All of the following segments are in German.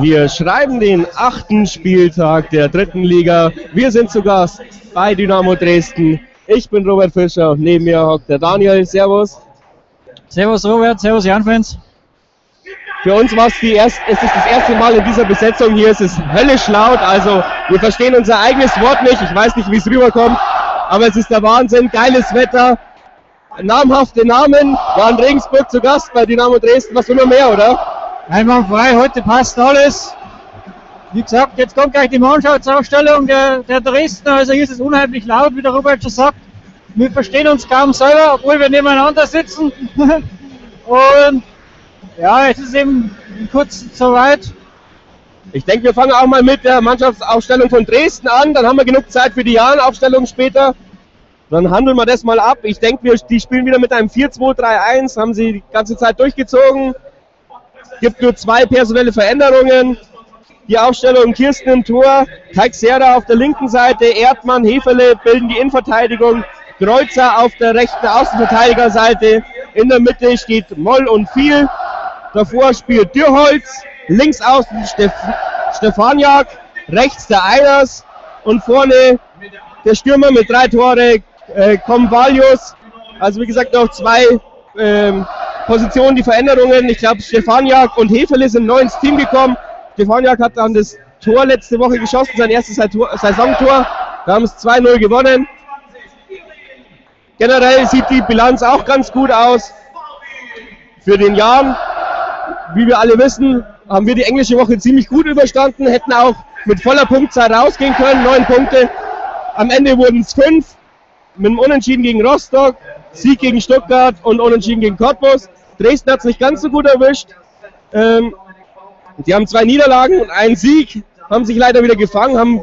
Wir schreiben den achten Spieltag der dritten Liga. Wir sind zu Gast bei Dynamo Dresden. Ich bin Robert Fischer und neben mir hockt der Daniel. Servus. Servus Robert, Servus Jan-Fans. Für uns war es, die erst, es ist das erste Mal in dieser Besetzung hier. Es ist höllisch laut, also wir verstehen unser eigenes Wort nicht. Ich weiß nicht, wie es rüberkommt, aber es ist der Wahnsinn. Geiles Wetter, namhafte Namen. Waren Regensburg zu Gast bei Dynamo Dresden. Was will man mehr, oder? Einwandfrei, heute passt alles. Wie gesagt, jetzt kommt gleich die Mannschaftsaufstellung der, der Dresdner. Also hier ist es unheimlich laut, wie der Robert schon sagt. Wir verstehen uns kaum selber, obwohl wir nebeneinander sitzen. Und ja, es ist eben kurz soweit. Ich denke, wir fangen auch mal mit der Mannschaftsaufstellung von Dresden an. Dann haben wir genug Zeit für die Jahrenaufstellung später. Dann handeln wir das mal ab. Ich denke, wir, die spielen wieder mit einem 4-2-3-1. Haben sie die ganze Zeit durchgezogen. Gibt nur zwei personelle Veränderungen. Die Aufstellung Kirsten im Tor, Teixeira auf der linken Seite, Erdmann, Hefele bilden die Innenverteidigung, Kreuzer auf der rechten Außenverteidigerseite. In der Mitte steht Moll und Viel. Davor spielt Dürholz, links außen Stef Stefaniak, rechts der Einers und vorne der Stürmer mit drei Tore, äh, Convalius. Also wie gesagt noch zwei ähm, Positionen, die Veränderungen. Ich glaube Stefaniak und Hefele sind neu ins Team gekommen. Stefaniak hat dann das Tor letzte Woche geschossen, sein erstes Saisontor. Wir haben es 2-0 gewonnen. Generell sieht die Bilanz auch ganz gut aus. Für den Jahren, wie wir alle wissen, haben wir die englische Woche ziemlich gut überstanden, hätten auch mit voller Punktzahl rausgehen können, neun Punkte. Am Ende wurden es fünf, mit einem Unentschieden gegen Rostock, Sieg gegen Stuttgart und Unentschieden gegen Cottbus. Dresden hat es nicht ganz so gut erwischt. Ähm, die haben zwei Niederlagen und einen Sieg, haben sich leider wieder gefangen, haben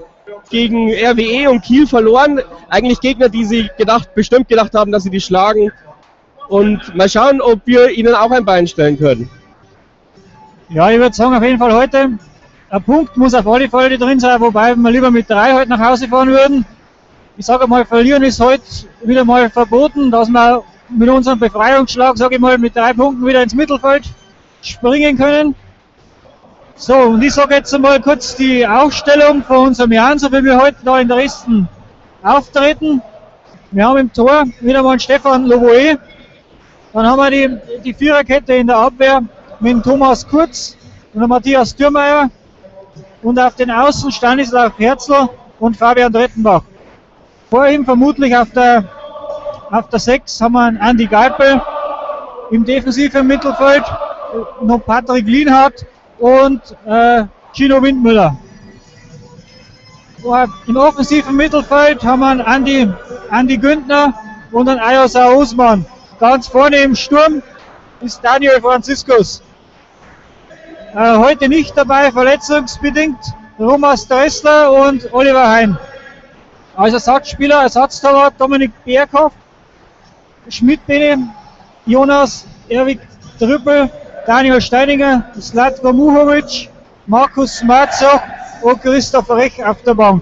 gegen RWE und Kiel verloren. Eigentlich Gegner, die sie gedacht, bestimmt gedacht haben, dass sie die schlagen. Und mal schauen, ob wir ihnen auch ein Bein stellen können. Ja, ich würde sagen, auf jeden Fall heute. Ein Punkt muss auf alle Fälle drin sein, wobei wir lieber mit drei heute nach Hause fahren würden. Ich sage mal, verlieren ist heute wieder mal verboten, dass wir mit unserem Befreiungsschlag, sage ich mal, mit drei Punkten wieder ins Mittelfeld springen können. So, und ich sage jetzt einmal kurz die Aufstellung von unserem Jan, so wie wir heute da in Dresden auftreten. Wir haben im Tor wieder mal Stefan Loboe. Dann haben wir die, die Viererkette in der Abwehr mit Thomas Kurz und Matthias Dürmeier. Und auf den Außen Stanislav Herzl und Fabian Drettenbach. Vor ihm vermutlich auf der, auf der 6 haben wir einen Andy Geipel. Im defensiven Mittelfeld noch Patrick Lienhardt und äh, Gino Windmüller. Im offensiven Mittelfeld haben wir einen Andi, Andi Güntner und einen Ayosa Usman. Ganz vorne im Sturm ist Daniel Franziskus. Äh, heute nicht dabei, verletzungsbedingt, Thomas Dressler und Oliver Hein. Als Ersatzspieler, Ersatztorwart Dominik Berghoff, Schmidt-Bene, Jonas Erwig Trüppel, Daniel Steininger, Slatko Muhovic, Markus Marzog und Christoph Rech auf der Bank.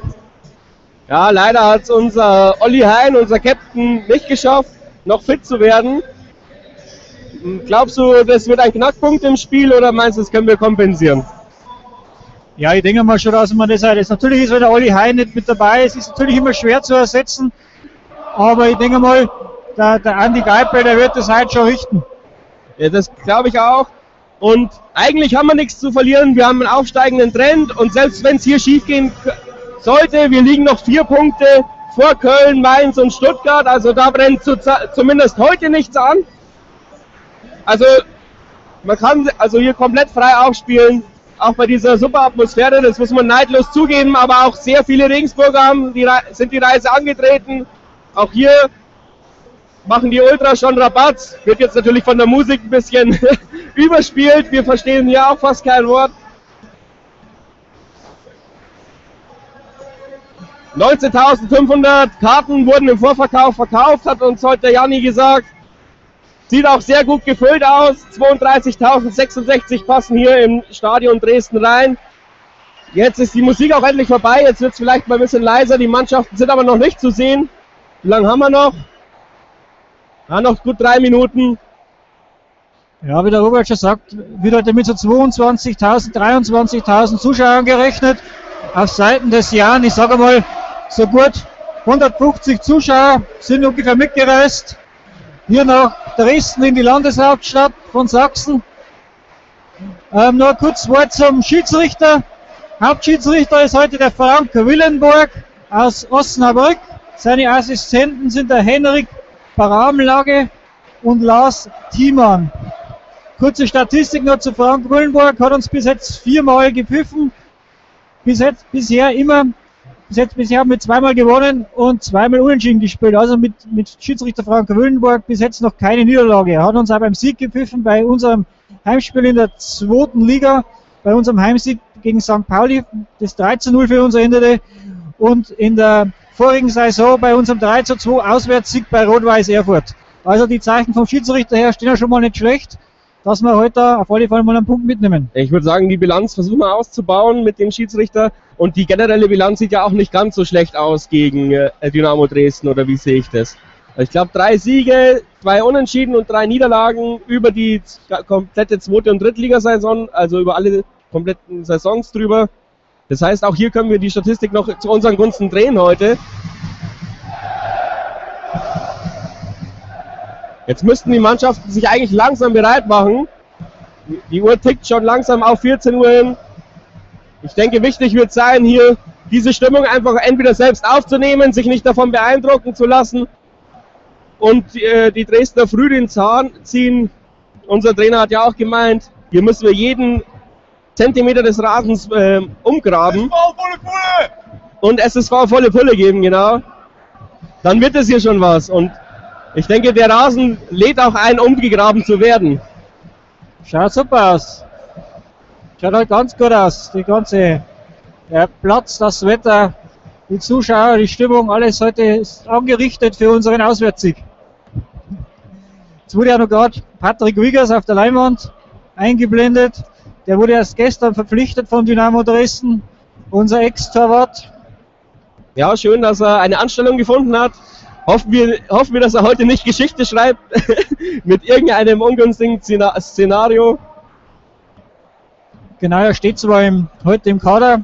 Ja, leider hat es unser Olli Hein, unser Captain, nicht geschafft, noch fit zu werden. Glaubst du, das wird ein Knackpunkt im Spiel oder meinst du, das können wir kompensieren? Ja, ich denke mal schon, dass man das halt ist. Natürlich ist, wenn der Olli Hein nicht mit dabei ist, ist natürlich immer schwer zu ersetzen. Aber ich denke mal, der, der Andi Geipel, der wird das halt schon richten. Ja, das glaube ich auch. Und eigentlich haben wir nichts zu verlieren. Wir haben einen aufsteigenden Trend und selbst wenn es hier schief gehen sollte, wir liegen noch vier Punkte vor Köln, Mainz und Stuttgart. Also da brennt zu, zumindest heute nichts an. Also man kann also hier komplett frei aufspielen, auch bei dieser super Atmosphäre. Das muss man neidlos zugeben. Aber auch sehr viele Regensburger haben die, sind die Reise angetreten. Auch hier machen die Ultras schon Rabatt. Wird jetzt natürlich von der Musik ein bisschen überspielt. Wir verstehen hier auch fast kein Wort. 19.500 Karten wurden im Vorverkauf verkauft, hat uns heute der Janni gesagt. Sieht auch sehr gut gefüllt aus. 32.066 passen hier im Stadion Dresden rein. Jetzt ist die Musik auch endlich vorbei. Jetzt wird es vielleicht mal ein bisschen leiser. Die Mannschaften sind aber noch nicht zu sehen. Wie lange haben wir noch? Ja, noch gut drei Minuten. Ja, wie der Robert schon sagt, wird heute mit so 22.000, 23.000 Zuschauern gerechnet. Auf Seiten des Jahren, ich sage mal, so gut 150 Zuschauer sind ungefähr mitgereist. Hier nach Dresden in die Landeshauptstadt von Sachsen. Ähm, noch kurz Wort zum Schiedsrichter. Hauptschiedsrichter ist heute der Frank Willenburg aus Osnabrück. Seine Assistenten sind der Henrik Paramlage und Lars Thiemann. Kurze Statistik noch zu Frank Willenburg, hat uns bis jetzt viermal gepfiffen. Bis jetzt, bisher immer, bis jetzt, bisher haben wir zweimal gewonnen und zweimal unentschieden gespielt. Also mit, mit Schiedsrichter Frank Willenburg bis jetzt noch keine Niederlage. Er hat uns auch beim Sieg gepfiffen bei unserem Heimspiel in der zweiten Liga, bei unserem Heimsieg gegen St. Pauli, das 13-0 für uns endete. Und in der vorigen Saison bei unserem 3-2 Auswärtssieg bei Rot-Weiß Erfurt. Also die Zeichen vom Schiedsrichter her stehen ja schon mal nicht schlecht, dass wir heute auf alle Fälle mal einen Punkt mitnehmen. Ich würde sagen, die Bilanz versuchen wir auszubauen mit dem Schiedsrichter und die generelle Bilanz sieht ja auch nicht ganz so schlecht aus gegen äh, Dynamo Dresden oder wie sehe ich das? Ich glaube, drei Siege, zwei Unentschieden und drei Niederlagen über die komplette zweite und Drittligasaison, also über alle kompletten Saisons drüber. Das heißt, auch hier können wir die Statistik noch zu unseren Gunsten drehen heute. Jetzt müssten die Mannschaften sich eigentlich langsam bereit machen. Die Uhr tickt schon langsam auf 14 Uhr hin. Ich denke, wichtig wird sein, hier diese Stimmung einfach entweder selbst aufzunehmen, sich nicht davon beeindrucken zu lassen und äh, die Dresdner früh den Zahn ziehen. Unser Trainer hat ja auch gemeint, hier müssen wir jeden Zentimeter des Rasens äh, umgraben. volle Pulle! Und SSV volle Pulle geben, genau. Dann wird es hier schon was. Und ich denke, der Rasen lädt auch ein, umgegraben zu werden. Schaut super aus. Schaut halt ganz gut aus. Die ganze, der Platz, das Wetter, die Zuschauer, die Stimmung, alles heute ist angerichtet für unseren Auswärtssieg. Jetzt wurde ja noch gerade Patrick Wiggers auf der Leinwand eingeblendet. Der wurde erst gestern verpflichtet von Dynamo Dresden, unser Ex-Torwart. Ja, schön, dass er eine Anstellung gefunden hat. Hoffen wir, hoffen wir, dass er heute nicht Geschichte schreibt mit irgendeinem ungünstigen Szenario. Genau, er steht zwar im, heute im Kader,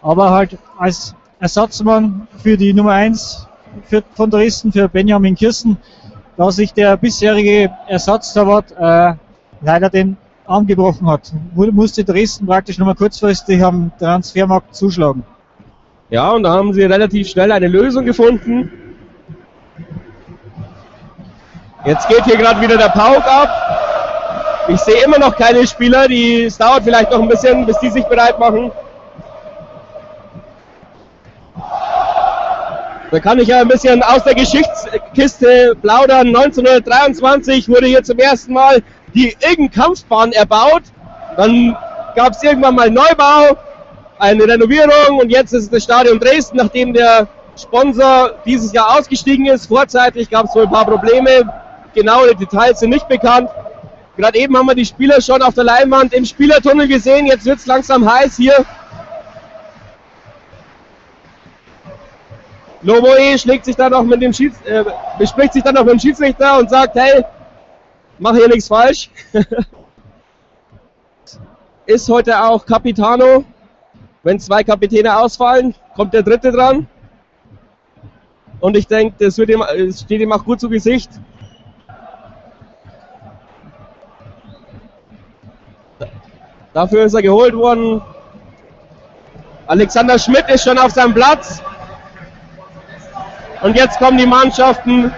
aber halt als Ersatzmann für die Nummer 1 für, von Dresden, für Benjamin Kirsten, da sich der bisherige Ersatztorwart äh, leider den Arm gebrochen hat. Musste Dresden praktisch nochmal kurzfristig am Transfermarkt zuschlagen. Ja, und da haben sie relativ schnell eine Lösung gefunden. Jetzt geht hier gerade wieder der Pauk ab. Ich sehe immer noch keine Spieler, die, es dauert vielleicht noch ein bisschen, bis die sich bereit machen. Da kann ich ja ein bisschen aus der Geschichtskiste plaudern. 1923 wurde hier zum ersten Mal die Irgend-Kampfbahn erbaut. Dann gab es irgendwann mal Neubau, eine Renovierung und jetzt ist es das Stadion Dresden, nachdem der Sponsor dieses Jahr ausgestiegen ist. Vorzeitig gab es wohl ein paar Probleme. Genaue Details sind nicht bekannt. Gerade eben haben wir die Spieler schon auf der Leinwand im Spielertunnel gesehen. Jetzt wird es langsam heiß hier. Loboe schlägt sich dann noch mit dem Schieds äh, bespricht sich dann noch mit dem Schiedsrichter und sagt, hey, mach hier nichts falsch. Ist heute auch Capitano. Wenn zwei Kapitäne ausfallen, kommt der dritte dran. Und ich denke, das, das steht ihm auch gut zu Gesicht. Dafür ist er geholt worden. Alexander Schmidt ist schon auf seinem Platz. Und jetzt kommen die Mannschaften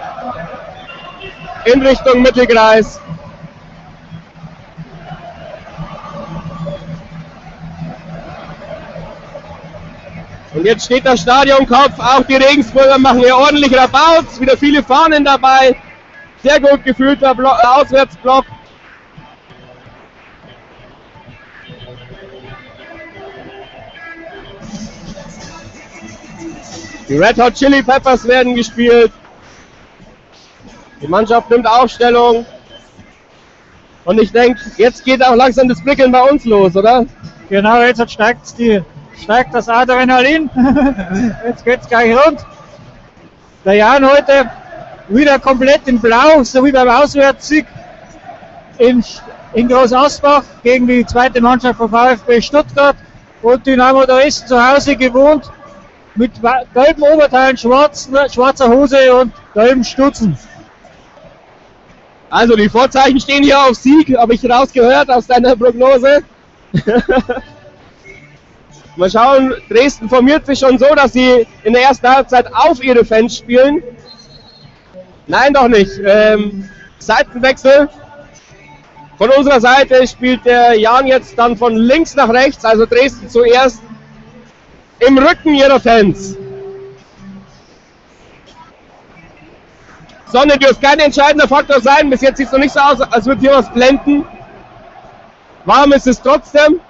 in Richtung Mittelkreis. Und jetzt steht der Stadionkopf, auch die Regensburger machen hier ordentlich Rabauts, wieder viele Fahnen dabei. Sehr gut gefühlter Blo Auswärtsblock. Die Red Hot Chili Peppers werden gespielt. Die Mannschaft nimmt Aufstellung. Und ich denke, jetzt geht auch langsam das Blicken bei uns los, oder? Genau, jetzt steigt, die, steigt das Adrenalin. jetzt geht es gleich rund. Der Jan heute wieder komplett in Blau, so wie beim Auswärtssieg. in, in Groß Asbach gegen die zweite Mannschaft von VfB Stuttgart und Dynamo Dresden zu Hause gewohnt mit gelben Oberteilen, schwarzen, schwarzer Hose und gelben Stutzen. Also die Vorzeichen stehen hier auf Sieg, habe ich rausgehört aus deiner Prognose. Mal schauen, Dresden formiert sich schon so, dass sie in der ersten Halbzeit auf ihre Fans spielen. Nein, doch nicht. Ähm, Seitenwechsel. Von unserer Seite spielt der Jan jetzt dann von links nach rechts, also Dresden zuerst im Rücken ihrer Fans. Sonne dürfte kein entscheidender Faktor sein. Bis jetzt sieht es noch nicht so aus, als würde hier was blenden. Warm ist es trotzdem.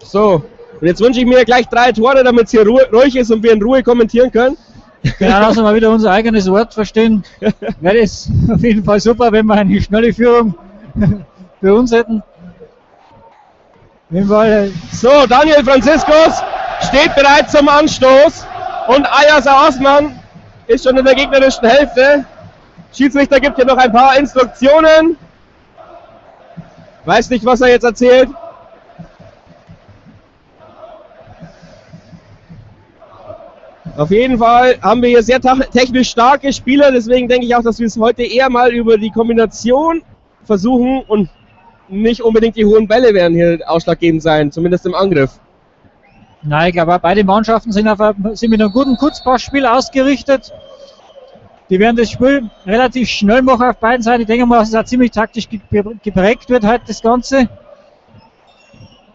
So, und jetzt wünsche ich mir gleich drei Tore, damit es hier ruhig ist und wir in Ruhe kommentieren können. Ja, lassen wir wieder unser eigenes Wort verstehen. Wäre es auf jeden Fall super, wenn wir eine schnelle Führung für uns hätten. So, Daniel Franziskus steht bereit zum Anstoß und Ayasa Osman ist schon in der gegnerischen Hälfte. Schiedsrichter gibt hier noch ein paar Instruktionen. Weiß nicht, was er jetzt erzählt. Auf jeden Fall haben wir hier sehr technisch starke Spieler, deswegen denke ich auch, dass wir es heute eher mal über die Kombination versuchen und nicht unbedingt die hohen Bälle werden hier ausschlaggebend sein, zumindest im Angriff. Nein, ich glaube, beide Mannschaften sind, auf, sind mit einem guten Kurzpassspiel ausgerichtet. Die werden das Spiel relativ schnell machen auf beiden Seiten. Ich denke mal, dass es auch ziemlich taktisch geprägt wird heute das Ganze.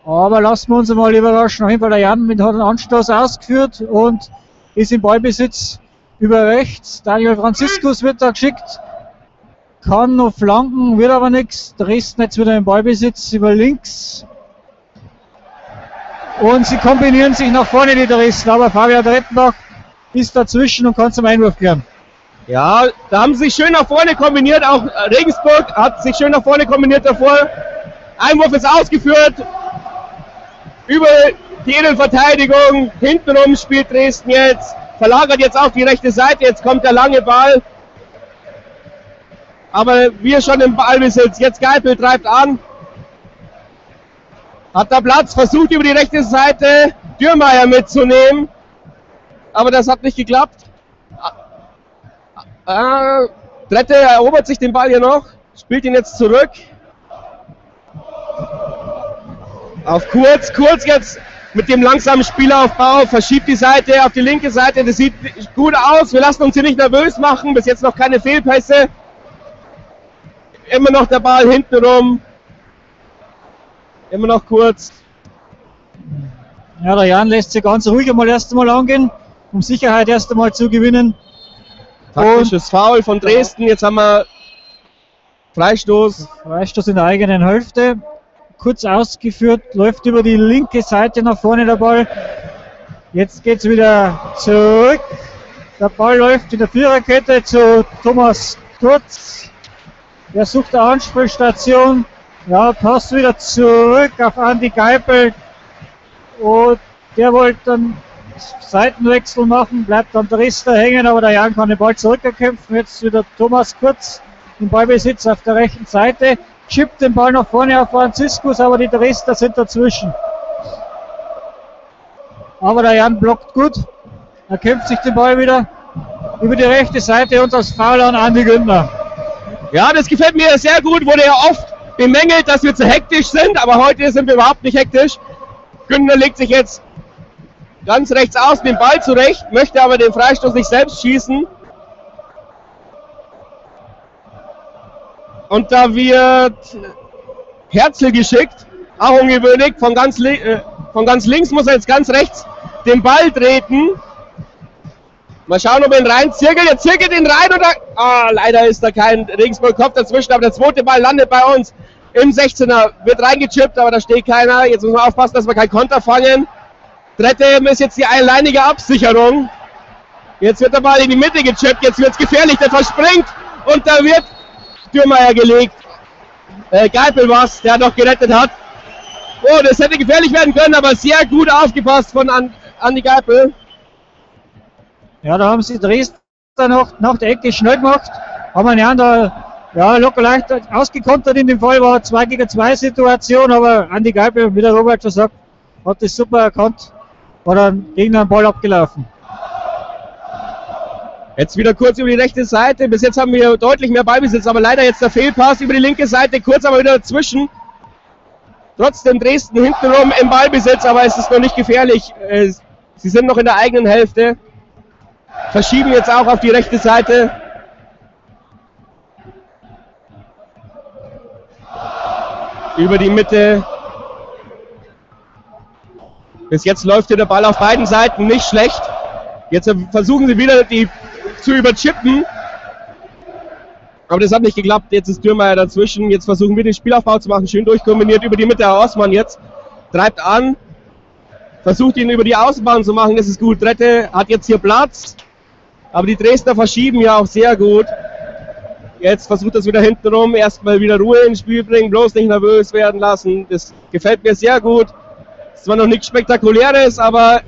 Aber lassen wir uns mal überraschen. Auf jeden Fall der Jan hat einen Anstoß ausgeführt und ist im Ballbesitz über rechts. Daniel Franziskus wird da geschickt. Kann noch flanken, wird aber nichts. Dresden jetzt wieder im Ballbesitz über links. Und sie kombinieren sich nach vorne, die Dresden. Aber Fabian Rettenbach ist dazwischen und kann zum Einwurf kehren. Ja, da haben sie sich schön nach vorne kombiniert. Auch Regensburg hat sich schön nach vorne kombiniert davor. Einwurf ist ausgeführt. Über die Innenverteidigung. Hintenrum spielt Dresden jetzt. Verlagert jetzt auf die rechte Seite. Jetzt kommt der lange Ball. Aber wir schon im Ballbesitz. Jetzt Geipel treibt an. Hat da Platz, versucht über die rechte Seite Dürrmeier mitzunehmen. Aber das hat nicht geklappt. Äh, Dritte erobert sich den Ball hier noch. Spielt ihn jetzt zurück. Auf kurz, kurz jetzt mit dem langsamen Spielaufbau, verschiebt die Seite auf die linke Seite, das sieht gut aus, wir lassen uns hier nicht nervös machen, bis jetzt noch keine Fehlpässe. Immer noch der Ball hinten rum, immer noch kurz. Ja, der Jan lässt sich ganz ruhig einmal erst einmal angehen, um Sicherheit erst einmal zu gewinnen. Taktisches Foul von Dresden, jetzt haben wir Freistoß. Freistoß in der eigenen Hälfte kurz ausgeführt, läuft über die linke Seite nach vorne der Ball. Jetzt geht es wieder zurück. Der Ball läuft in der Viererkette zu Thomas Kurz. Er sucht eine Anspielstation. Ja, passt wieder zurück auf Andy Geipel. Und der wollte dann Seitenwechsel machen, bleibt am Dresdner hängen, aber der Jan kann den Ball zurückerkämpfen. Jetzt wieder Thomas Kurz im Ballbesitz auf der rechten Seite chippt den Ball nach vorne auf Franziskus, aber die Dresdner sind dazwischen. Aber der Jan blockt gut. Er kämpft sich den Ball wieder über die rechte Seite und das Foul an Andi Günther. Ja, das gefällt mir sehr gut. Wurde ja oft bemängelt, dass wir zu hektisch sind, aber heute sind wir überhaupt nicht hektisch. Günther legt sich jetzt ganz rechts außen den Ball zurecht, möchte aber den Freistoß nicht selbst schießen. Und da wird Herzl geschickt, auch ungewöhnlich. Von ganz, äh, von ganz links muss er jetzt ganz rechts den Ball treten. Mal schauen, ob er ihn rein zirkelt. Er zirkelt ihn rein oder. Ah, leider ist da kein Regensburg-Kopf dazwischen, aber der zweite Ball landet bei uns im 16er. Wird reingechippt, aber da steht keiner. Jetzt muss man aufpassen, dass wir keinen Konter fangen. Dritte ist jetzt die alleinige Absicherung. Jetzt wird der Ball in die Mitte gechippt. Jetzt wird es gefährlich. Der verspringt und da wird Stürmeier gelegt. Äh, Geipel was, der noch gerettet hat. Oh, das hätte gefährlich werden können, aber sehr gut aufgepasst von Andi Geipel. Ja, da haben sie Dresden nach, nach der Ecke schnell gemacht. Haben ja da ja, locker leicht ausgekontert in dem Fall, war 2 gegen 2 Situation, aber Andi Geibel, wie der Robert schon sagt, hat das super erkannt, war dann gegen den Ball abgelaufen. Jetzt wieder kurz über die rechte Seite. Bis jetzt haben wir deutlich mehr Ballbesitz, aber leider jetzt der Fehlpass über die linke Seite. Kurz aber wieder dazwischen. Trotzdem Dresden hintenrum im Ballbesitz, aber es ist noch nicht gefährlich. Äh, sie sind noch in der eigenen Hälfte. Verschieben jetzt auch auf die rechte Seite. Über die Mitte. Bis jetzt läuft hier der Ball auf beiden Seiten nicht schlecht. Jetzt versuchen sie wieder die zu überchippen. Aber das hat nicht geklappt. Jetzt ist Dürrmeier dazwischen. Jetzt versuchen wir den Spielaufbau zu machen. Schön durchkombiniert über die Mitte. Herr Osman jetzt treibt an. Versucht ihn über die Außenbahn zu machen. Das ist gut. Rette hat jetzt hier Platz. Aber die Dresdner verschieben ja auch sehr gut. Jetzt versucht das wieder hinten rum. Erstmal wieder Ruhe ins Spiel bringen. Bloß nicht nervös werden lassen. Das gefällt mir sehr gut. Ist zwar noch nichts Spektakuläres, aber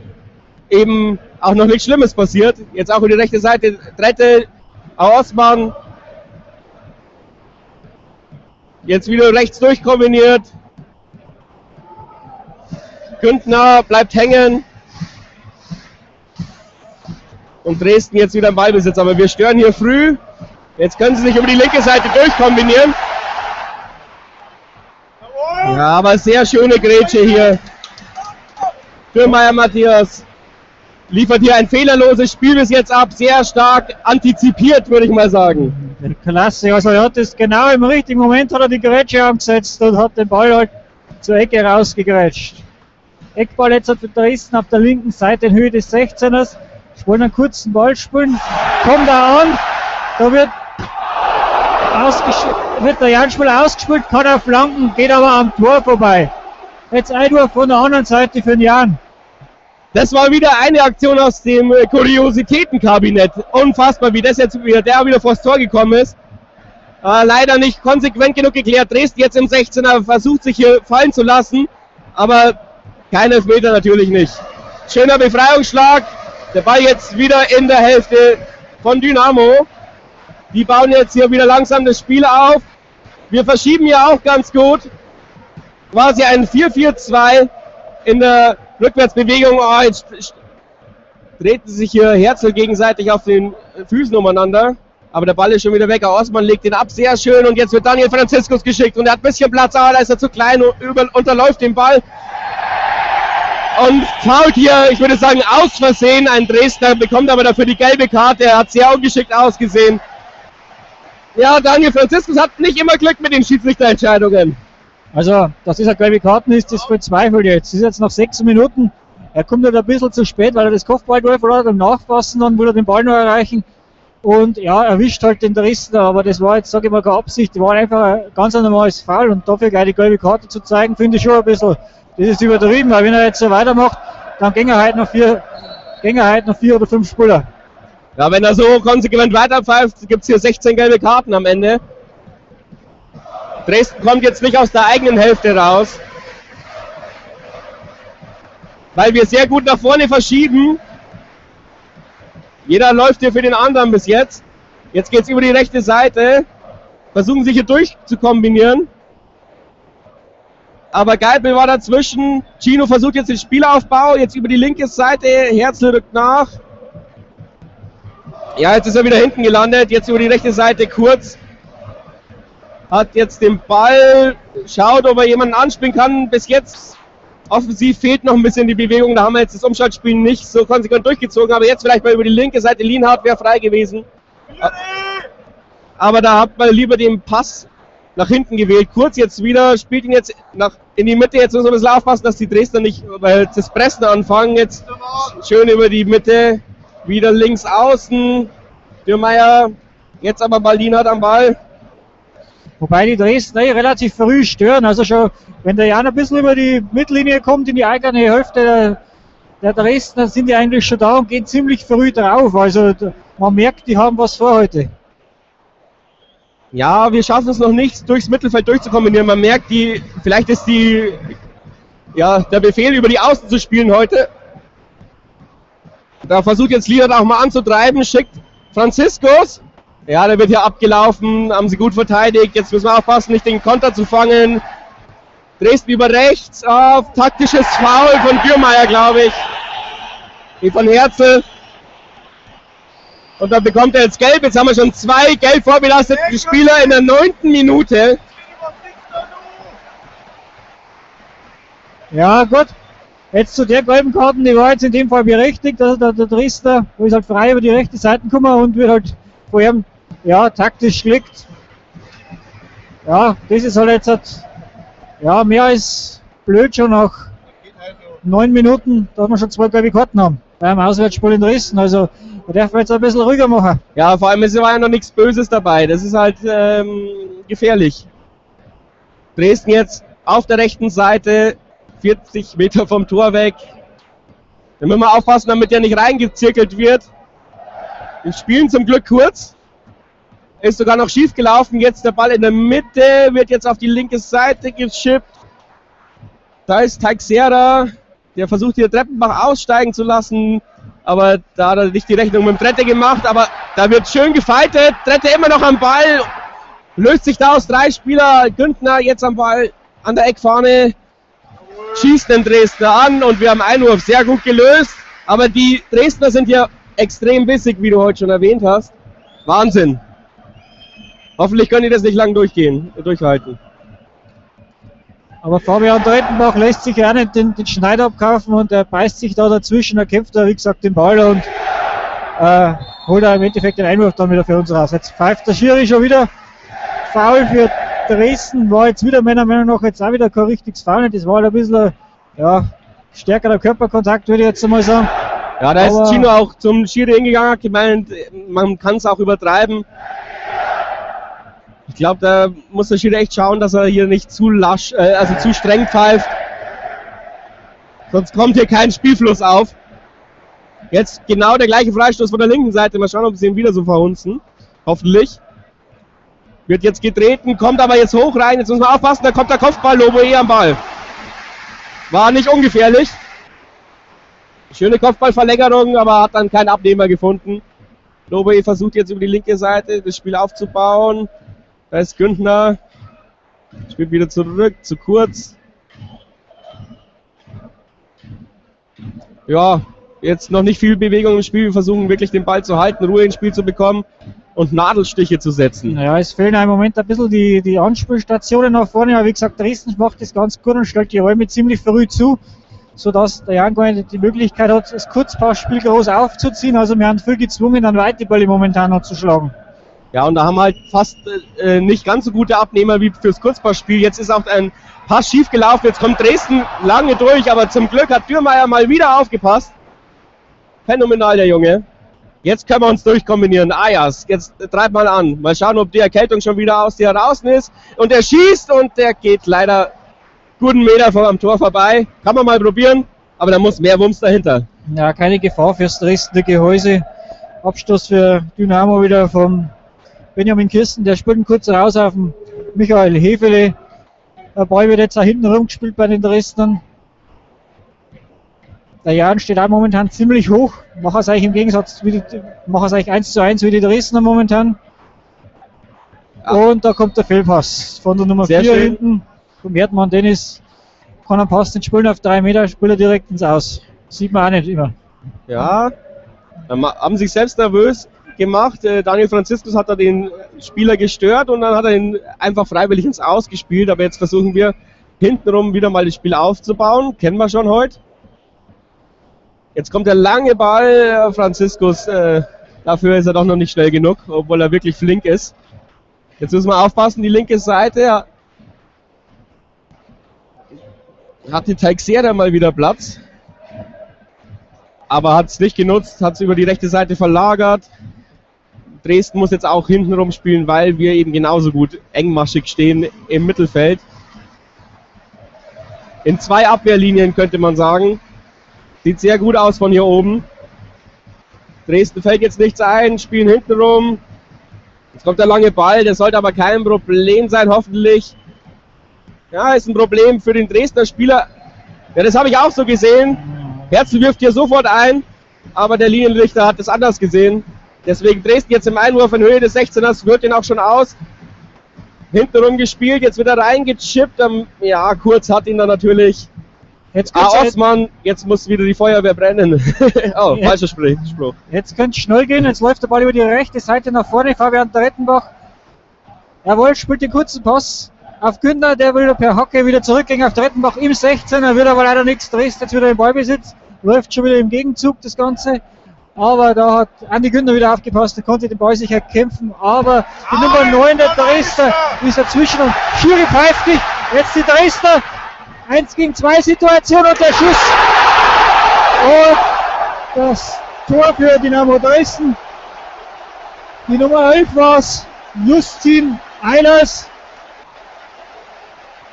eben auch noch nichts Schlimmes passiert. Jetzt auch über die rechte Seite. Dritte, Osman. Jetzt wieder rechts durchkombiniert. Güntner bleibt hängen. Und Dresden jetzt wieder im Ballbesitz. Aber wir stören hier früh. Jetzt können sie sich über die linke Seite durchkombinieren. Ja, aber sehr schöne Grätsche hier für Meier Matthias liefert hier ein fehlerloses Spiel bis jetzt ab, sehr stark antizipiert, würde ich mal sagen. Klasse, also er hat es genau im richtigen Moment hat er die Grätsche angesetzt und hat den Ball halt zur Ecke rausgegrätscht. Eckball jetzt hat Dresden auf der linken Seite in Höhe des 16ers. Wollte einen kurzen Ball spielen. Kommt er an. Da wird, wird der Janspiel ausgespielt, kann er flanken, geht aber am Tor vorbei. Jetzt Einwurf von der anderen Seite für den Jan. Das war wieder eine Aktion aus dem äh, Kuriositätenkabinett. Unfassbar, wie das jetzt wieder, der wieder vors Tor gekommen ist. Äh, leider nicht konsequent genug geklärt. Dresden jetzt im 16er versucht sich hier fallen zu lassen, aber kein Elfmeter natürlich nicht. Schöner Befreiungsschlag. Der Ball jetzt wieder in der Hälfte von Dynamo. Die bauen jetzt hier wieder langsam das Spiel auf. Wir verschieben ja auch ganz gut. Quasi ein 4-4-2 in der Rückwärtsbewegung. Oh, jetzt treten sich hier Herzl gegenseitig auf den Füßen umeinander. Aber der Ball ist schon wieder weg. Osman legt den ab, sehr schön. Und jetzt wird Daniel Franziskus geschickt. Und er hat ein bisschen Platz, aber da ist er zu klein und unterläuft den Ball. Und fault hier, ich würde sagen, aus Versehen. Ein Dresdner bekommt aber dafür die gelbe Karte. Er hat sehr ungeschickt ausgesehen. Ja, Daniel Franziskus hat nicht immer Glück mit den Schiedsrichterentscheidungen. Also, dass dieser gelbe Karten ist, ist für Zweifel jetzt. Es ist jetzt noch sechs Minuten. Er kommt halt ein bisschen zu spät, weil er das Kopfballtor verloren hat. Im Nachpassen dann will er den Ball noch erreichen. Und ja, erwischt halt den Dresdner, aber das war jetzt, sage ich mal, keine Absicht. Das war einfach ein ganz normales Fall und dafür gleich die gelbe Karte zu zeigen, finde ich schon ein bisschen, das ist übertrieben, weil wenn er jetzt so weitermacht, dann gehen er halt noch vier, gehen er halt noch vier oder fünf Spieler. Ja, wenn er so konsequent weiterpfeift, gibt es hier 16 gelbe Karten am Ende. Dresden kommt jetzt nicht aus der eigenen Hälfte raus. Weil wir sehr gut nach vorne verschieben. Jeder läuft hier für den anderen bis jetzt. Jetzt geht es über die rechte Seite. Versuchen sich hier durchzukombinieren. Aber Geipel war dazwischen. Chino versucht jetzt den Spielaufbau. Jetzt über die linke Seite. Herzl rückt nach. Ja, jetzt ist er wieder hinten gelandet. Jetzt über die rechte Seite kurz hat jetzt den Ball, schaut, ob er jemanden anspielen kann. Bis jetzt offensiv fehlt noch ein bisschen die Bewegung. Da haben wir jetzt das Umschaltspiel nicht so konsequent durchgezogen, aber jetzt vielleicht mal über die linke Seite. Lienhardt wäre frei gewesen. Aber da hat man lieber den Pass nach hinten gewählt. Kurz jetzt wieder, spielt ihn jetzt nach, in die Mitte. Jetzt muss man ein bisschen aufpassen, dass die Dresdner nicht weil das Pressen anfangen. Jetzt schön über die Mitte, wieder links außen. Dürrmeier, jetzt aber mal Lienhardt am Ball. Wobei die Dresdner eh relativ früh stören. Also schon, wenn der Jan ein bisschen über die Mittellinie kommt, in die eigene Hälfte der, der Dresdner, sind die eigentlich schon da und gehen ziemlich früh drauf. Also man merkt, die haben was vor heute. Ja, wir schaffen es noch nicht, durchs Mittelfeld durchzukombinieren. Man merkt, die, vielleicht ist die, ja, der Befehl, über die Außen zu spielen heute. Da versucht jetzt Lienert auch mal anzutreiben, schickt Franziskus. Ja, der wird hier abgelaufen, haben sie gut verteidigt. Jetzt müssen wir aufpassen, nicht den Konter zu fangen. Dresden über rechts auf taktisches Foul von Dürrmeier, glaube ich. Wie von Herzl. Und dann bekommt er jetzt gelb. Jetzt haben wir schon zwei gelb vorbelastete Spieler in der neunten Minute. Ja, gut. Jetzt zu der gelben Karten, die war jetzt in dem Fall berechtigt. Also der, der Dresdner, wo ist halt frei über die rechte Seite gekommen und wird halt vor ihm, ja, taktisch geschickt. Ja, das ist halt jetzt, halt, ja, mehr als blöd schon nach neun Minuten, dass wir schon zwei gelbe Karten haben. Beim Auswärtsspiel in Dresden. Also, da darf man jetzt ein bisschen ruhiger machen. Ja, vor allem es war ja noch nichts Böses dabei. Das ist halt ähm, gefährlich. Dresden jetzt auf der rechten Seite, 40 Meter vom Tor weg. Da müssen wir aufpassen, damit der nicht reingezirkelt wird. Wir spielen zum Glück kurz. Ist sogar noch schief gelaufen. Jetzt der Ball in der Mitte, wird jetzt auf die linke Seite geschippt. Da ist Teixeira, der versucht hier Treppenbach aussteigen zu lassen. Aber da hat er nicht die Rechnung mit dem Trette gemacht. Aber da wird schön gefeitet. Trette immer noch am Ball. Löst sich da aus drei Spieler. Güntner jetzt am Ball an der Eckfahne schießt den Dresdner an und wir haben Einwurf sehr gut gelöst. Aber die Dresdner sind hier extrem bissig, wie du heute schon erwähnt hast. Wahnsinn. Hoffentlich können die das nicht lang durchgehen, durchhalten. Aber Fabian Drettenbach lässt sich ja nicht den, den Schneider abkaufen und er beißt sich da dazwischen, er kämpft da wie gesagt den Ball und äh, holt er im Endeffekt den Einwurf dann wieder für uns raus. Jetzt pfeift der Schiri schon wieder faul für Dresden war jetzt wieder meiner Meinung nach jetzt auch wieder kein richtiges Foul. Das war halt ein bisschen ja, stärkerer Körperkontakt, würde ich jetzt einmal sagen. Ja, da ist Chino auch zum Schiri hingegangen, hat gemeint, man kann es auch übertreiben. Ich glaube, da muss der Schiri echt schauen, dass er hier nicht zu lasch, äh, also zu streng pfeift. Sonst kommt hier kein Spielfluss auf. Jetzt genau der gleiche Freistoß von der linken Seite. Mal schauen, ob sie ihn wieder so verhunzen. Hoffentlich. Wird jetzt getreten, kommt aber jetzt hoch rein. Jetzt muss man aufpassen, da kommt der Kopfball, Lobo eh am Ball. War nicht ungefährlich. Schöne Kopfballverlängerung, aber hat dann keinen Abnehmer gefunden. Lobe versucht jetzt über die linke Seite das Spiel aufzubauen. Da ist Günther. Spielt wieder zurück, zu kurz. Ja, jetzt noch nicht viel Bewegung im Spiel. Wir versuchen wirklich den Ball zu halten, Ruhe ins Spiel zu bekommen und Nadelstiche zu setzen. Ja, es fehlen im Moment ein bisschen die, die Anspielstationen nach vorne, aber wie gesagt, Dresden macht das ganz gut und stellt die Räume ziemlich früh zu, sodass der Jan gar nicht die Möglichkeit hat, das Kurzpassspiel groß aufzuziehen. Also wir haben viel gezwungen, dann Weitebälle momentan noch zu schlagen. Ja, und da haben halt fast äh, nicht ganz so gute Abnehmer wie fürs Kurzpassspiel. Jetzt ist auch ein Pass schief gelaufen, jetzt kommt Dresden lange durch, aber zum Glück hat Dürrmeier mal wieder aufgepasst. Phänomenal, der Junge. Jetzt können wir uns durchkombinieren. Ayas, jetzt treib mal an. Mal schauen, ob die Erkältung schon wieder aus dir heraus ist. Und er schießt und der geht leider guten Meter vom Tor vorbei. Kann man mal probieren, aber da muss mehr Wumms dahinter. Ja, keine Gefahr fürs Dresdner Gehäuse. Abstoß für Dynamo wieder vom Benjamin Kirsten. Der spielt einen kurz raus auf den Michael Hefele. Der Ball wird jetzt auch hinten rumgespielt bei den Dresdnern. Der Jan steht auch momentan ziemlich hoch. Macht es eigentlich im Gegensatz, macht es eigentlich 1 zu 1 wie die Dresdner momentan. Ja. Und da kommt der Fehlpass von der Nummer 4 hinten. Vom Erdmann Dennis kann er Pass den Spielen auf 3 Meter, spielt er direkt ins Aus. Sieht man auch nicht immer. Ja, haben sich selbst nervös gemacht. Äh, Daniel Franziskus hat da den Spieler gestört und dann hat er ihn einfach freiwillig ins Aus gespielt. Aber jetzt versuchen wir hintenrum wieder mal das Spiel aufzubauen. Kennen wir schon heute. Jetzt kommt der lange Ball. Franziskus, äh, dafür ist er doch noch nicht schnell genug, obwohl er wirklich flink ist. Jetzt müssen wir aufpassen, die linke Seite hat die Teixeira mal wieder Platz. Aber hat es nicht genutzt, hat es über die rechte Seite verlagert. Dresden muss jetzt auch hinten rumspielen, weil wir eben genauso gut engmaschig stehen im Mittelfeld. In zwei Abwehrlinien könnte man sagen. Sieht sehr gut aus von hier oben. Dresden fällt jetzt nichts ein, spielen hinten rum. Jetzt kommt der lange Ball, der sollte aber kein Problem sein, hoffentlich. Ja, ist ein Problem für den Dresdner Spieler. Ja, das habe ich auch so gesehen. Herzl wirft hier sofort ein, aber der Linienrichter hat es anders gesehen. Deswegen Dresden jetzt im Einwurf in Höhe des 16ers, führt den auch schon aus. Hintenrum gespielt, jetzt wieder reingechippt. Ja, kurz hat ihn dann natürlich Jetzt ah, Osman, jetzt muss wieder die Feuerwehr brennen. oh, ja. falscher Spruch. Jetzt könnte es schnell gehen, jetzt läuft der Ball über die rechte Seite nach vorne, Fabian Rettenbach. Jawohl, spielt den kurzen Pass auf Günther, der will per Hocke wieder zurückgehen auf Rettenbach im 16, er wird aber leider nichts, Dresden jetzt wieder im Ballbesitz, läuft schon wieder im Gegenzug das Ganze. Aber da hat Andi Günther wieder aufgepasst, er konnte den Ball sich erkämpfen. Aber die Nummer 9 der Dresdner ist dazwischen und Schiri pfeift nicht. Jetzt die Dresdner 1 gegen 2 Situation und der Schuss. Und das Tor für Dynamo Dresden. Die Nummer 11 war es, Justin Eilers.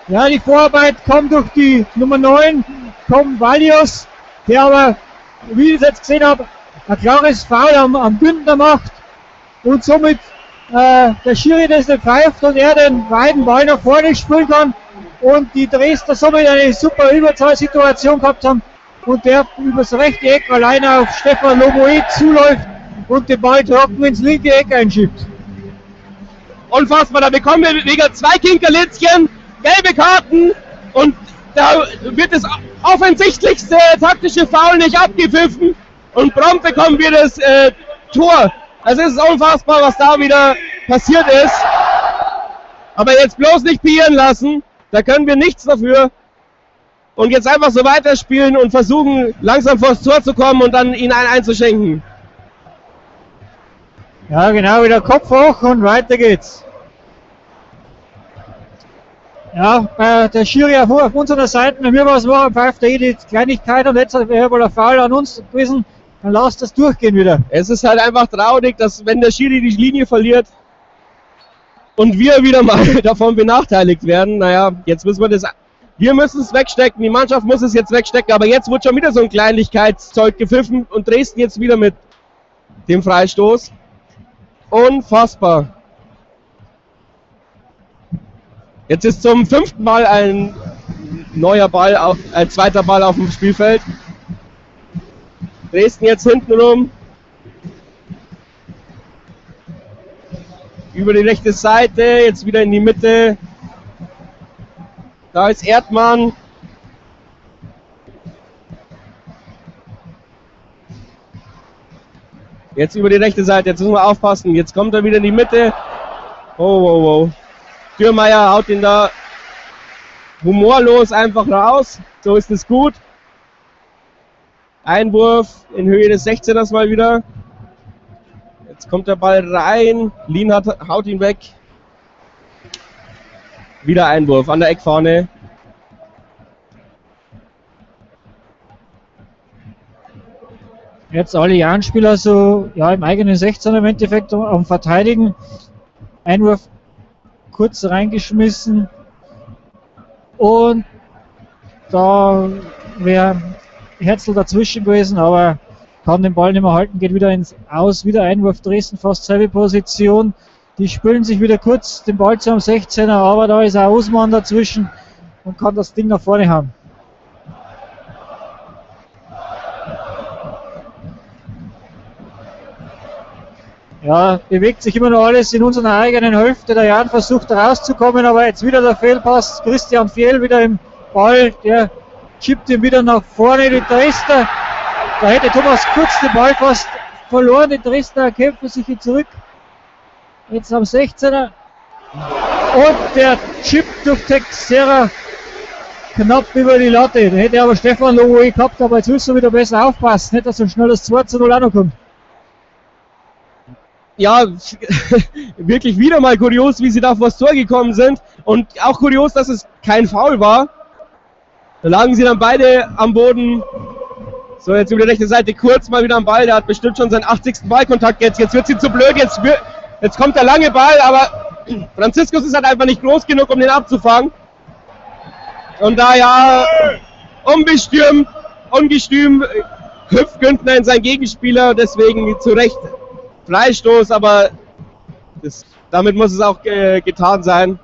Ja, die Vorarbeit kommt durch die Nummer 9, kommt Valios, der aber, wie ich es jetzt gesehen habe, ein klares Foul am, am Bündner macht und somit äh, der Schiri das nicht pfeift und er den beiden Ball nach vorne spielen kann und die Dresdner somit eine super Überzahlsituation gehabt haben und der übers rechte Eck alleine auf Stefan Lomoe zuläuft und den Ball trocken ins linke Eck einschiebt. Unfassbar, da bekommen wir wegen zwei Kinkerlitzchen gelbe Karten und da wird das offensichtlichste taktische Foul nicht abgepfiffen und prompt bekommen wir das äh, Tor. Also es ist unfassbar, was da wieder passiert ist. Aber jetzt bloß nicht pieren lassen. Da können wir nichts dafür. Und jetzt einfach so weiterspielen und versuchen, langsam vors Tor zu kommen und dann ihn einen einzuschenken. Ja, genau, wieder Kopf hoch und weiter geht's. Ja, bei der Schiri auf, auf unserer Seite, wenn wir was machen, pfeift er eh die Kleinigkeit und jetzt wäre wohl ein Fall an uns gewesen, dann lasst das durchgehen wieder. Es ist halt einfach traurig, dass wenn der Schiri die Linie verliert, und wir wieder mal davon benachteiligt werden. Naja, jetzt müssen wir das. Wir müssen es wegstecken, die Mannschaft muss es jetzt wegstecken, aber jetzt wird schon wieder so ein Kleinlichkeitszeug gepfiffen und Dresden jetzt wieder mit dem Freistoß. Unfassbar. Jetzt ist zum fünften Mal ein neuer Ball, ein zweiter Ball auf dem Spielfeld. Dresden jetzt hinten rum. über die rechte Seite, jetzt wieder in die Mitte. Da ist Erdmann. Jetzt über die rechte Seite, jetzt müssen wir aufpassen. Jetzt kommt er wieder in die Mitte. Oh, oh, oh. Dürrmeier haut ihn da humorlos einfach raus. So ist es gut. Einwurf in Höhe des 16ers mal wieder. Jetzt kommt der Ball rein. Lin hat, haut ihn weg. Wieder Einwurf an der Eckfahne. Jetzt alle Jahrenspieler so ja, im eigenen 16er im Endeffekt am Verteidigen. Einwurf kurz reingeschmissen. Und da wäre Herzl dazwischen gewesen, aber kann den Ball nicht mehr halten, geht wieder ins Aus, wieder Einwurf Dresden, fast selbe Position. Die spülen sich wieder kurz den Ball zum 16er, aber da ist auch Osman dazwischen und kann das Ding nach vorne haben. Ja, bewegt sich immer noch alles in unserer eigenen Hälfte. Der Jan versucht rauszukommen, aber jetzt wieder der Fehlpass. Christian Fehl wieder im Ball, der chippt ihn wieder nach vorne. Die Dresdner da hätte Thomas Kurz den Ball fast verloren. Die Dresdner kämpfen sich hier zurück. Jetzt am 16er. Und der Chip durch Texera knapp über die Latte. Da hätte aber Stefan Lowe gehabt, aber jetzt müssen wir wieder besser aufpassen. Nicht, dass so schnell das 2 zu 0 auch kommt. Ja, wirklich wieder mal kurios, wie sie da vor das Tor gekommen sind. Und auch kurios, dass es kein Foul war. Da lagen sie dann beide am Boden so, jetzt über die rechte Seite kurz mal wieder am Ball. Der hat bestimmt schon seinen 80. Ballkontakt jetzt. Jetzt wird sie zu blöd. Jetzt, jetzt kommt der lange Ball, aber Franziskus ist halt einfach nicht groß genug, um den abzufangen. Und da ja unbestürmt, ungestüm hüpft Günther in seinen Gegenspieler. Deswegen zu Recht Freistoß, aber das, damit muss es auch äh, getan sein.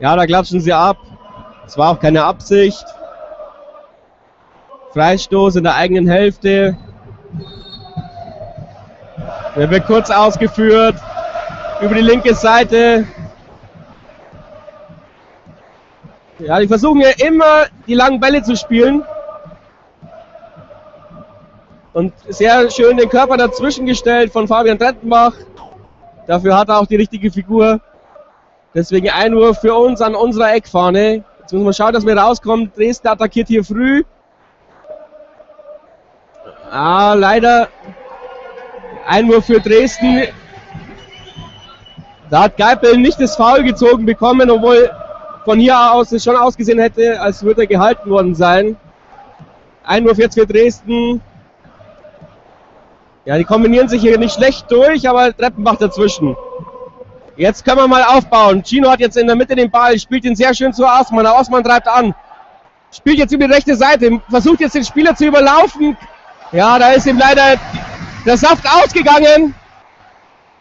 Ja, da klatschen sie ab. Es war auch keine Absicht. Freistoß in der eigenen Hälfte. Der wird kurz ausgeführt über die linke Seite. Ja, die versuchen ja immer die langen Bälle zu spielen. Und sehr schön den Körper dazwischen gestellt von Fabian Trettenbach. Dafür hat er auch die richtige Figur. Deswegen Einwurf für uns an unserer Eckfahne. Jetzt müssen wir schauen, dass wir rauskommen. Dresden attackiert hier früh. Ah, leider Einwurf für Dresden. Da hat Geipel nicht das Foul gezogen bekommen, obwohl von hier aus es schon ausgesehen hätte, als würde er gehalten worden sein. Einwurf jetzt für Dresden. Ja, die kombinieren sich hier nicht schlecht durch, aber Treppenbach dazwischen. Jetzt können wir mal aufbauen. Gino hat jetzt in der Mitte den Ball, spielt ihn sehr schön zu Ausmann. Ausmann treibt an. Spielt jetzt über die rechte Seite, versucht jetzt den Spieler zu überlaufen. Ja, da ist ihm leider der Saft ausgegangen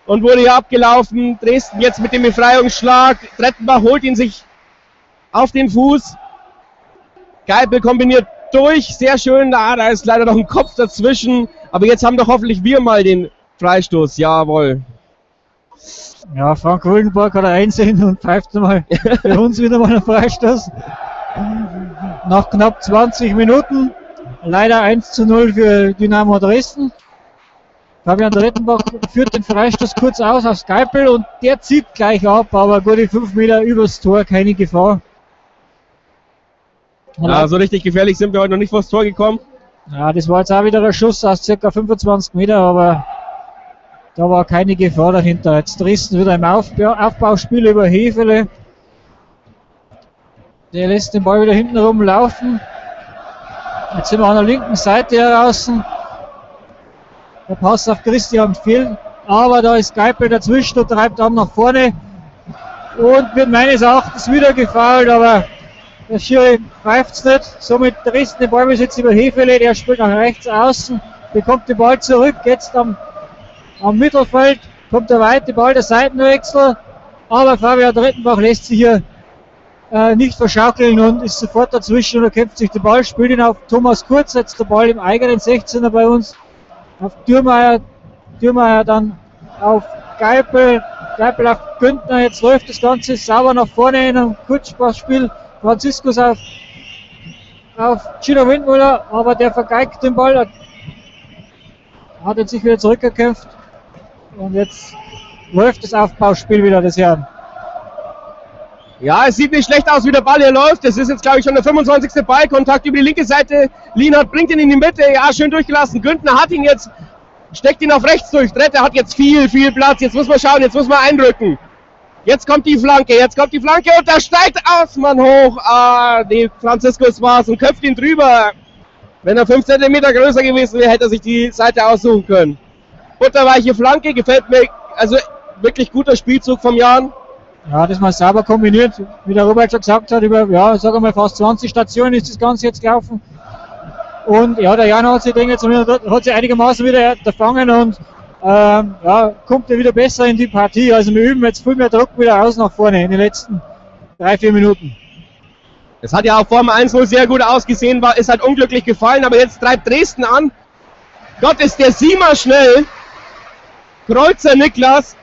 und wurde hier abgelaufen. Dresden jetzt mit dem Befreiungsschlag. Trettenbach holt ihn sich auf den Fuß. Geipel kombiniert durch, sehr schön. Da, da ist leider noch ein Kopf dazwischen. Aber jetzt haben doch hoffentlich wir mal den Freistoß. Jawohl. Ja, Frank Rügenborg hat er einsehen und pfeift mal für uns wieder mal einen Freistoß. Nach knapp 20 Minuten. Leider 1 zu 0 für Dynamo Dresden. Fabian Rettenbach führt den Freistoß kurz aus auf Skypel und der zieht gleich ab, aber gute 5 Meter übers Tor, keine Gefahr. Ja, so richtig gefährlich sind wir heute noch nicht vors Tor gekommen. Ja, das war jetzt auch wieder ein Schuss aus ca. 25 Meter, aber da war keine Gefahr dahinter. Jetzt Dresden wieder im Aufbau, Aufbauspiel über Hefele. Der lässt den Ball wieder hinten rumlaufen. Jetzt sind wir an der linken Seite heraus. Der Pass auf Christian fehlt, aber da ist Geipel dazwischen und treibt dann nach vorne und wird meines Erachtens wieder gefault, aber der Schiri pfeift es nicht. Somit Dresden den Ballbesitz über Hefele, der spielt nach rechts außen, bekommt den Ball zurück, jetzt am, am Mittelfeld, kommt der weite Ball, der Seitenwechsel, aber Fabian Drittenbach lässt sich hier äh, nicht verschaukeln und ist sofort dazwischen und kämpft sich den Ball, spielt ihn auf Thomas Kurz, jetzt der Ball im eigenen 16er bei uns, auf Dürmeier, Dürmeier dann auf Geipel, Geipel auf Güntner, jetzt läuft das Ganze sauber nach vorne in einem Kurzpassspiel, Franziskus auf, auf Gino Windmüller, aber der vergeigt den Ball, hat, jetzt sich wieder zurückgekämpft und jetzt läuft das Aufbauspiel wieder des Herrn. Ja, es sieht nicht schlecht aus, wie der Ball hier läuft. Das ist jetzt, glaube ich, schon der 25. Ballkontakt über die linke Seite. Lienhardt bringt ihn in die Mitte. Ja, schön durchgelassen. Güntner hat ihn jetzt, steckt ihn auf rechts durch. Drette hat jetzt viel, viel Platz. Jetzt muss man schauen, jetzt muss man eindrücken. Jetzt kommt die Flanke, jetzt kommt die Flanke und da steigt Ausmann hoch. Ah, die Franziskus war's und köpft ihn drüber. Wenn er 5 cm größer gewesen wäre, hätte er sich die Seite aussuchen können. Butterweiche Flanke, gefällt mir, also wirklich guter Spielzug vom Jan. Ja, das mal sauber kombiniert, wie der Robert schon gesagt hat, über, ja, wir mal fast 20 Stationen ist das Ganze jetzt gelaufen. Und ja, der Jan hat sich, denke ich, hat sich einigermaßen wieder erfangen und ähm, ja, kommt er wieder besser in die Partie. Also wir üben jetzt viel mehr Druck wieder aus nach vorne in den letzten drei, vier Minuten. Es hat ja auch vor dem 1-0 sehr gut ausgesehen, war, ist halt unglücklich gefallen, aber jetzt treibt Dresden an. Gott ist der Siemer schnell. Kreuzer Niklas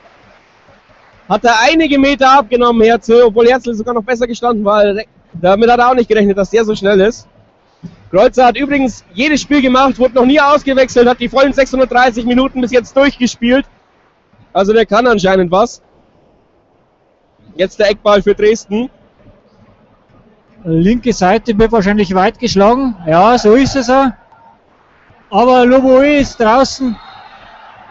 hat er einige Meter abgenommen, Herzl, obwohl Herzl sogar noch besser gestanden war. Damit hat er auch nicht gerechnet, dass der so schnell ist. Kreuzer hat übrigens jedes Spiel gemacht, wurde noch nie ausgewechselt, hat die vollen 630 Minuten bis jetzt durchgespielt. Also der kann anscheinend was. Jetzt der Eckball für Dresden. Linke Seite wird wahrscheinlich weit geschlagen. Ja, so ist es auch. Aber Loboe ist draußen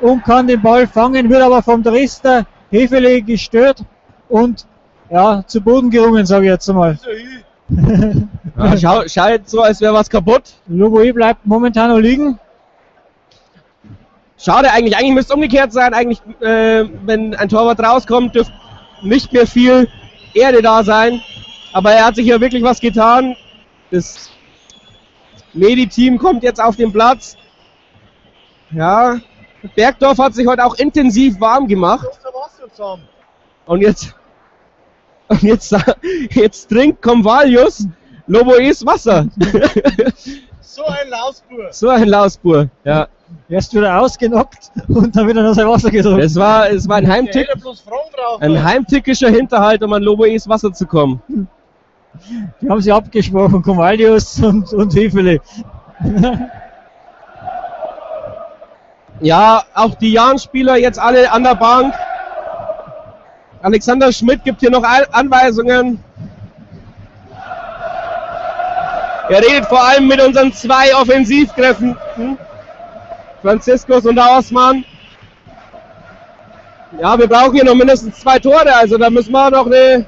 und kann den Ball fangen, wird aber vom Dresdner Hefele gestört und ja, zu Boden gerungen, sage ich jetzt einmal. ja, schau, schaut so, als wäre was kaputt. Loboe bleibt momentan noch liegen. Schade eigentlich, eigentlich müsste es umgekehrt sein. Eigentlich, äh, wenn ein Torwart rauskommt, dürfte nicht mehr viel Erde da sein. Aber er hat sich ja wirklich was getan. Das Medi-Team kommt jetzt auf den Platz. Ja, Bergdorf hat sich heute auch intensiv warm gemacht. Und jetzt, und jetzt, jetzt trinkt Convalius Loboes Wasser. So ein Lausbur. So ein Lausbur, ja. Erst wieder ausgenockt und dann wieder noch sein Wasser getrunken. Es war, es war ein Heimtick. Ein heimtückischer Hinterhalt, um an Lobo ins Wasser zu kommen. Die haben sie abgesprochen, Comaldius und, und Hefele. ja, auch die Jan-Spieler jetzt alle an der Bank. Alexander Schmidt gibt hier noch Anweisungen. Er redet vor allem mit unseren zwei Offensivkräften, Franziskus und Osman. Ja, wir brauchen hier noch mindestens zwei Tore, also da müssen wir noch eine,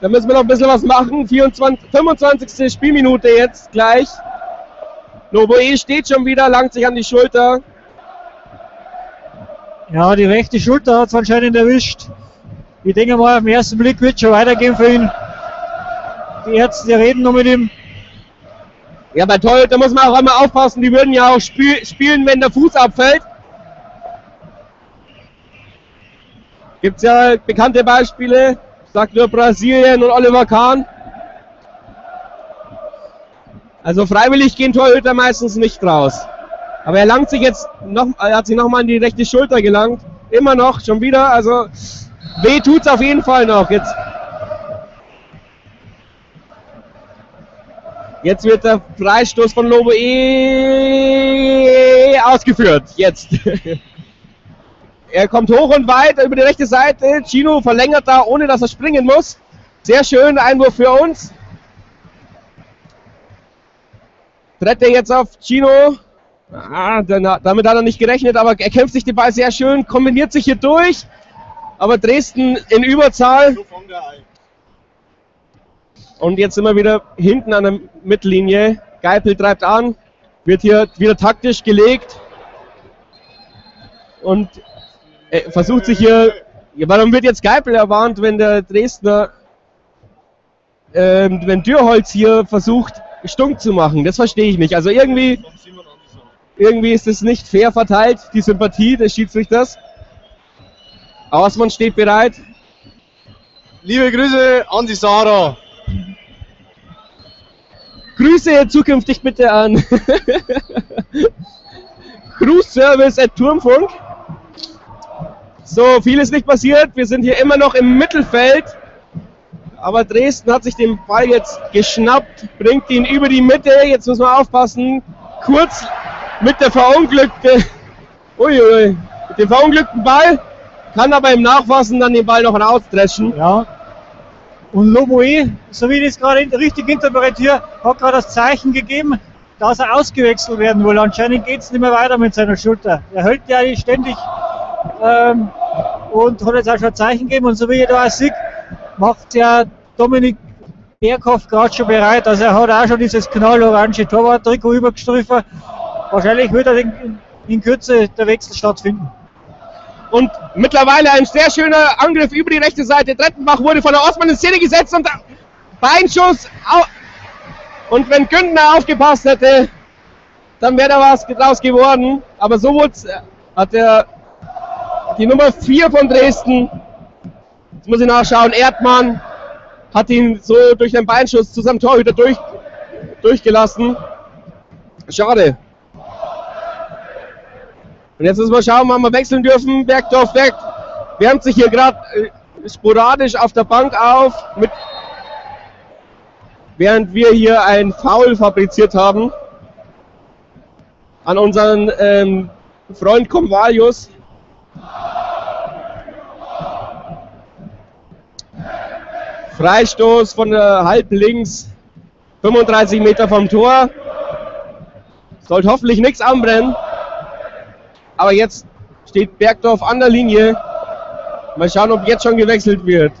da müssen wir noch ein bisschen was machen. 24, 25. Spielminute jetzt gleich. Novoe steht schon wieder, langt sich an die Schulter. Ja, die rechte Schulter hat es anscheinend erwischt. Ich denke mal, auf den ersten Blick wird schon weitergehen für ihn. Die Ärzte reden noch mit ihm. Ja, bei Torhüter muss man auch immer aufpassen, die würden ja auch spiel spielen, wenn der Fuß abfällt. Gibt es ja bekannte Beispiele, sagt nur Brasilien und Oliver Kahn. Also freiwillig gehen Torhüter meistens nicht raus. Aber er langt sich jetzt noch, er hat sich nochmal in die rechte Schulter gelangt. Immer noch, schon wieder. Also weh tut's auf jeden Fall noch. Jetzt Jetzt wird der Freistoß von Lobo E ausgeführt. Jetzt. er kommt hoch und weit über die rechte Seite. Chino verlängert da, ohne dass er springen muss. Sehr schön, Einwurf für uns. Tritt er jetzt auf Chino. Ah, damit hat er nicht gerechnet, aber er kämpft sich den Ball sehr schön, kombiniert sich hier durch. Aber Dresden in Überzahl. Und jetzt sind wir wieder hinten an der Mittellinie. Geipel treibt an, wird hier wieder taktisch gelegt und versucht sich hier. Warum wird jetzt Geipel erwarnt, wenn der Dresdner, äh, wenn Dürholz hier versucht, stunk zu machen? Das verstehe ich nicht. Also irgendwie, irgendwie ist es nicht fair verteilt, die Sympathie des Schiedsrichters. Ausmann steht bereit. Liebe Grüße an die Sarah. Grüße zukünftig bitte an Cruise-Service at Turmfunk. So, viel ist nicht passiert. Wir sind hier immer noch im Mittelfeld. Aber Dresden hat sich den Ball jetzt geschnappt, bringt ihn über die Mitte. Jetzt muss man aufpassen. Kurz mit der verunglückte, uiui, mit dem verunglückten Ball, kann aber im Nachfassen dann den Ball noch rausdreschen. Ja, und Loboe, so wie ich das gerade richtig interpretiere, hat gerade das Zeichen gegeben, dass er ausgewechselt werden will. Anscheinend geht es nicht mehr weiter mit seiner Schulter. Er hält ja ständig ähm, und hat jetzt auch schon ein Zeichen gegeben. Und so wie ich da sehe, macht ja Dominik Berghoff gerade schon bereit. Also er hat auch schon dieses knallorange Torwart-Trikot übergestriffen. Wahrscheinlich wird in, in Kürze der Wechsel stattfinden. Und mittlerweile ein sehr schöner Angriff über die rechte Seite. Drettenbach wurde von der Osman in Szene gesetzt und Beinschuss. Und wenn Günther aufgepasst hätte, dann wäre da was draus geworden. Aber so äh, hat er die Nummer 4 von Dresden, jetzt muss ich nachschauen, Erdmann, hat ihn so durch den Beinschuss zu seinem Torhüter durch, durchgelassen. Schade. Und jetzt müssen wir schauen, wann wir wechseln dürfen. Bergdorf weg. Wärmt sich hier gerade äh, sporadisch auf der Bank auf, mit, während wir hier ein Foul fabriziert haben an unseren ähm, Freund Convalius. Freistoß von der halb links, 35 Meter vom Tor. Sollte hoffentlich nichts anbrennen. Aber jetzt steht Bergdorf an der Linie. Mal schauen, ob jetzt schon gewechselt wird.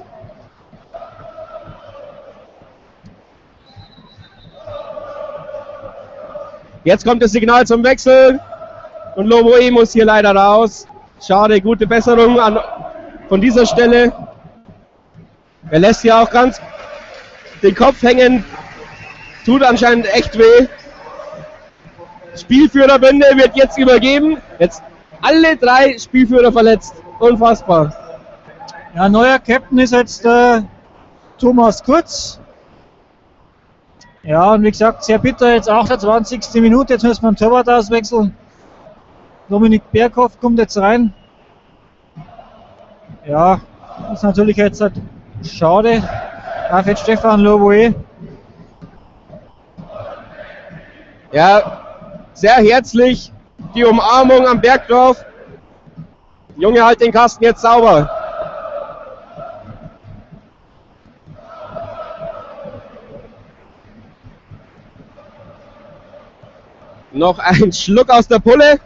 Jetzt kommt das Signal zum Wechsel und Loboe muss hier leider raus. Schade, gute Besserung an, von dieser Stelle. Er lässt hier auch ganz den Kopf hängen. Tut anscheinend echt weh. Spielführerbände wird jetzt übergeben. Jetzt alle drei Spielführer verletzt. Unfassbar. Ja, neuer Captain ist jetzt äh, Thomas Kurz. Ja, und wie gesagt, sehr bitter, jetzt 28. Minute, jetzt müssen wir einen Torwart auswechseln. Dominik Berghoff kommt jetzt rein. Ja, ist natürlich jetzt halt schade. Darf jetzt Stefan Loboe. Ja, sehr herzlich die Umarmung am Bergdorf. Junge, halt den Kasten jetzt sauber. Noch ein Schluck aus der Pulle.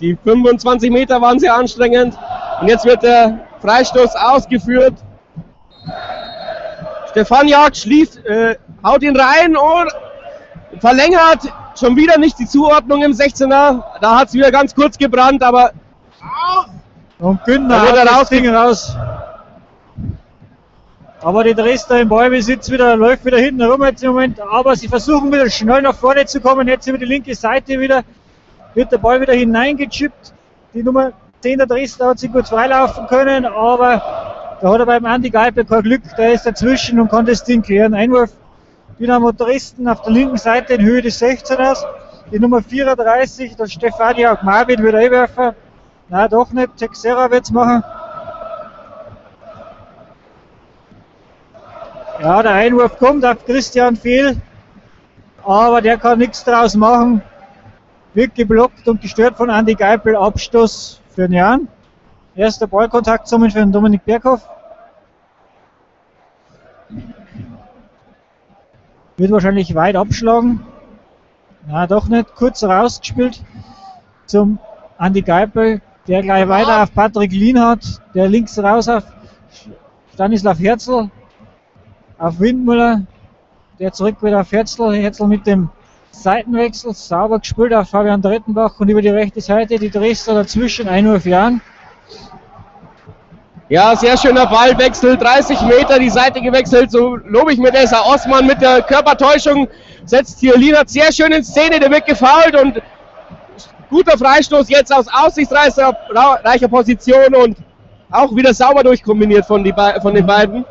Die 25 Meter waren sehr anstrengend. Und jetzt wird der Freistoß ausgeführt. Stefaniak schließt, äh, haut ihn rein und verlängert schon wieder nicht die Zuordnung im 16er. Da hat es wieder ganz kurz gebrannt, aber. Und Günther Da wird er das Ding raus. Aber die Dresdner im Ballbesitz wieder, läuft wieder hinten rum jetzt im Moment. Aber sie versuchen wieder schnell nach vorne zu kommen. Jetzt über die linke Seite wieder. Wird der Ball wieder hineingechippt. Die Nummer 10 der Dresdner hat sich gut freilaufen können, aber da hat er beim Andi Geipel kein Glück. Der ist dazwischen und kann das Ding klären. Einwurf Dynamo Dresden auf der linken Seite in Höhe des 16ers. Die Nummer 34, der Stefania Marvin wird einwerfen. Nein, doch nicht. Texera wird es machen. Ja, der Einwurf kommt auf Christian Fehl, aber der kann nichts draus machen. Wird geblockt und gestört von Andy Geipel. Abstoß für den Jan. Erster Ballkontakt somit für den Dominik Berghoff. Wird wahrscheinlich weit abschlagen. Na, doch nicht. Kurz rausgespielt zum Andy Geipel, der gleich weiter auf Patrick Lienhardt, der links raus auf Stanislav Herzl, auf Windmüller, der zurück wieder auf Herzl, Herzl mit dem Seitenwechsel, sauber gespielt auf Fabian Drettenbach und über die rechte Seite die Dresdner dazwischen, Einwurf Jan. Ja, sehr schöner Ballwechsel, 30 Meter die Seite gewechselt, so lobe ich das. Herr Osman mit der Körpertäuschung. Setzt hier Lienert sehr schön in Szene, der wird gefault und guter Freistoß jetzt aus aussichtsreicher Position und auch wieder sauber durchkombiniert von, die, von den beiden.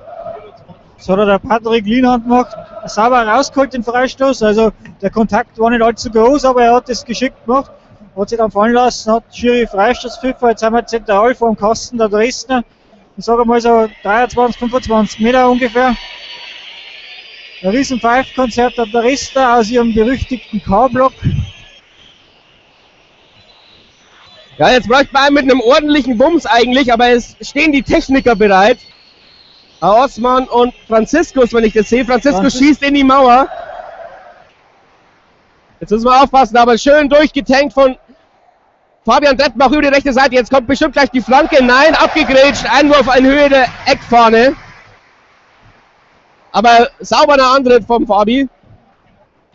So hat der Patrick Lienhardt gemacht, sauber rausgeholt den Freistoß, also der Kontakt war nicht allzu groß, aber er hat das geschickt gemacht, hat sich dann fallen lassen, hat Schiri Freistoßpfiffer, jetzt haben wir zentral vor dem Kasten der Dresdner, ich sage mal so 23, 25 Meter ungefähr. Ein riesen Pfeifkonzert der Dresdner aus ihrem berüchtigten K-Block. Ja, jetzt bräuchte man mit einem ordentlichen Bums eigentlich, aber es stehen die Techniker bereit. Herr Osman und Franziskus, wenn ich das sehe. Franziskus Franzis- schießt in die Mauer. Jetzt müssen wir aufpassen, aber schön durchgetankt von Fabian Dettenbach über die rechte Seite. Jetzt kommt bestimmt gleich die Flanke. Nein, abgegrätscht. Einwurf in Höhe der Eckfahne. Aber sauberer Antritt vom Fabi,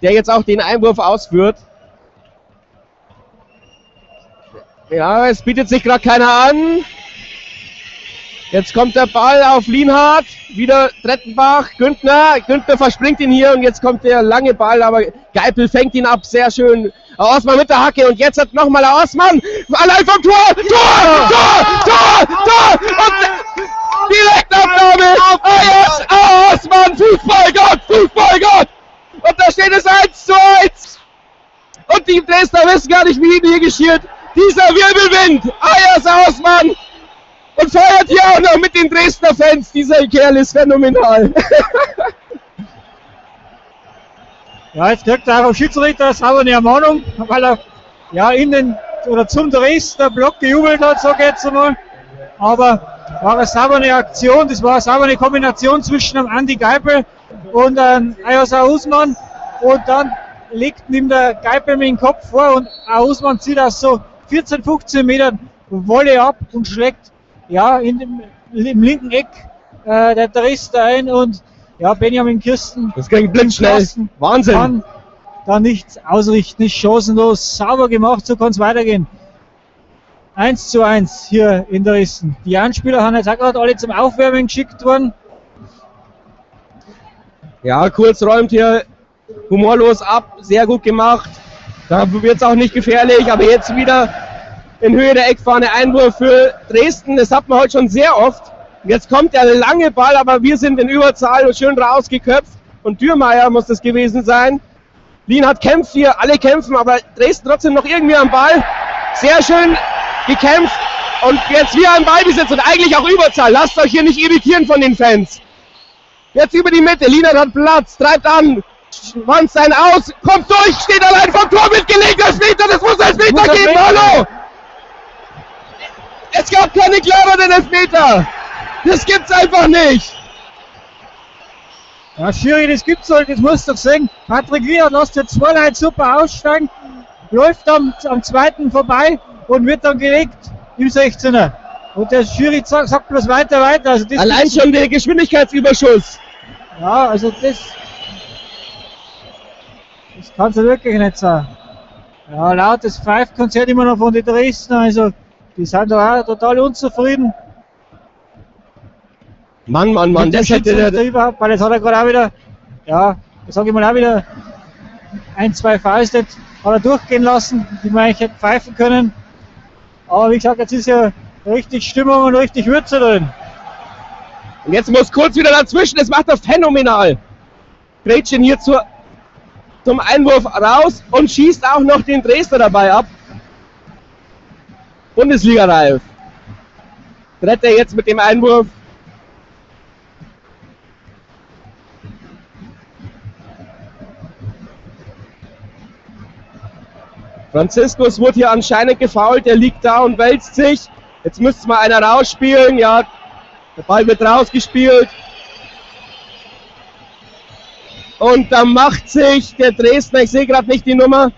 der jetzt auch den Einwurf ausführt. Ja, es bietet sich gerade keiner an. Jetzt kommt der Ball auf Lienhardt, wieder Trettenbach, Günther, Günther verspringt ihn hier und jetzt kommt der lange Ball, aber Geipel fängt ihn ab, sehr schön. Osman mit der Hacke und jetzt hat nochmal Osman, allein vom Tor, Tor, Tor, Tor, Tor. Und Direktabnahme, Ayas, Osman, Fußballgott, Fußballgott und da steht es 1 zu 1 und die Dresdner wissen gar nicht, wie ihnen hier geschieht. Dieser Wirbelwind, Ayas Osman, und feiert hier auch noch mit den Dresdner Fans. Dieser Kerl ist phänomenal. Ja, jetzt kriegt er vom Schiedsrichter sauber eine Ermahnung, weil er ja in den oder zum Dresdner Block gejubelt hat, so geht's einmal. Aber war eine saubere Aktion, das war eine saubere Kombination zwischen einem Andi Geipel und einem Ayasa Usman und dann legt ihm der Geipel mit dem Kopf vor und Usman zieht aus so 14, 15 Metern Wolle ab und schlägt ja in dem, im linken Eck äh, der Dresdner ein und ja, Benjamin Kirsten Das ging blitzschnell. Klassen. Wahnsinn. kann da nichts ausrichten, ist chancenlos, sauber gemacht, so kann es weitergehen. 1 zu 1 hier in Dresden. Die Anspieler haben jetzt auch gerade alle zum Aufwärmen geschickt worden. Ja, Kurz räumt hier humorlos ab. Sehr gut gemacht. Da wird es auch nicht gefährlich. Aber jetzt wieder in Höhe der Eckfahne Einwurf für Dresden. Das hat man heute schon sehr oft. Jetzt kommt der lange Ball, aber wir sind in Überzahl und schön rausgeköpft und Dürrmeier muss das gewesen sein. Lienhardt kämpft hier, alle kämpfen, aber Dresden trotzdem noch irgendwie am Ball. Sehr schön gekämpft und jetzt wieder ein Ballbesitz und eigentlich auch Überzahl. Lasst euch hier nicht irritieren von den Fans. Jetzt über die Mitte, Lienhardt hat Platz, treibt an, schwanzt sein aus, kommt durch, steht allein vom Tor mitgelegt, das Meter, das muss als Meter geben, hallo! Es gab keine klareren Elfmeter! Das gibt's einfach nicht! Ja, Schiri, das gibt's halt, das musst du doch sehen. Patrick Wiener lässt jetzt zwei Leute super aussteigen, läuft am, am zweiten vorbei und wird dann gelegt im 16er. Und der Schiri sagt, sagt bloß weiter, weiter. Also das Allein schon der Geschwindigkeitsüberschuss. Ja, also das. Das kann es wirklich nicht sein. Ja, lautes Pfeifkonzert immer noch von den Dresdner, also die sind da auch total unzufrieden. Mann, Mann, Mann, das hätte Schiedsrichter der, überhaupt, weil jetzt hat er gerade auch wieder, ja, sag ich mal auch wieder ein, zwei Fouls jetzt hat er durchgehen lassen, die man eigentlich hätte pfeifen können. Aber wie gesagt, jetzt ist ja richtig Stimmung und richtig Würze drin. Und jetzt muss kurz wieder dazwischen, das macht er phänomenal. Gretchen hier zur, zum Einwurf raus und schießt auch noch den Dresdner dabei ab. Bundesliga-reif. Dritter jetzt mit dem Einwurf. Franziskus wurde hier anscheinend gefault, der liegt da und wälzt sich. Jetzt müsste mal einer rausspielen. Ja, der Ball wird rausgespielt. Und da macht sich der Dresdner, ich sehe gerade nicht die Nummer,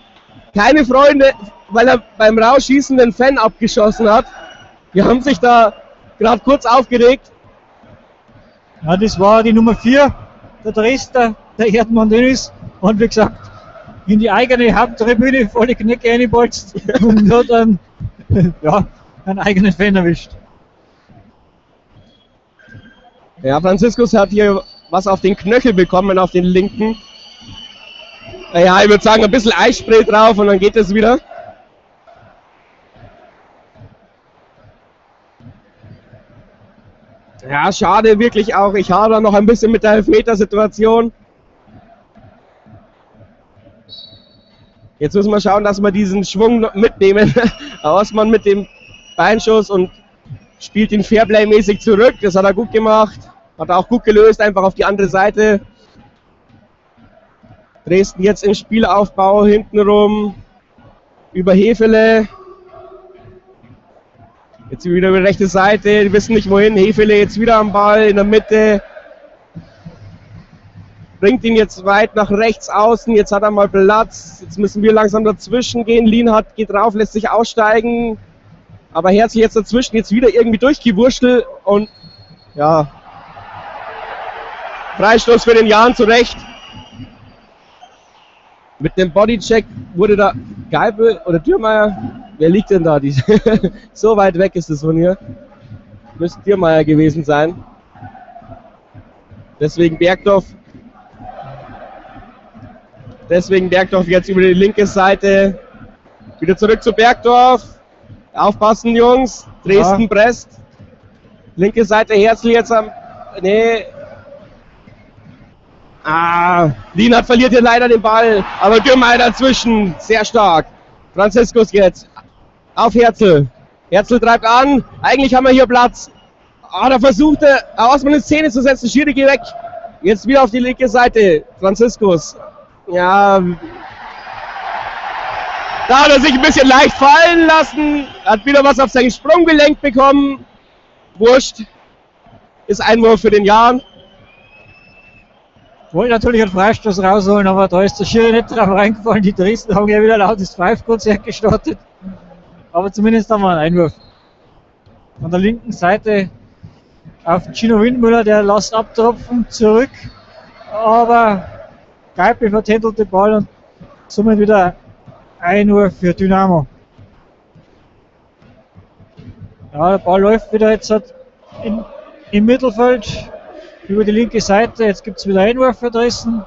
keine Freunde, weil er beim Rausschießen den Fan abgeschossen hat. Die haben sich da gerade kurz aufgeregt. Ja, das war die Nummer 4, der Dresdner, der Erdmann Dennis. Und wie gesagt, in die eigene Haupttribüne volle Knecke reinbolzt und hat dann ja, einen eigenen Fan erwischt. Ja, Franziskus hat hier was auf den Knöchel bekommen, auf den linken. Ja, ich würde sagen, ein bisschen Eisspray drauf und dann geht es wieder. Ja, schade wirklich auch. Ich habe noch ein bisschen mit der Elfmetersituation. Jetzt müssen wir schauen, dass wir diesen Schwung mitnehmen. Hausmann mit dem Beinschuss und spielt ihn Fairplay-mäßig zurück. Das hat er gut gemacht. Hat er auch gut gelöst, einfach auf die andere Seite. Dresden jetzt im Spielaufbau hintenrum. Über Hefele. Jetzt wieder über die rechte Seite. Die wissen nicht wohin. Hefele jetzt wieder am Ball in der Mitte. Bringt ihn jetzt weit nach rechts außen. Jetzt hat er mal Platz. Jetzt müssen wir langsam dazwischen gehen. Lienhardt geht drauf, lässt sich aussteigen. Aber Herzl jetzt dazwischen, jetzt wieder irgendwie durchgewurschtelt und ja. Freistoß für den Jan zurecht. Mit dem Bodycheck wurde da Geibel oder Dürrmeier. Wer liegt denn da? So weit weg ist es von hier. Müsste Dürrmeier gewesen sein. Deswegen Bergdorf. Deswegen Bergdorf jetzt über die linke Seite. Wieder zurück zu Bergdorf. Aufpassen, Jungs. Dresden Ja. presst. Linke Seite Herzl jetzt am. Nee. Ah, Lienhardt verliert hier leider den Ball, aber Dürrmeier dazwischen. Sehr stark. Franziskus jetzt. Auf Herzl. Herzl treibt an. Eigentlich haben wir hier Platz. Ah, da versucht er, Ausmann in Szene zu setzen. Schiri geht weg. Jetzt wieder auf die linke Seite. Franziskus. Ja, da hat er sich ein bisschen leicht fallen lassen, hat wieder was auf sein Sprunggelenk bekommen. Wurscht. Ist Einwurf für den Jan. Wollte natürlich einen Freistoß rausholen, aber da ist der Schiri nicht drauf reingefallen. Die Dresden haben ja wieder lautes Pfeifkonzert gestartet. Aber zumindest haben wir einen Einwurf. An der linken Seite auf Gino Windmüller, der lässt abtropfen, zurück. Aber Geipel vertändelt den Ball und somit wieder Einwurf für Dynamo. Ja, der Ball läuft wieder jetzt halt in, im Mittelfeld über die linke Seite. Jetzt gibt es wieder Einwurf für Dresden.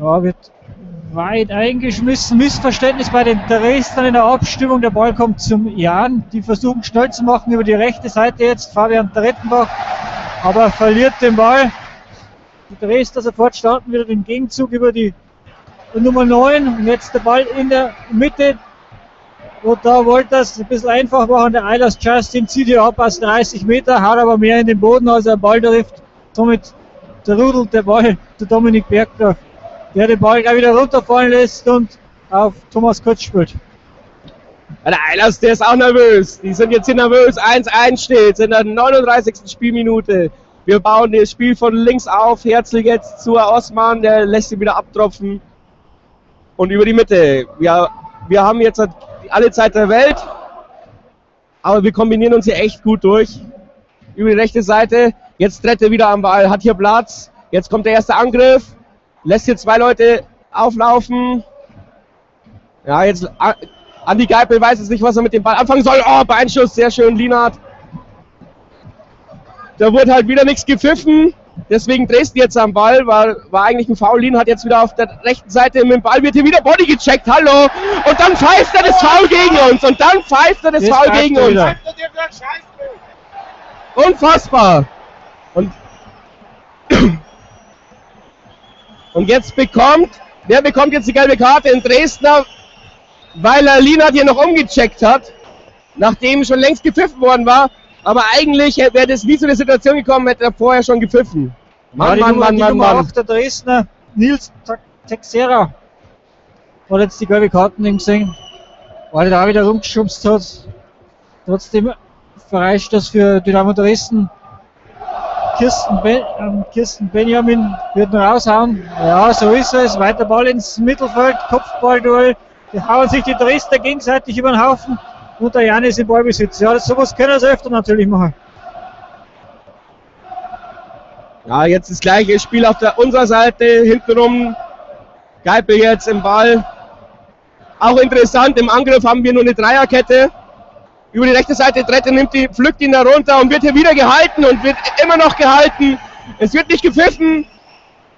Ja, wird weit eingeschmissen. Missverständnis bei den Dresdnern in der Abstimmung. Der Ball kommt zum Jan. Die versuchen schnell zu machen über die rechte Seite jetzt. Fabian Trettenbach, aber verliert den Ball. Die Dresdner sofort starten wieder den Gegenzug über die Nummer 9 und jetzt der Ball in der Mitte. Und da wollte das ein bisschen einfach machen. Der Eilers Justin zieht hier ab aus 30 Meter, hat aber mehr in den Boden, als er Ball trifft. Somit rudelt der Ball zu Dominik Bergdorf, der den Ball gleich wieder runterfallen lässt und auf Thomas Kutsch spielt. Der Eilers, der ist auch nervös. Die sind jetzt hier nervös. 1-1 steht in der 39. Spielminute. Wir bauen das Spiel von links auf. Herzlich jetzt zu Osman, der lässt sie wieder abtropfen. Und über die Mitte. Wir, wir haben jetzt alle Zeit der Welt. Aber wir kombinieren uns hier echt gut durch. Über die rechte Seite. Jetzt Trette wieder am Ball, hat hier Platz. Jetzt kommt der erste Angriff. Lässt hier zwei Leute auflaufen. Ja, jetzt Andi Geipel weiß jetzt nicht, was er mit dem Ball anfangen soll. Oh, Beinschuss, sehr schön, Linard. Da wurde halt wieder nichts gepfiffen. Deswegen Dresden jetzt am Ball, war, war eigentlich ein Foul. Lin hat jetzt wieder auf der rechten Seite mit dem Ball, wird hier wieder Body gecheckt. Hallo! Und dann pfeift er das Foul gegen uns. Und dann pfeift er das Jetzt Foul gegen uns. Unfassbar. Und, und jetzt bekommt, wer bekommt jetzt die gelbe Karte? In Dresdner weil er Linat hier noch umgecheckt hat, nachdem schon längst gepfiffen worden war. Aber eigentlich wäre das nie zu der Situation gekommen, hätte er vorher schon gepfiffen. Mann, ja, Mann, Nummer, Mann, Mann, Nummer Mann. 8 der Dresdner, Nils Texera, hat jetzt die gelbe Karten gesehen, weil er da wieder rumgeschubst hat. Trotzdem verreicht das für Dynamo Dresden. Kirsten, ben, ähm, Kirsten Benjamin wird noch raushauen. Ja, so ist es. Weiter Ball ins Mittelfeld, Kopfballduell. Die hauen sich die Dresdner gegenseitig über den Haufen und der Janis im Ballbesitz. Ja, sowas können sie öfter natürlich machen. Ja, jetzt das gleiche Spiel auf der unserer Seite, hintenrum. Geipel jetzt im Ball. Auch interessant, im Angriff haben wir nur eine Dreierkette. Über die rechte Seite Drette nimmt die, pflückt ihn da runter und wird hier wieder gehalten und wird immer noch gehalten. Es wird nicht gepfiffen.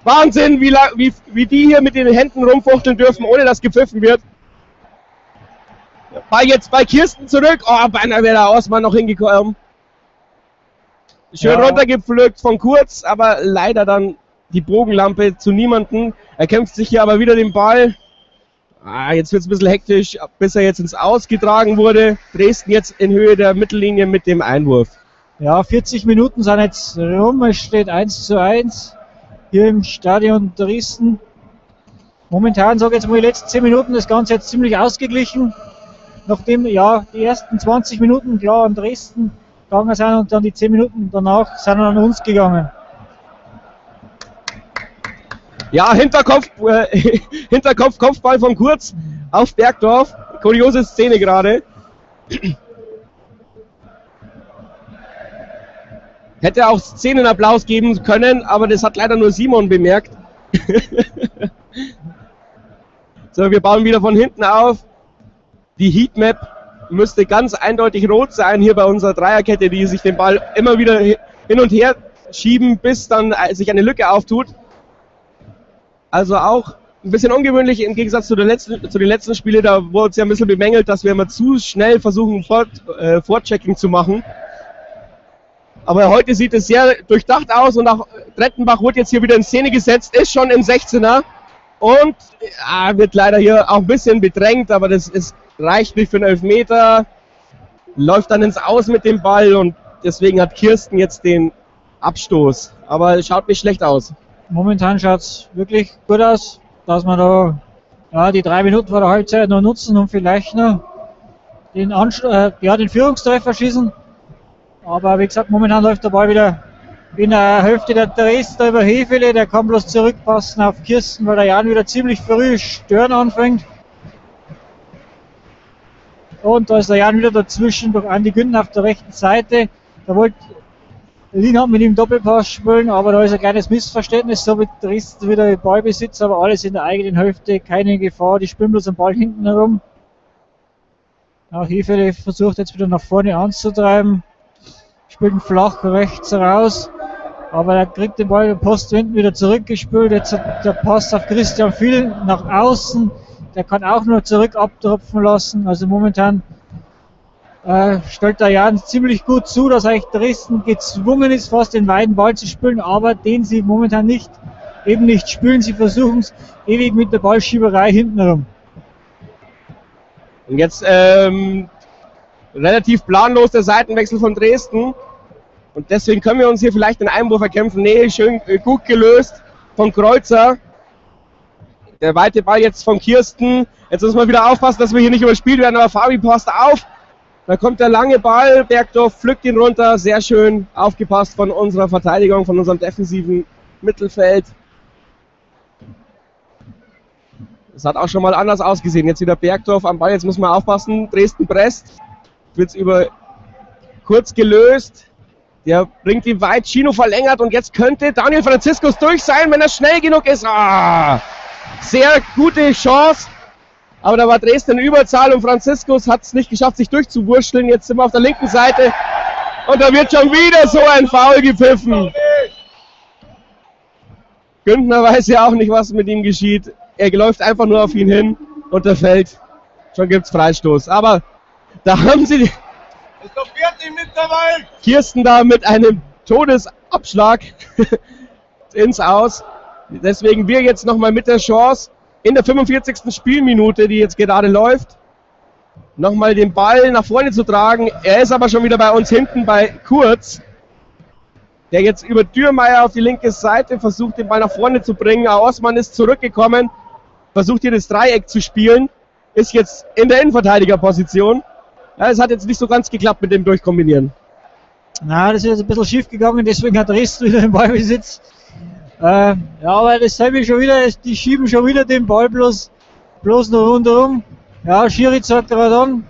Wahnsinn, wie, wie, wie die hier mit den Händen rumfuchteln dürfen, ohne dass gepfiffen wird. Ball jetzt bei Kirsten zurück. Oh, beinahe wäre der Ausmann noch hingekommen. Schön ja. runtergepflückt von Kurz, aber leider dann die Bogenlampe zu niemanden. Er kämpft sich hier aber wieder den Ball. Ah, jetzt wird es ein bisschen hektisch, bis er jetzt ins Ausgetragen wurde. Dresden jetzt in Höhe der Mittellinie mit dem Einwurf. Ja, 40 Minuten sind jetzt rum. Es steht 1 zu 1 hier im Stadion Dresden. Momentan, sage ich jetzt mal, die letzten 10 Minuten das Ganze jetzt ziemlich ausgeglichen nachdem ja die ersten 20 Minuten klar an Dresden gegangen sind und dann die 10 Minuten danach sind an uns gegangen. Ja, Hinterkopf, äh, Hinterkopf, Kopfball von Kurz auf Bergdorf. Kuriose Szene gerade. Hätte auch Szenenapplaus geben können, aber das hat leider nur Simon bemerkt. so, wir bauen wieder von hinten auf. Die Heatmap müsste ganz eindeutig rot sein hier bei unserer Dreierkette, die sich den Ball immer wieder hin und her schieben, bis dann sich eine Lücke auftut. Also auch ein bisschen ungewöhnlich im Gegensatz zu, letzten, zu den letzten Spielen. Da wurde es ja ein bisschen bemängelt, dass wir immer zu schnell versuchen, Fort, äh, Fortchecking zu machen. Aber heute sieht es sehr durchdacht aus und auch Drettenbach wurde jetzt hier wieder in Szene gesetzt, ist schon im 16er und ja, wird leider hier auch ein bisschen bedrängt, aber das ist reicht nicht für einen Elfmeter, läuft dann ins Aus mit dem Ball und deswegen hat Kirsten jetzt den Abstoß. Aber es schaut nicht schlecht aus. Momentan schaut es wirklich gut aus, dass wir da ja, die drei Minuten vor der Halbzeit noch nutzen und vielleicht noch den, Anst äh, ja, den Führungstreffer schießen. Aber wie gesagt, momentan läuft der Ball wieder in der Hälfte der Dresdner über Hefele. Der kann bloß zurückpassen auf Kirsten, weil der Jan wieder ziemlich früh stören anfängt. Und da ist der Jan wieder dazwischen durch Andi Günden auf der rechten Seite. Da wollte Lin mit ihm Doppelpass spielen, aber da ist ein kleines Missverständnis. So wird Dresden wieder Ballbesitz, aber alles in der eigenen Hälfte, keine Gefahr. Die spielen bloß am Ball hinten herum. Auch Hefele versucht jetzt wieder nach vorne anzutreiben. Spielt flach rechts raus. Aber er kriegt den Ball Postwenden wieder zurückgespült. Jetzt hat der Pass auf Christian Viel nach außen. Der kann auch nur zurück abtropfen lassen. Also momentan äh, stellt der Jan ziemlich gut zu, dass eigentlich Dresden gezwungen ist, fast den weiten Ball zu spielen, aber den sie momentan nicht, eben nicht spielen. Sie versuchen es ewig mit der Ballschieberei hintenrum. Und jetzt ähm, relativ planlos der Seitenwechsel von Dresden. Und deswegen können wir uns hier vielleicht den Einwurf erkämpfen. Nee, schön äh, gut gelöst von Kreuzer. Der weite Ball jetzt von Kirsten. Jetzt müssen wir wieder aufpassen, dass wir hier nicht überspielt werden, aber Fabi passt auf. Da kommt der lange Ball, Bergdorf pflückt ihn runter, sehr schön aufgepasst von unserer Verteidigung, von unserem defensiven Mittelfeld. Es hat auch schon mal anders ausgesehen. Jetzt wieder Bergdorf am Ball, jetzt muss man aufpassen. Dresden presst, wird über kurz gelöst. Der bringt ihn weit, Chino verlängert und jetzt könnte Daniel Franziskus durch sein, wenn er schnell genug ist. Ah, sehr gute Chance aber da war Dresden in Überzahl und Franziskus hat es nicht geschafft, sich durchzuwurschteln. Jetzt sind wir auf der linken Seite und da wird schon wieder so ein Foul gepfiffen. Günther weiß ja auch nicht, was mit ihm geschieht. Er läuft einfach nur auf ihn hin und er fällt. Schon gibt es Freistoß. Aber da haben sie Kirsten da mit einem Todesabschlag ins Aus. Deswegen wir jetzt nochmal mit der Chance in der 45. Spielminute, die jetzt gerade läuft, nochmal den Ball nach vorne zu tragen. Er ist aber schon wieder bei uns hinten bei Kurz, der jetzt über Dürrmeier auf die linke Seite versucht, den Ball nach vorne zu bringen. Osman ist zurückgekommen, versucht hier das Dreieck zu spielen, ist jetzt in der Innenverteidigerposition. Ja, es hat jetzt nicht so ganz geklappt mit dem Durchkombinieren. Na, das ist jetzt ein bisschen schief gegangen, deswegen hat Rest wieder den Ballbesitz. Äh, ja, aber dasselbe schon wieder, die schieben schon wieder den Ball bloß, bloß noch rundherum. Ja, Schiri sagt gerade an,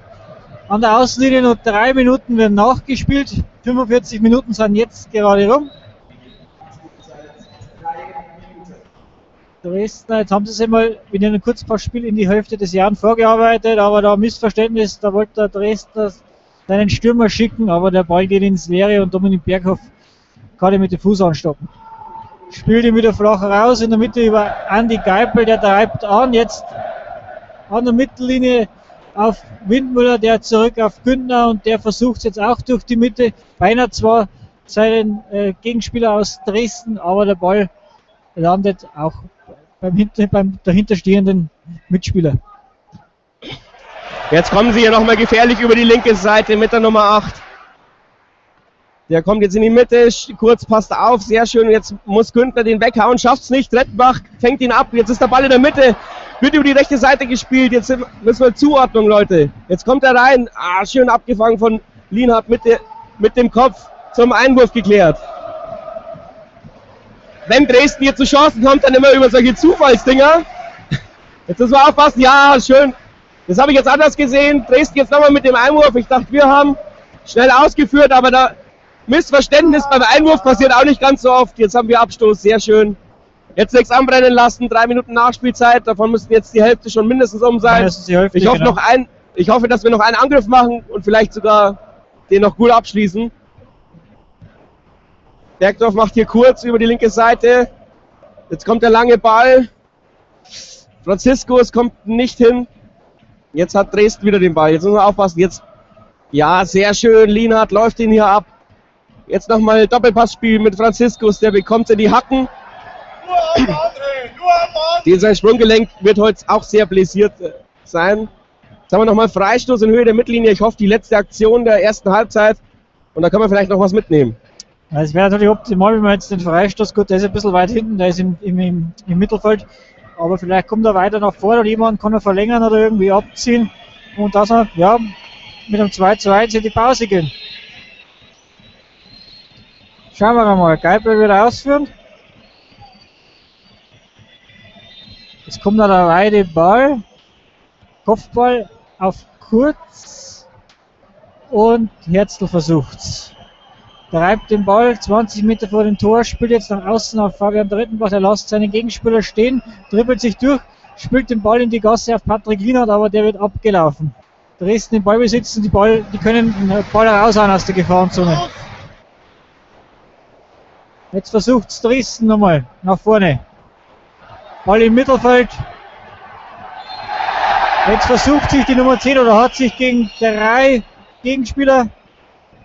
an der Außenlinie noch drei Minuten werden nachgespielt. 45 Minuten sind jetzt gerade rum. Dresden, jetzt haben sie sich mal mit einem Kurzpassspiel in die Hälfte des Jahres vorgearbeitet, aber da Missverständnis, da wollte der Dresdner seinen Stürmer schicken, aber der Ball geht ins Leere und Dominik Berghoff kann ihn mit dem Fuß anstoppen spielt ihn wieder flach raus, in der Mitte über Andy Geipel, der treibt an, jetzt an der Mittellinie auf Windmüller, der zurück auf Günther und der versucht es jetzt auch durch die Mitte, beinahe zwar seinen äh, Gegenspieler aus Dresden, aber der Ball landet auch beim, hinter, beim dahinterstehenden Mitspieler. Jetzt kommen sie hier nochmal gefährlich über die linke Seite mit der Nummer 8. Der kommt jetzt in die Mitte, kurz passt auf, sehr schön. Jetzt muss Günther den weghauen, schafft es nicht. Rettenbach fängt ihn ab. Jetzt ist der Ball in der Mitte, wird über die rechte Seite gespielt. Jetzt müssen wir Zuordnung, Leute. Jetzt kommt er rein. Ah, schön abgefangen von Lienhardt mit, mit dem Kopf zum Einwurf geklärt. Wenn Dresden hier zu Chancen kommt, dann immer über solche Zufallsdinger. Jetzt müssen wir aufpassen. Ja, schön. Das habe ich jetzt anders gesehen. Dresden jetzt nochmal mit dem Einwurf. Ich dachte, wir haben schnell ausgeführt, aber da Missverständnis beim Einwurf passiert auch nicht ganz so oft. Jetzt haben wir Abstoß, sehr schön. Jetzt nichts anbrennen lassen, drei Minuten Nachspielzeit. Davon müssten jetzt die Hälfte schon mindestens um sein. Hälfte, ich, hoffe genau. noch ein, ich hoffe, dass wir noch einen Angriff machen und vielleicht sogar den noch gut abschließen. Bergdorf macht hier kurz über die linke Seite. Jetzt kommt der lange Ball. Francisco, es kommt nicht hin. Jetzt hat Dresden wieder den Ball. Jetzt müssen wir aufpassen. Jetzt, ja, sehr schön. Lienhardt läuft ihn hier ab. Jetzt nochmal Doppelpassspiel mit Franziskus, der bekommt in die Hacken. Dieser Sprunggelenk wird heute auch sehr bläsiert äh, sein. Jetzt haben wir nochmal Freistoß in Höhe der Mittellinie. Ich hoffe, die letzte Aktion der ersten Halbzeit. Und da kann man vielleicht noch was mitnehmen. Es wäre natürlich optimal, wenn man jetzt den Freistoß, gut, der ist ein bisschen weit hinten, der ist im, im, im, im Mittelfeld. Aber vielleicht kommt er weiter nach vorne oder jemand kann er verlängern oder irgendwie abziehen. Und dass er, ja, mit einem 2 zu 1 in die Pause gehen. Schauen wir mal, Geipel wird ausführen. Jetzt kommt noch der weite Ball. Kopfball auf kurz. Und Herzl versucht's. Treibt den Ball 20 Meter vor dem Tor, spielt jetzt nach außen auf Fabian Drittenbach. Er lässt seinen Gegenspieler stehen, dribbelt sich durch, spielt den Ball in die Gasse auf Patrick Lienert, aber der wird abgelaufen. Dresden den Ball besitzen, die, Ball, die können den Ball raushauen aus der Gefahrenzone. Jetzt versucht es Dresden nochmal nach vorne. Ball im Mittelfeld. Jetzt versucht sich die Nummer 10 oder hat sich gegen drei Gegenspieler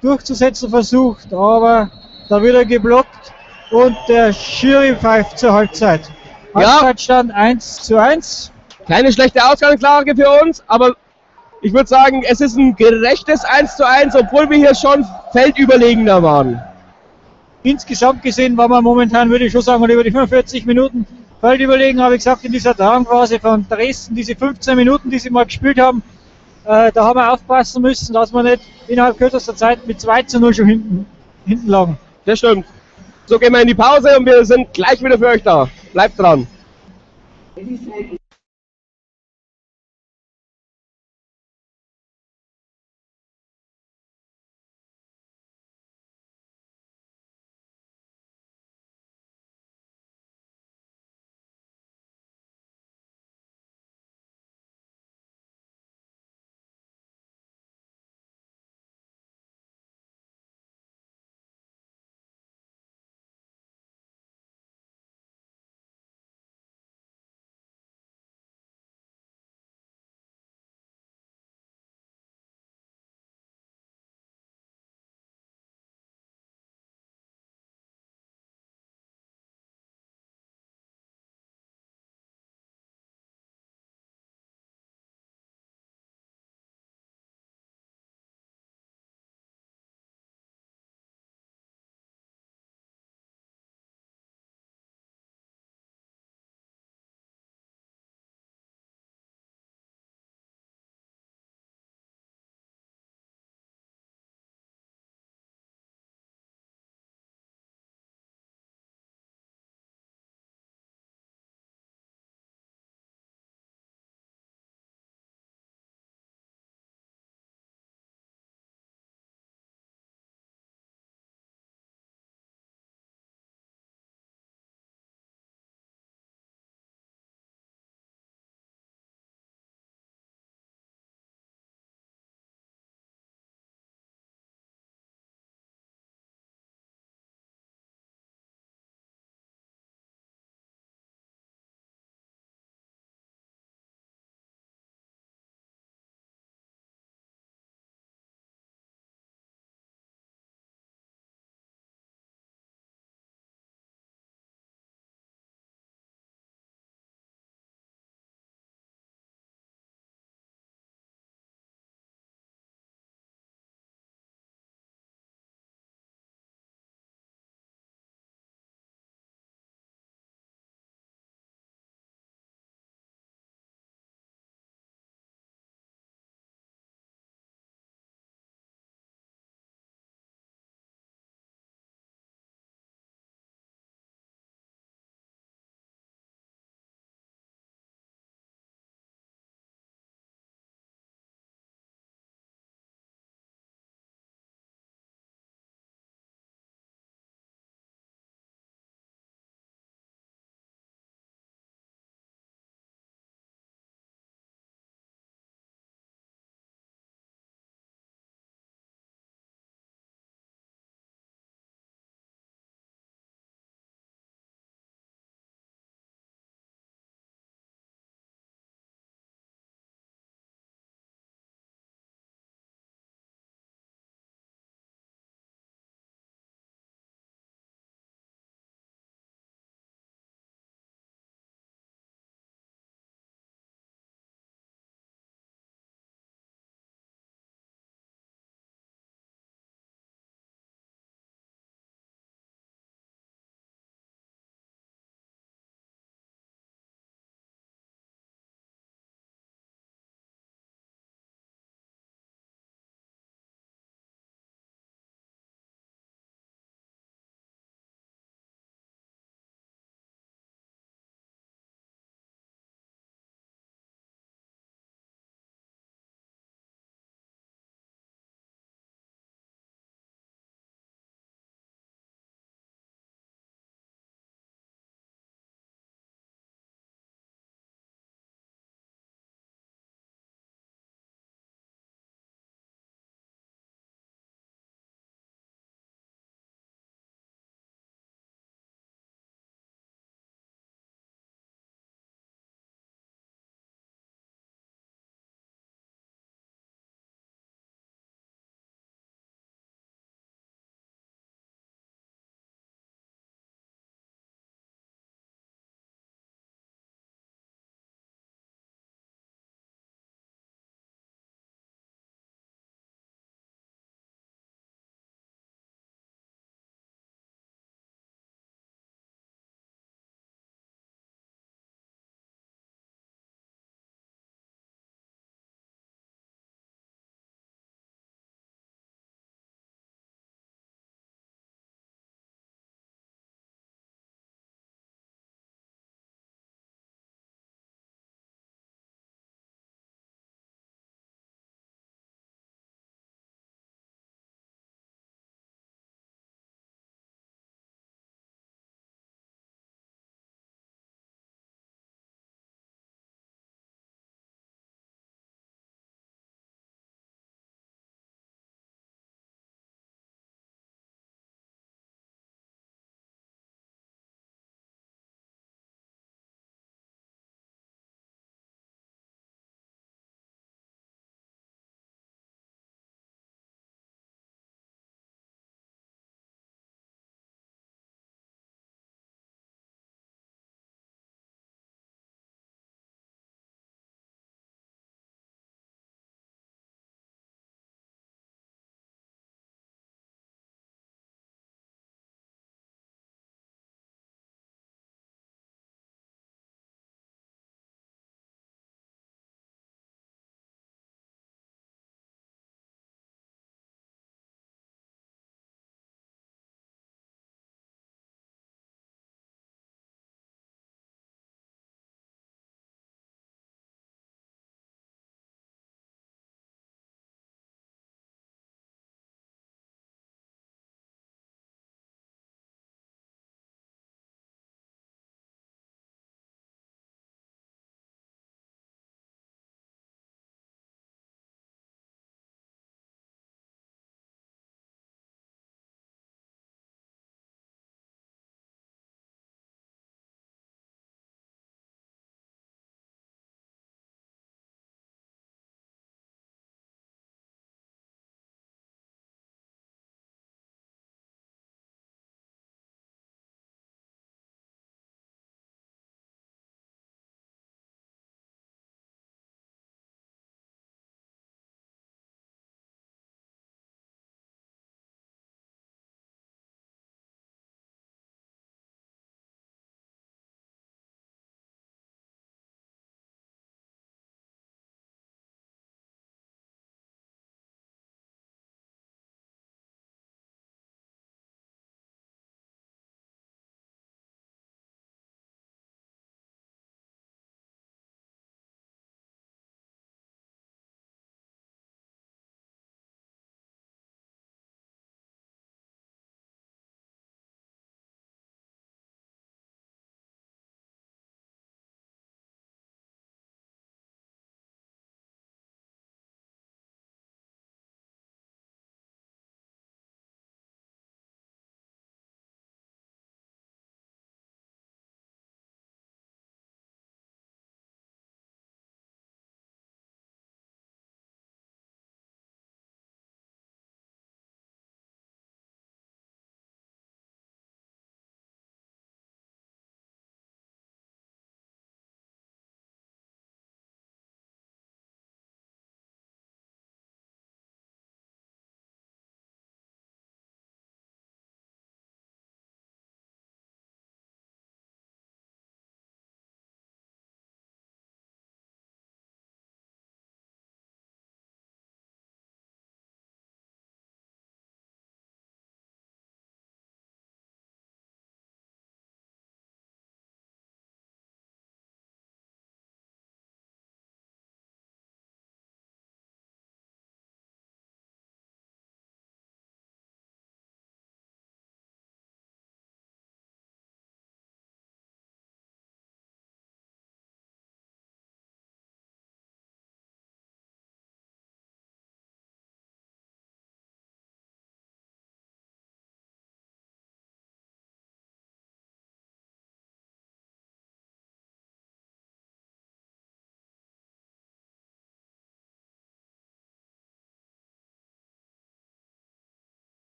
durchzusetzen versucht, aber da wird er geblockt und der Schiri pfeift zur Halbzeit. Ja. Halbzeitstand 1 zu 1. Keine schlechte Ausgangslage für uns, aber ich würde sagen, es ist ein gerechtes 1 zu 1, obwohl wir hier schon feldüberlegender waren. Insgesamt gesehen war man momentan, würde ich schon sagen, über die 45 Minuten Feld überlegen, habe ich gesagt, in dieser Drangphase von Dresden, diese 15 Minuten, die sie mal gespielt haben, äh, da haben wir aufpassen müssen, dass wir nicht innerhalb kürzester Zeit mit 2 zu 0 schon hinten, hinten lagen. Das stimmt. So gehen wir in die Pause und wir sind gleich wieder für euch da. Bleibt dran.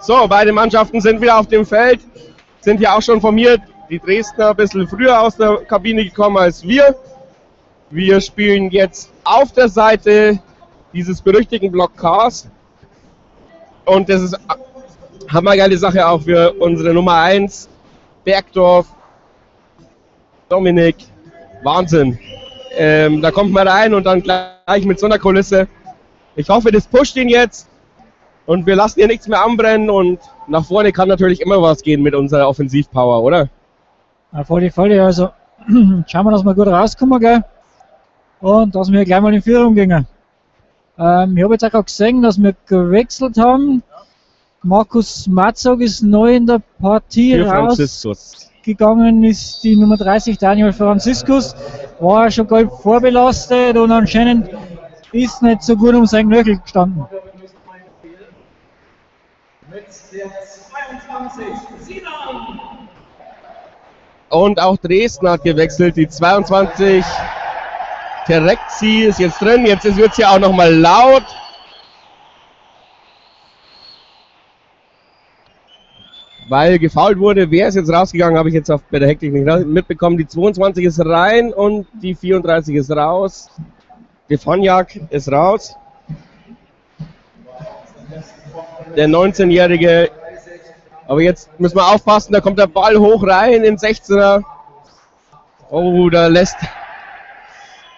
So, beide Mannschaften sind wieder auf dem Feld, sind ja auch schon formiert. Die Dresdner ein bisschen früher aus der Kabine gekommen als wir. Wir spielen jetzt auf der Seite dieses berüchtigten Block Cars. Und das ist hammergeile Sache auch für unsere Nummer 1, Bergdorf, Dominik. Wahnsinn. Ähm, da kommt man rein und dann gleich mit so einer Kulisse. Ich hoffe, das pusht ihn jetzt und wir lassen hier nichts mehr anbrennen und nach vorne kann natürlich immer was gehen mit unserer Offensivpower, oder? Auf alle Fälle, also schauen wir, dass wir gut rauskommen, gell? Und dass wir gleich mal in Führung gehen. Ähm, ich habe jetzt auch gesehen, dass wir gewechselt haben. Markus Matzog ist neu in der Partie Für rausgegangen, ist die Nummer 30 Daniel Franziskus. War schon gelb vorbelastet und anscheinend ist nicht so gut um sein Knöchel gestanden. Mit der 22 Sinan. Und auch Dresden hat gewechselt. Die 22 Terexi ist jetzt drin. Jetzt wird es hier auch nochmal laut. Weil gefault wurde. Wer ist jetzt rausgegangen, habe ich jetzt bei der Hektik nicht mitbekommen. Die 22 ist rein und die 34 ist raus. Defonjak ist raus der 19-Jährige. Aber jetzt müssen wir aufpassen, da kommt der Ball hoch rein in 16er. Oh, da lässt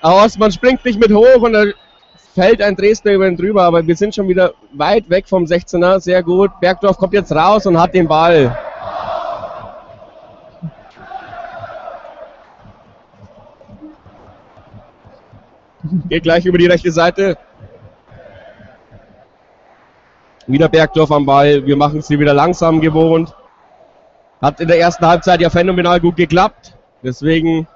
Osman springt nicht mit hoch und da fällt ein Dresdner über ihn drüber, aber wir sind schon wieder weit weg vom 16er. Sehr gut. Bergdorf kommt jetzt raus und hat den Ball. Geht gleich über die rechte Seite. Wieder Bergdorf am Ball. Wir machen es hier wieder langsam gewohnt. Hat in der ersten Halbzeit ja phänomenal gut geklappt. Deswegen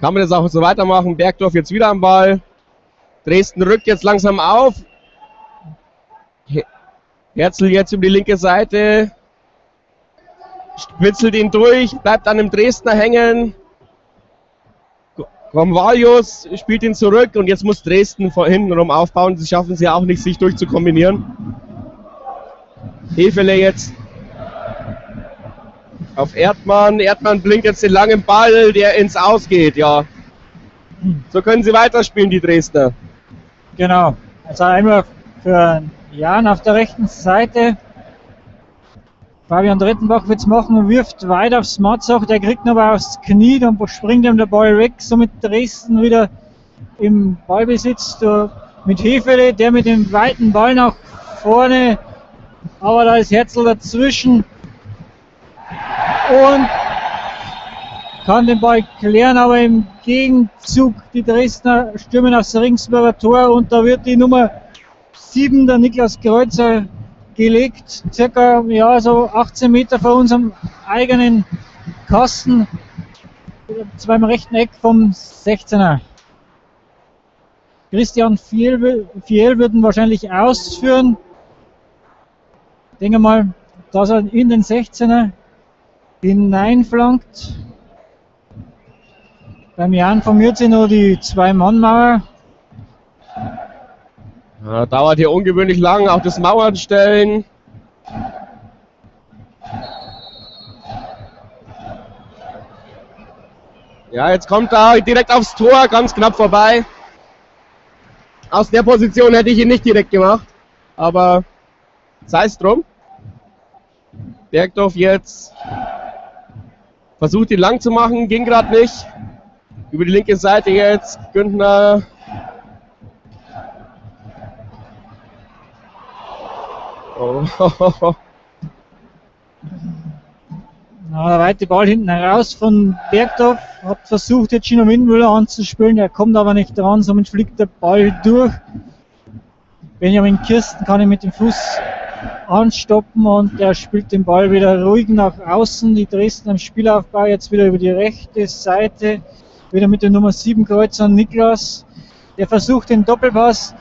kann man das auch so weitermachen. Bergdorf jetzt wieder am Ball. Dresden rückt jetzt langsam auf. Herzl jetzt über die linke Seite. Spitzelt ihn durch, bleibt an dem Dresdner hängen. Convalius spielt ihn zurück und jetzt muss Dresden von hinten rum aufbauen. Sie schaffen es ja auch nicht, sich durchzukombinieren. Hefele jetzt auf Erdmann. Erdmann blinkt jetzt den langen Ball, der ins Ausgeht, ja. So können sie weiterspielen, die Dresdner. Genau. Also einmal für Jan auf der rechten Seite. Fabian Drittenbach wird es machen und wirft weit aufs Matzach. Der kriegt aber aufs Knie, dann springt ihm der Ball weg. Somit Dresden wieder im Ballbesitz. Mit Hefele, der mit dem weiten Ball nach vorne aber da ist Herzl dazwischen. Und kann den Ball klären, aber im Gegenzug die Dresdner stürmen aufs Ringsburger Tor und da wird die Nummer 7, der Niklas Kreuzer, gelegt, circa ja, so 18 Meter vor unserem eigenen Kasten, zweimal rechten Eck vom 16er. Christian Fiel, Fiel würden wahrscheinlich ausführen denke mal, dass er in den 16er hineinflankt. Beim Jan formiert sich noch die Zwei-Mann-Mauer. Ja, dauert hier ungewöhnlich lang, auch das Mauernstellen. Ja, jetzt kommt er direkt aufs Tor, ganz knapp vorbei. Aus der Position hätte ich ihn nicht direkt gemacht, aber sei es drum. Bergdorf jetzt versucht ihn lang zu machen, ging gerade nicht. Über die linke Seite jetzt Günther. Oh. Na, der weite Ball hinten heraus von Bergdorf. Hat versucht jetzt Gino Windmüller anzuspielen, er kommt aber nicht dran, somit fliegt der Ball durch. Benjamin Kirsten kann ihn mit dem Fuß anstoppen und er spielt den Ball wieder ruhig nach außen. Die Dresden im Spielaufbau jetzt wieder über die rechte Seite, wieder mit der Nummer 7 Kreuzer Niklas. Der versucht den Doppelpass.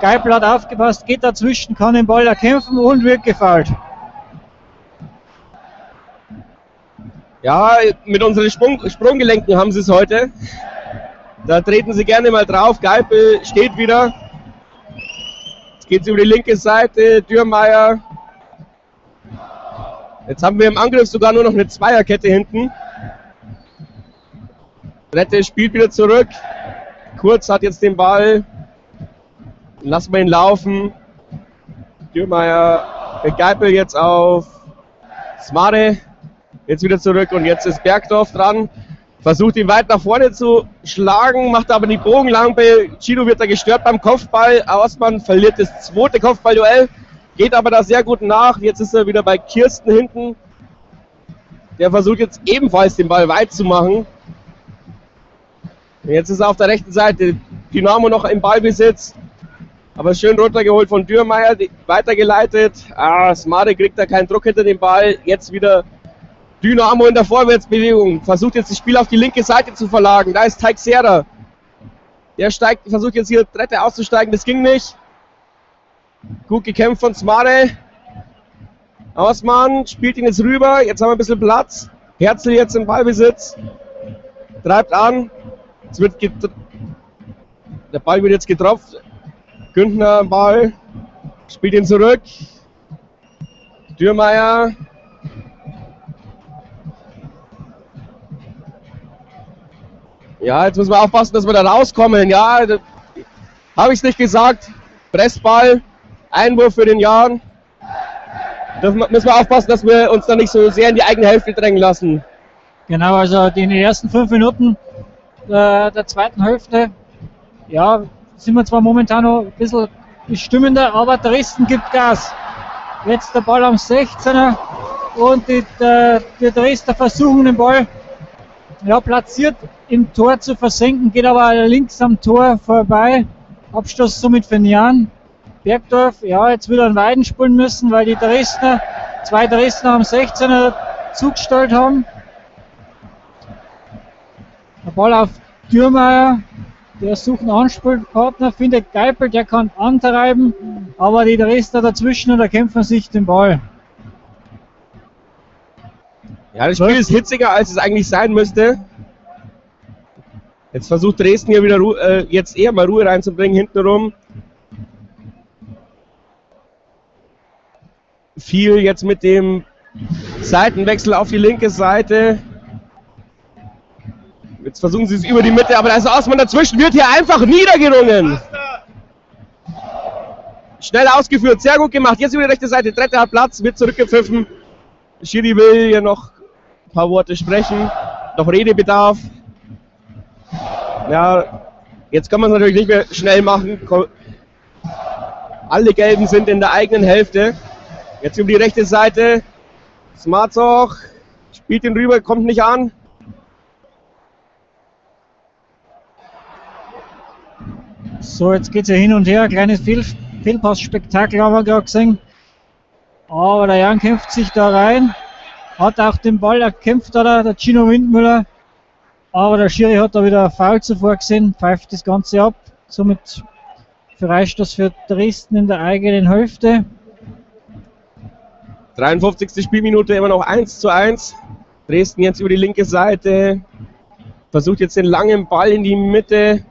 Geipel hat aufgepasst, geht dazwischen, kann den Ball erkämpfen und wird gefault. Ja, mit unseren Sprung, Sprunggelenken haben sie es heute. Da treten sie gerne mal drauf. Geipel steht wieder, geht es über die linke Seite. Dürrmeier Jetzt haben wir im Angriff sogar nur noch eine Zweierkette hinten. Rette spielt wieder zurück. Kurz hat jetzt den Ball. Lassen wir ihn laufen. Dürrmeier, Geipel jetzt auf Smare. Jetzt wieder zurück und jetzt ist Bergdorf dran. Versucht ihn weit nach vorne zu schlagen, macht aber die Bogenlampe. Chino wird da gestört beim Kopfball. Ausmann verliert das zweite Kopfballduell, geht aber da sehr gut nach. Jetzt ist er wieder bei Kirsten hinten. Der versucht jetzt ebenfalls den Ball weit zu machen. Jetzt ist er auf der rechten Seite. Dynamo noch im Ballbesitz. Aber schön runtergeholt von Dürrmeier, weitergeleitet. Ah, Smade kriegt da keinen Druck hinter den Ball. Jetzt wieder Dynamo in der Vorwärtsbewegung. Versucht jetzt das Spiel auf die linke Seite zu verlagern. Da ist Teixeira. Der steigt, versucht jetzt hier Dritte auszusteigen. Das ging nicht. Gut gekämpft von Smade. Ausmann spielt ihn jetzt rüber. Jetzt haben wir ein bisschen Platz. Herzl jetzt im Ballbesitz. Treibt an. Der Ball wird jetzt getropft. Günther Ball, spielt ihn zurück. Dürrmeier. Ja, jetzt müssen wir aufpassen, dass wir da rauskommen. Ja, habe ich es nicht gesagt. Pressball, Einwurf für den Jahren. Da müssen wir aufpassen, dass wir uns da nicht so sehr in die eigene Hälfte drängen lassen. Genau, also in den ersten fünf Minuten der, der zweiten Hälfte, ja, sind wir zwar momentan noch ein bisschen bestimmender, aber Dresden gibt Gas. Jetzt der Ball am 16er und die, der, die Dresdner versuchen den Ball ja, platziert im Tor zu versenken, geht aber links am Tor vorbei. Abstoß somit für Jan. Bergdorf, ja, jetzt will er einen Weiden spielen müssen, weil die Dresdner, zwei Dresdner am 16er zugestellt haben. Der Ball auf Dürrmeier, der sucht einen Anspielpartner, findet Geipel, der kann antreiben, aber die Dresdner dazwischen und erkämpfen sich den Ball. Ja, das Spiel ist hitziger, als es eigentlich sein müsste. Jetzt versucht Dresden hier wieder äh, jetzt eher mal Ruhe reinzubringen hintenrum. Viel jetzt mit dem Seitenwechsel auf die linke Seite. Jetzt versuchen sie es über die Mitte, aber da ist Ausmann dazwischen, wird hier einfach niedergerungen. Schnell ausgeführt, sehr gut gemacht. Jetzt über die rechte Seite, dritter hat Platz, wird zurückgepfiffen. Schiri will hier noch ein paar Worte sprechen. Noch Redebedarf. Ja, jetzt kann man es natürlich nicht mehr schnell machen. Alle Gelben sind in der eigenen Hälfte. Jetzt über die rechte Seite. Smarzoch spielt ihn rüber, kommt nicht an. So, jetzt geht es ja hin und her. Kleines Fehl Fehlpassspektakel haben wir gerade gesehen. Aber der Jan kämpft sich da rein. Hat auch den Ball erkämpft, da der Gino Windmüller. Aber der Schiri hat da wieder Foul zuvor gesehen, pfeift das Ganze ab. Somit Freistoß für Dresden in der eigenen Hälfte. 53. Spielminute immer noch 1 zu 1. Dresden jetzt über die linke Seite. Versucht jetzt den langen Ball in die Mitte.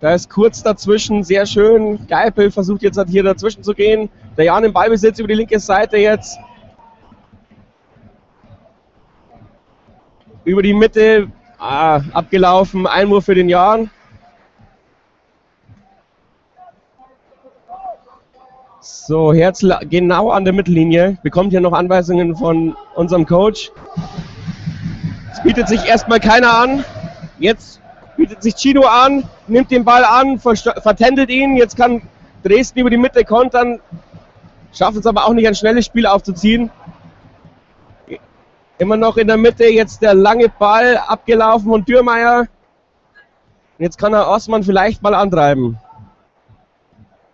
Da ist kurz dazwischen, sehr schön. Geipel versucht jetzt hier dazwischen zu gehen. Der Jan im Ballbesitz über die linke Seite jetzt. Über die Mitte ah, abgelaufen. Einwurf für den Jan. So, Herzl genau an der Mittellinie. Bekommt hier noch Anweisungen von unserem Coach. Es bietet sich erstmal keiner an. Jetzt bietet sich Chino an, nimmt den Ball an, vertändelt ihn. Jetzt kann Dresden über die Mitte kontern, schafft es aber auch nicht, ein schnelles Spiel aufzuziehen. Immer noch in der Mitte, jetzt der lange Ball abgelaufen von Dürrmeier. Jetzt kann er Osman vielleicht mal antreiben.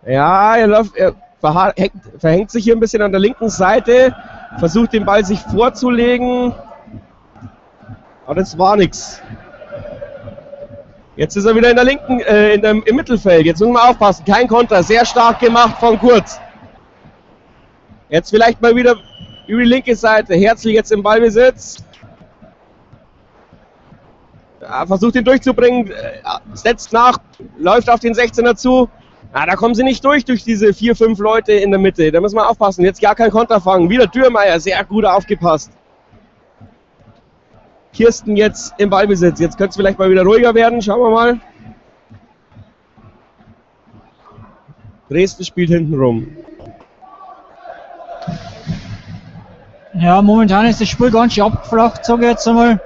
Ja, er, läuft, er verhängt, verhängt sich hier ein bisschen an der linken Seite, versucht den Ball sich vorzulegen. Aber das war nichts. Jetzt ist er wieder in der linken, äh, in dem, im Mittelfeld. Jetzt müssen wir aufpassen. Kein Konter. Sehr stark gemacht von Kurz. Jetzt vielleicht mal wieder über die linke Seite. Herzlich jetzt im Ballbesitz. Ja, versucht ihn durchzubringen. Äh, setzt nach. Läuft auf den 16er zu. Ah, da kommen sie nicht durch, durch diese vier, fünf Leute in der Mitte. Da müssen wir aufpassen. Jetzt gar kein Konter fangen. Wieder Dürrmeier, sehr gut aufgepasst. Kirsten jetzt im Ballbesitz. Jetzt könnte es vielleicht mal wieder ruhiger werden. Schauen wir mal. Dresden spielt hinten rum. Ja, momentan ist das Spiel ganz schön abgeflacht, sage ich jetzt einmal.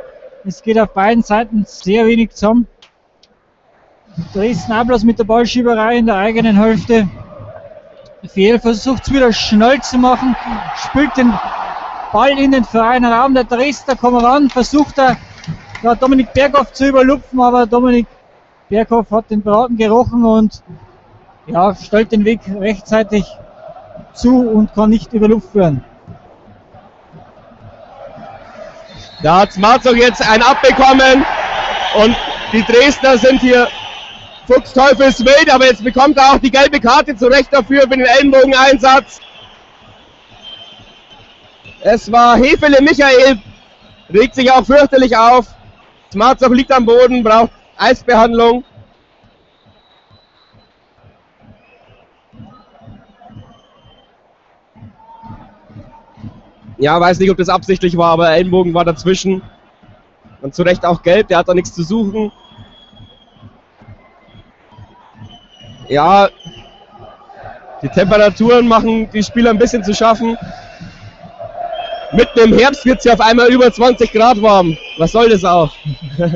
Es geht auf beiden Seiten sehr wenig zusammen. Dresden auch bloß mit der Ballschieberei in der eigenen Hälfte. Fehl versucht es wieder schnell zu machen, spielt den Ball in den freien Raum. Der Dresdner kommt ran, versucht er ja, Dominik Berghoff zu überlupfen, aber Dominik Berghoff hat den Braten gerochen und ja, stellt den Weg rechtzeitig zu und kann nicht überlupft werden. Da hat Marzog jetzt ein abbekommen und die Dresdner sind hier Fuchsteufelswild, aber jetzt bekommt er auch die gelbe Karte zurecht dafür für den Ellenbogeneinsatz. Es war Hefele Michael, regt sich auch fürchterlich auf. Smartsock liegt am Boden, braucht Eisbehandlung. Ja, weiß nicht, ob das absichtlich war, aber Ellenbogen war dazwischen. Und zu Recht auch gelb, der hat da nichts zu suchen. ja, die Temperaturen machen die Spieler ein bisschen zu schaffen. Mitten im Herbst wird es ja auf einmal über 20 Grad warm. Was soll das auch?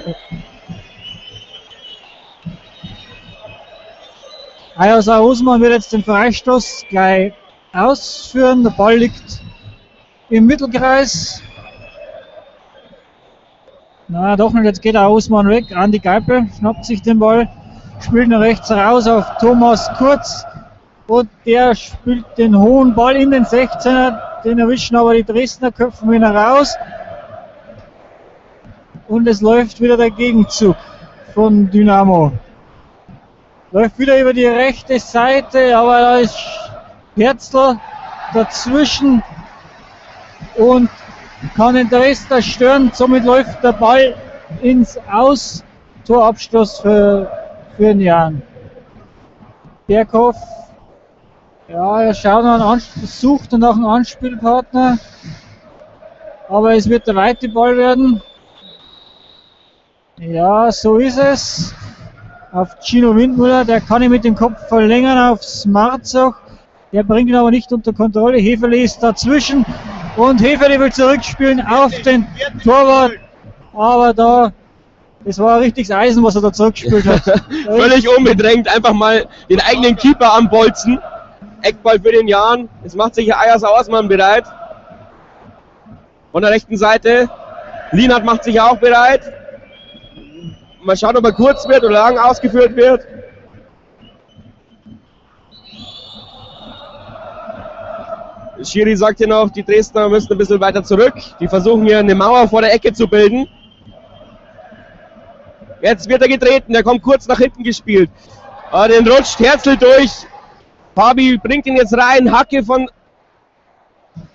Ayasa Osman wird jetzt den Freistoß gleich ausführen. Der Ball liegt im Mittelkreis. Na, doch nicht, jetzt geht der Osman weg. Andi Geipel schnappt sich den Ball spielt nach rechts raus auf Thomas Kurz und der spielt den hohen Ball in den 16er, den erwischen aber die Dresdner Köpfen wieder raus und es läuft wieder der Gegenzug von Dynamo. Läuft wieder über die rechte Seite, aber da ist Herzl dazwischen und kann den Dresdner stören. Somit läuft der Ball ins Aus. Torabschluss für für den Jan. Berghoff, ja, er schaut noch einen sucht nach einem Anspielpartner. Aber es wird der weite Ball werden. Ja, so ist es. Auf Gino Windmüller, der kann ihn mit dem Kopf verlängern auf Smarzog. Der bringt ihn aber nicht unter Kontrolle. Heferle ist dazwischen und Heferle will zurückspielen auf den Torwart. Aber da das war ein richtiges Eisen, was er da zurückgespielt hat. Völlig unbedrängt, einfach mal den eigenen Keeper anbolzen. Eckball für den Jan. Jetzt macht sich Ayas Ausmann bereit. Von der rechten Seite. Linat macht sich auch bereit. Mal schauen, ob er kurz wird oder lang ausgeführt wird. Schiri sagt hier noch, die Dresdner müssen ein bisschen weiter zurück. Die versuchen hier eine Mauer vor der Ecke zu bilden. Jetzt wird er getreten, der kommt kurz nach hinten gespielt. Ah, den rutscht Herzl durch. Fabi bringt ihn jetzt rein. Hacke von.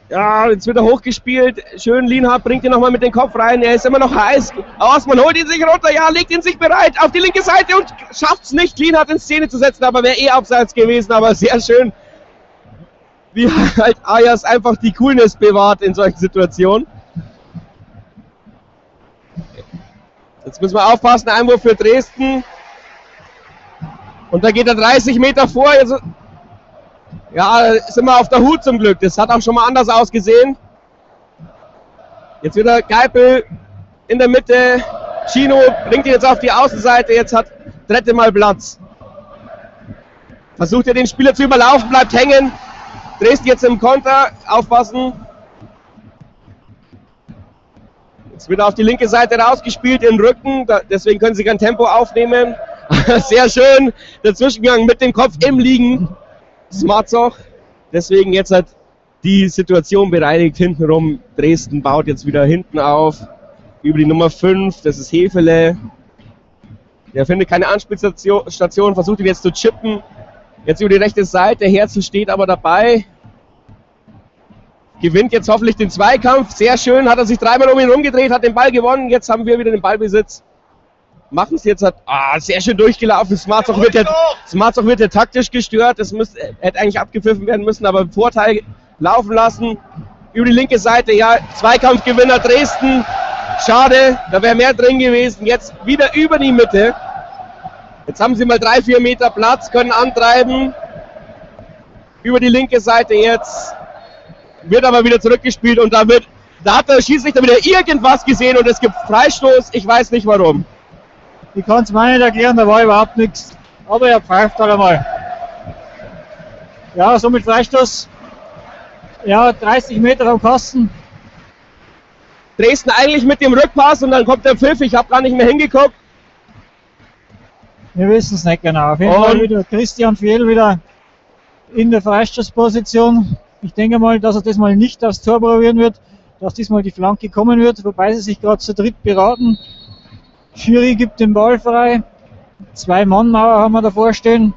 Ja, jetzt wird er hochgespielt. Schön, Lienhardt bringt ihn nochmal mit dem Kopf rein. Er ist immer noch heiß. Ausmann holt ihn sich runter. Ja, legt ihn sich bereit auf die linke Seite und schafft es nicht, Lienhardt in Szene zu setzen. Aber wäre eh abseits gewesen. Aber sehr schön, wie halt Ayas einfach die Coolness bewahrt in solchen Situationen. Jetzt müssen wir aufpassen, Einwurf für Dresden. Und da geht er 30 Meter vor. Jetzt, ja, sind wir auf der Hut zum Glück. Das hat auch schon mal anders ausgesehen. Jetzt wieder Geipel in der Mitte. Chino bringt ihn jetzt auf die Außenseite. Jetzt hat Dritte mal Platz. Versucht er den Spieler zu überlaufen, bleibt hängen. Dresden jetzt im Konter. Aufpassen. Es wird auf die linke Seite rausgespielt, in Rücken, deswegen können sie kein Tempo aufnehmen. Sehr schön, der Zwischengang mit dem Kopf im Liegen. Smartsoch. Deswegen jetzt hat die Situation bereinigt hintenrum. Dresden baut jetzt wieder hinten auf. Über die Nummer 5, das ist Hefele. Der findet keine Anspielstation, versucht ihn jetzt zu chippen. Jetzt über die rechte Seite, Herzl steht aber dabei gewinnt jetzt hoffentlich den Zweikampf. Sehr schön, hat er sich dreimal um ihn rumgedreht, hat den Ball gewonnen. Jetzt haben wir wieder den Ballbesitz. machen es jetzt. Hat, ah, sehr schön durchgelaufen. Smartsock wird, ja, Smartsock wird ja taktisch gestört. Das müsste, hätte eigentlich abgepfiffen werden müssen, aber Vorteil laufen lassen. Über die linke Seite, ja, Zweikampfgewinner Dresden. Schade, da wäre mehr drin gewesen. Jetzt wieder über die Mitte. Jetzt haben sie mal drei, vier Meter Platz, können antreiben. Über die linke Seite jetzt. Wird aber wieder zurückgespielt und da wird, da hat der Schiedsrichter wieder irgendwas gesehen und es gibt Freistoß. Ich weiß nicht warum. Ich kann es mir nicht erklären, da war überhaupt nichts. Aber er pfeift halt einmal. Ja, somit Freistoß. Ja, 30 Meter vom Kasten. Dresden eigentlich mit dem Rückpass und dann kommt der Pfiff. Ich habe gar nicht mehr hingeguckt. Wir wissen es nicht genau. Auf jeden Fall wieder Christian Fehl wieder in der Freistoßposition. Ich denke mal, dass er das mal nicht aufs Tor probieren wird, dass diesmal die Flanke kommen wird, wobei sie sich gerade zu dritt beraten. Schiri gibt den Ball frei. Zwei Mannmauer haben wir davor stehen.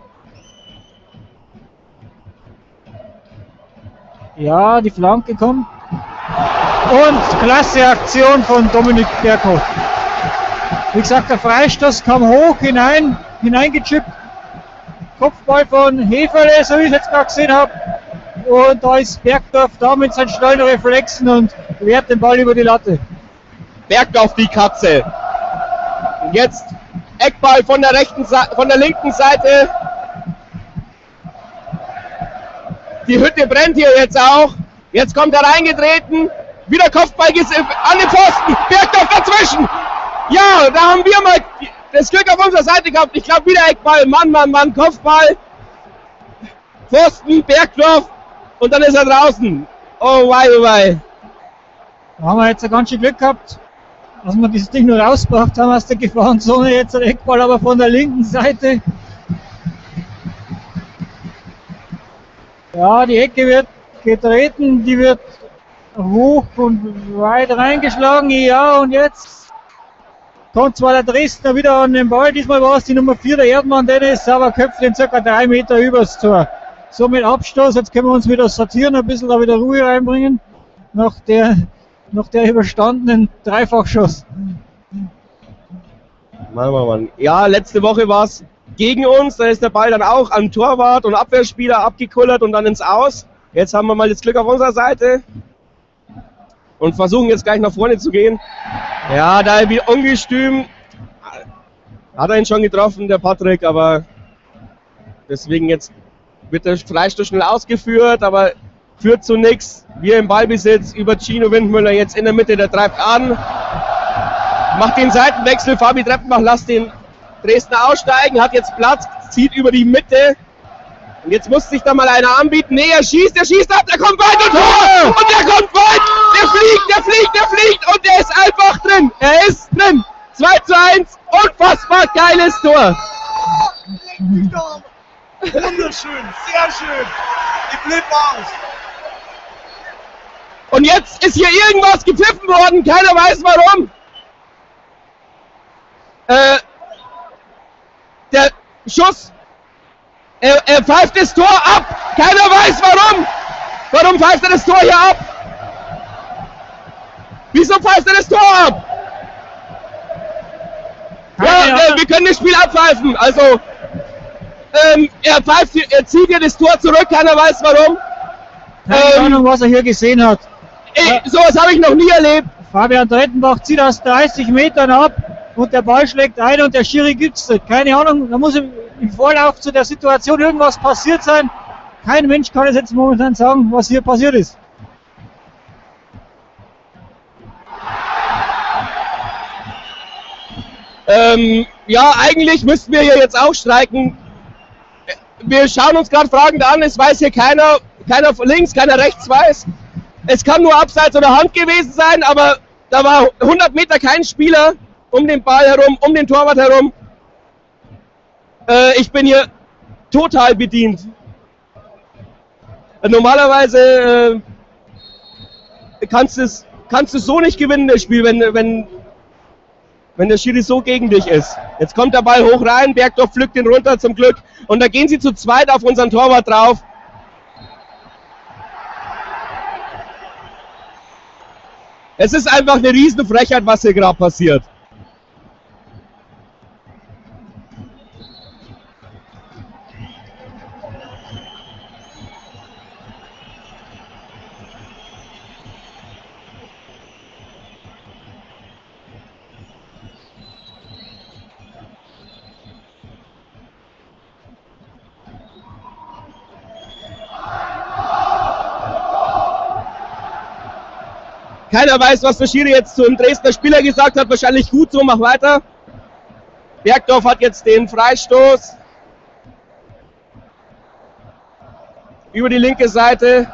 Ja, die Flanke kommt. Und klasse Aktion von Dominik Berghoff. Wie gesagt, der Freistoß kam hoch hinein, hineingechippt. Kopfball von Heferle, so wie ich es jetzt gerade gesehen habe. Und da ist Bergdorf da mit seinen schnellen Reflexen und wehrt den Ball über die Latte. Bergdorf die Katze. Und jetzt Eckball von der rechten von der linken Seite. Die Hütte brennt hier jetzt auch. Jetzt kommt er reingetreten. Wieder Kopfball an den Pfosten. Bergdorf dazwischen. Ja, da haben wir mal das Glück auf unserer Seite gehabt. Ich glaube wieder Eckball. Mann, Mann, Mann, Kopfball. Pfosten, Bergdorf. Und dann ist er draußen. Oh wei, oh wei. Da haben wir jetzt ein ganz schön Glück gehabt, dass wir dieses Ding nur rausgebracht haben aus der Gefahrenzone. Jetzt ein Eckball aber von der linken Seite. Ja, die Ecke wird getreten, die wird hoch und weit reingeschlagen. Ja, und jetzt kommt zwar der Dresdner wieder an den Ball. Diesmal war es die Nummer 4, der Erdmann Dennis, aber köpft den circa drei Meter übers Tor. Somit Abstoß. Jetzt können wir uns wieder sortieren, ein bisschen da wieder Ruhe reinbringen. Nach der, nach der überstandenen Dreifachschuss. Mann, Mann, Mann. Ja, letzte Woche war es gegen uns. Da ist der Ball dann auch am Torwart und Abwehrspieler abgekullert und dann ins Aus. Jetzt haben wir mal das Glück auf unserer Seite und versuchen jetzt gleich nach vorne zu gehen. Ja, da wie ungestüm. Hat er ihn schon getroffen, der Patrick, aber deswegen jetzt wird der Freistoß schnell ausgeführt, aber führt zu nichts. Wir im Ballbesitz über Gino Windmüller jetzt in der Mitte, der treibt an macht den Seitenwechsel. Fabi Treppenbach lässt den Dresdner aussteigen, hat jetzt Platz, zieht über die Mitte. Und jetzt muss sich da mal einer anbieten. Nee, er schießt, er schießt ab, der kommt weit und Tor! Und der kommt weit! Der fliegt, der fliegt, der fliegt und der ist einfach drin! Er ist drin! 2 zu 1, unfassbar geiles Tor! Wunderschön, sehr schön. Ich blieb aus. Und jetzt ist hier irgendwas gepfiffen worden, keiner weiß warum. Äh, der Schuss, er, er pfeift das Tor ab, keiner weiß warum. Warum pfeift er das Tor hier ab? Wieso pfeift er das Tor ab? Ja, äh, wir können das Spiel abpfeifen. Also, ähm, er pfeift, er zieht hier das Tor zurück, keiner weiß warum. Keine Ähm, Ahnung, was er hier gesehen hat. Ey, sowas habe ich noch nie erlebt. Fabian Trettenbach zieht aus 30 Metern ab und der Ball schlägt ein und der Schiri gibt's nicht. Keine Ahnung, da muss im im Vorlauf zu der Situation irgendwas passiert sein. Kein Mensch kann es jetzt momentan sagen, was hier passiert ist. Ähm, ja, eigentlich müssten wir hier jetzt auch streiken. Wir schauen uns gerade fragend an, es weiß hier keiner, keiner links, keiner rechts weiß. Es kann nur Abseits oder Hand gewesen sein, aber da war 100 Meter kein Spieler um den Ball herum, um den Torwart herum. Äh, ich bin hier total bedient. Äh, Normalerweise äh, kannst du es kannst so nicht gewinnen, das Spiel, wenn, wenn wenn der Schiri so gegen dich ist. Jetzt kommt der Ball hoch rein, Bergdorf pflückt den runter zum Glück und da gehen sie zu zweit auf unseren Torwart drauf. Es ist einfach eine Riesenfrechheit, was hier gerade passiert. Keiner weiß, was der Schiri jetzt zum Dresdner Spieler gesagt hat. Wahrscheinlich gut so, mach weiter. Bergdorf hat jetzt den Freistoß. Über die linke Seite.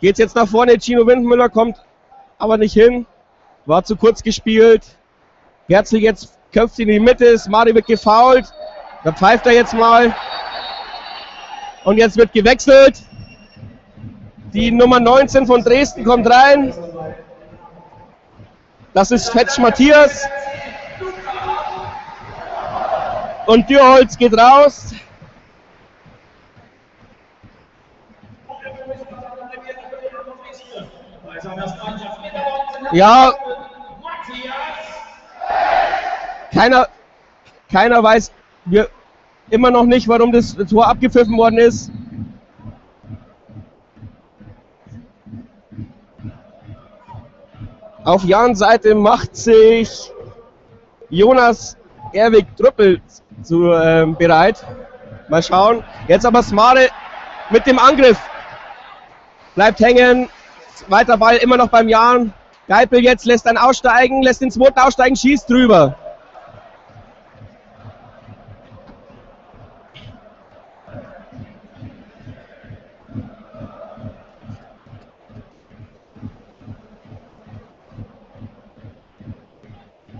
Geht's jetzt nach vorne. Gino Windmüller kommt aber nicht hin. War zu kurz gespielt. Herzlich jetzt köpft in die Mitte. Smari wird gefault. Da pfeift er jetzt mal. Und jetzt wird gewechselt. Die Nummer 19 von Dresden kommt rein. Das ist Fetsch Matthias. Und Dürholz geht raus. Ja, keiner, keiner weiß wir, immer noch nicht, warum das Tor abgepfiffen worden ist. Auf Jans Seite macht sich Jonas Erwig Trüppel zu, äh, bereit. Mal schauen. Jetzt aber Smare mit dem Angriff. Bleibt hängen. Weiter Ball immer noch beim Jan. Geipel jetzt lässt dann aussteigen, lässt den zweiten aussteigen, schießt drüber.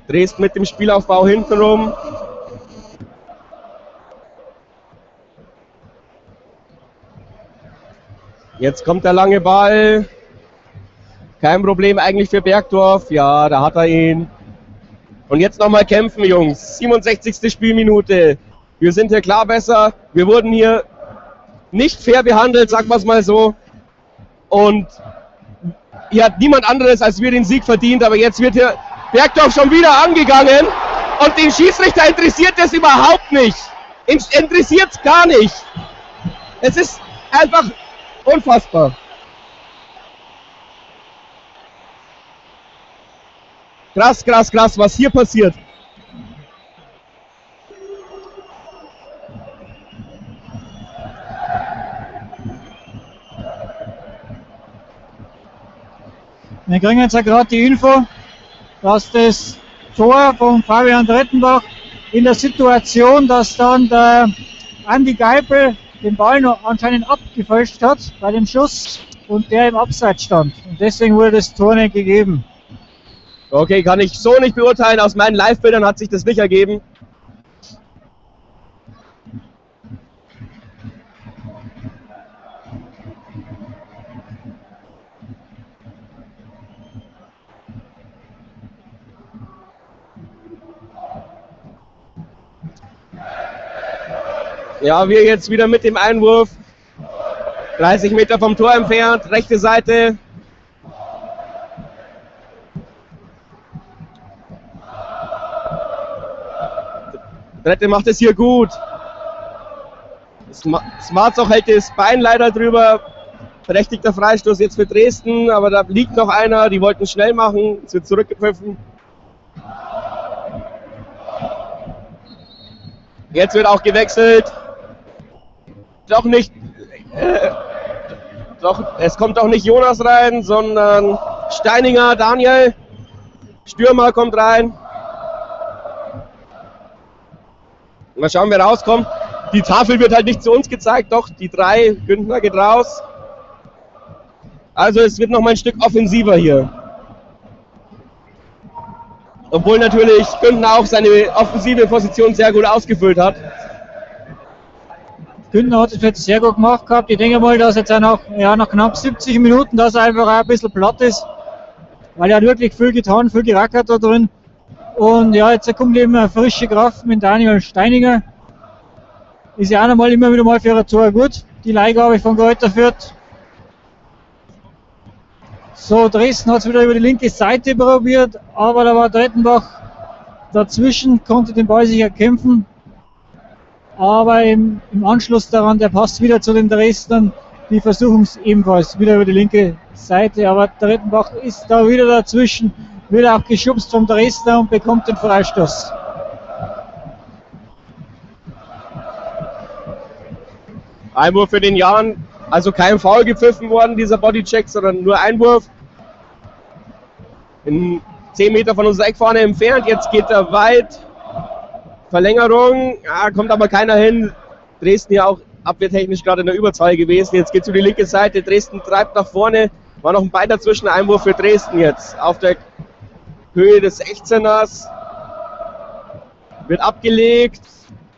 Dresden mit dem Spielaufbau hintenrum. Jetzt kommt der lange Ball. Kein Problem eigentlich für Bergdorf. Ja, da hat er ihn. Und jetzt nochmal kämpfen, Jungs. 67. Spielminute. Wir sind hier klar besser. Wir wurden hier nicht fair behandelt, sagen wir es mal so. Und hier hat niemand anderes als wir den Sieg verdient. Aber jetzt wird hier Bergdorf schon wieder angegangen und den Schiedsrichter interessiert das überhaupt nicht. Interessiert es gar nicht. Es ist einfach unfassbar. Krass, krass, krass, was hier passiert. Wir kriegen jetzt ja gerade die Info, dass das Tor von Fabian Drettenbach in der Situation, dass dann der Andi Geipel den Ball noch anscheinend abgefälscht hat bei dem Schuss und der im Abseits stand. Und deswegen wurde das Tor nicht gegeben. Okay, kann ich so nicht beurteilen. Aus meinen Live-Bildern hat sich das nicht ergeben. Ja, wir jetzt wieder mit dem Einwurf. 30 Meter vom Tor entfernt, rechte Seite. Dritte macht es hier gut. Smartsoch hält das Bein leider drüber. Berechtigter Freistoß jetzt für Dresden, aber da liegt noch einer. Die wollten schnell machen. Es wird zurückgepfiffen. Jetzt wird auch gewechselt doch nicht, äh, doch, es kommt doch nicht Jonas rein, sondern Steininger, Daniel, Stürmer kommt rein. Mal schauen, wer rauskommt. Die Tafel wird halt nicht zu uns gezeigt, doch die drei, Günther geht raus. Also es wird noch mal ein Stück offensiver hier. Obwohl natürlich Günther auch seine offensive Position sehr gut ausgefüllt hat. Günther hat es jetzt sehr gut gemacht gehabt. Ich denke mal, dass jetzt auch nach, ja, nach knapp 70 Minuten, dass einfach auch ein bisschen platt ist. Weil er hat wirklich viel getan, viel gerackert da drin. Und ja, jetzt kommt eben eine frische Kraft mit Daniel Steininger. Ist ja auch nochmal immer wieder mal für ein Tor gut. Die Leihgabe von Kräuter Fürth. So, Dresden hat es wieder über die linke Seite probiert, aber da war Drettenbach dazwischen, konnte den Ball sich erkämpfen aber im, im Anschluss daran, der passt wieder zu den Dresdnern. Die versuchen es ebenfalls wieder über die linke Seite, aber der Rettenbach ist da wieder dazwischen, wird auch geschubst vom Dresdner und bekommt den Freistoß. Einwurf für den Jan, Also kein Foul gepfiffen worden, dieser Bodycheck, sondern nur Einwurf. In 10 Meter von unserer Eckfahne entfernt. Jetzt geht er weit. Verlängerung. Ja, kommt aber keiner hin. Dresden ja auch abwehrtechnisch gerade in der Überzahl gewesen. Jetzt geht es über die linke Seite. Dresden treibt nach vorne. War noch ein Bein dazwischen. Einwurf für Dresden jetzt. Auf der Höhe des 16ers. Wird abgelegt.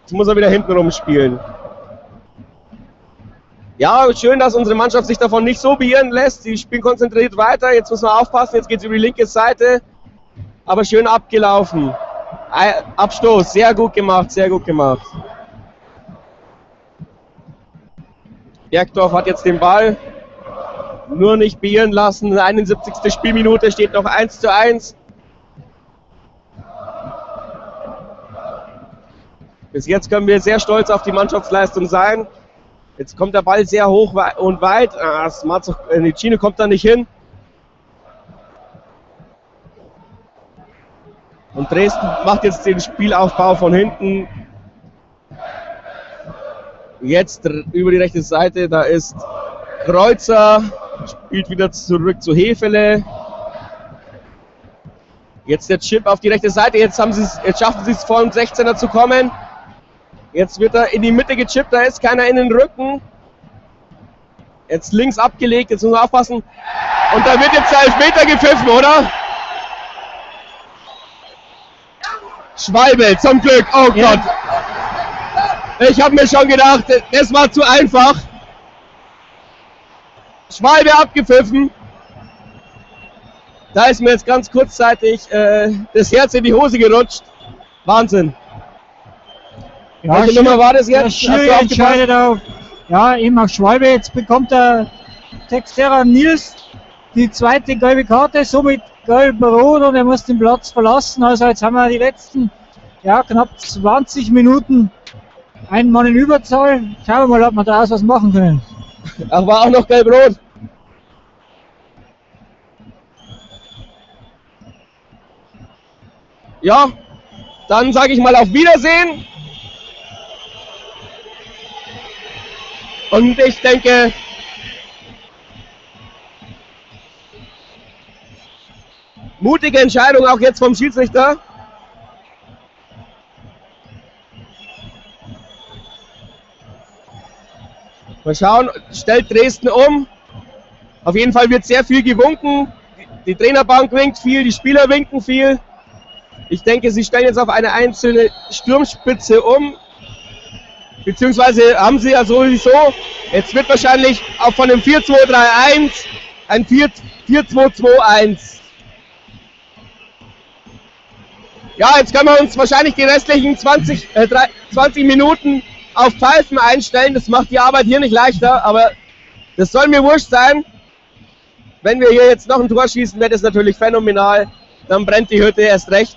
Jetzt muss er wieder hinten rumspielen. Ja, schön, dass unsere Mannschaft sich davon nicht so beirren lässt. Sie spielen konzentriert weiter. Jetzt müssen wir aufpassen. Jetzt geht es über die linke Seite. Aber schön abgelaufen. Abstoß. Sehr gut gemacht. Sehr gut gemacht. Bergdorf hat jetzt den Ball. Nur nicht beirren lassen. 71. Spielminute steht noch 1 zu 1. Bis jetzt können wir sehr stolz auf die Mannschaftsleistung sein. Jetzt kommt der Ball sehr hoch und weit. Ah, die Schiene kommt da nicht hin. Und Dresden macht jetzt den Spielaufbau von hinten. Jetzt über die rechte Seite, da ist Kreuzer, spielt wieder zurück zu Hefele. Jetzt der Chip auf die rechte Seite, jetzt, haben jetzt schaffen sie es vor dem 16er zu kommen. Jetzt wird er in die Mitte gechippt, da ist keiner in den Rücken. Jetzt links abgelegt, jetzt muss man aufpassen. Und da wird jetzt der Elfmeter gepfiffen, oder? Schwalbe, zum Glück. Oh ja. Gott. Ich habe mir schon gedacht, das war zu einfach. Schwalbe abgepfiffen. Da ist mir jetzt ganz kurzzeitig äh, das Herz in die Hose gerutscht. Wahnsinn. Ja, Welche Nummer war das jetzt? Der entscheidet auf, ja, eben auf Schwalbe. Jetzt bekommt der Textera Nils die zweite gelbe Karte, somit gelb-rot und er muss den Platz verlassen. Also jetzt haben wir die letzten ja, knapp 20 Minuten einen Mann in Überzahl. Schauen wir mal, ob wir daraus was machen können. Ach, war auch noch gelb-rot. Ja, dann sage ich mal auf Wiedersehen. Und ich denke, mutige Entscheidung auch jetzt vom Schiedsrichter. Mal schauen, stellt Dresden um. Auf jeden Fall wird sehr viel gewunken. Die Trainerbank winkt viel, die Spieler winken viel. Ich denke, sie stellen jetzt auf eine einzelne Sturmspitze um. Beziehungsweise haben sie ja sowieso, jetzt wird wahrscheinlich auch von dem 4-2-3-1 ein 4-2-2-1. Ja, jetzt können wir uns wahrscheinlich die restlichen 20, äh, 20 Minuten auf Pfeifen einstellen. Das macht die Arbeit hier nicht leichter, aber das soll mir wurscht sein. Wenn wir hier jetzt noch ein Tor schießen, wäre das natürlich phänomenal. Dann brennt die Hütte erst recht.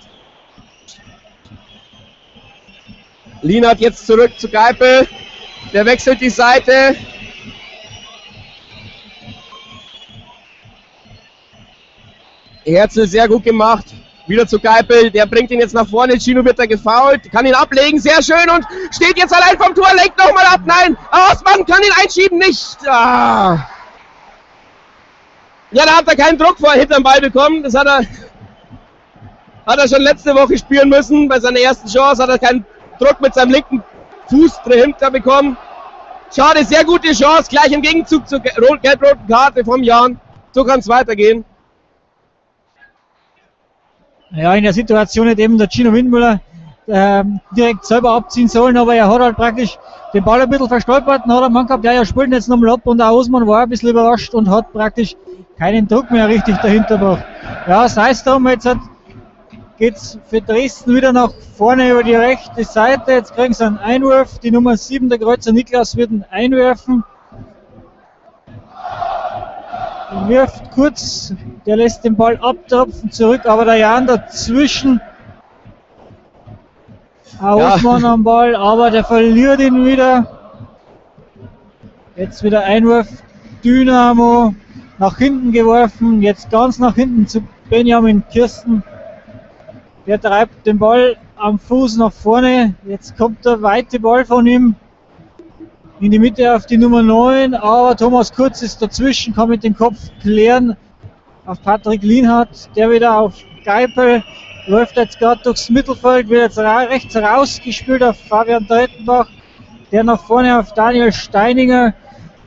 Lienert jetzt zurück zu Geipel. Der wechselt die Seite. Herzl sehr gut gemacht. Wieder zu Geipel. Der bringt ihn jetzt nach vorne. Chino wird da gefault. Kann ihn ablegen. Sehr schön. Und steht jetzt allein vom Tor. Legt nochmal ab. Nein. Ausmann kann ihn einschieben. Nicht. Ah. Ja, da hat er keinen Druck vor hinterm Ball bekommen. Das hat er, hat er schon letzte Woche spüren müssen. Bei seiner ersten Chance hat er keinen Druck mit seinem linken Fuß dahinter bekommen. Schade, sehr gute Chance, gleich im Gegenzug zur gelb-roten Karte vom Jan. So kann es weitergehen. Ja, in der Situation hätte eben der Gino Windmüller äh, direkt selber abziehen sollen, aber er hat halt praktisch den Ball ein bisschen verstolpert und hat am Mann gehabt, ja, er spielt jetzt nochmal ab und der Ausmann war ein bisschen überrascht und hat praktisch keinen Druck mehr richtig dahinter gebracht. Ja, sei es darum, jetzt hat geht es für Dresden wieder nach vorne über die rechte Seite. Jetzt kriegen sie einen Einwurf. Die Nummer 7, der Kreuzer Niklas, wird ihn einwerfen. Wirft kurz, der lässt den Ball abtropfen zurück, aber der Jan dazwischen. Hausmann ja. am Ball, aber der verliert ihn wieder. Jetzt wieder Einwurf. Dynamo nach hinten geworfen, jetzt ganz nach hinten zu Benjamin Kirsten. Der treibt den Ball am Fuß nach vorne. Jetzt kommt der weite Ball von ihm in die Mitte auf die Nummer 9, aber Thomas Kurz ist dazwischen, kann mit dem Kopf klären auf Patrick Lienhardt, der wieder auf Geipel läuft jetzt gerade durchs Mittelfeld, wird jetzt rechts rausgespielt auf Fabian Drettenbach, der nach vorne auf Daniel Steininger,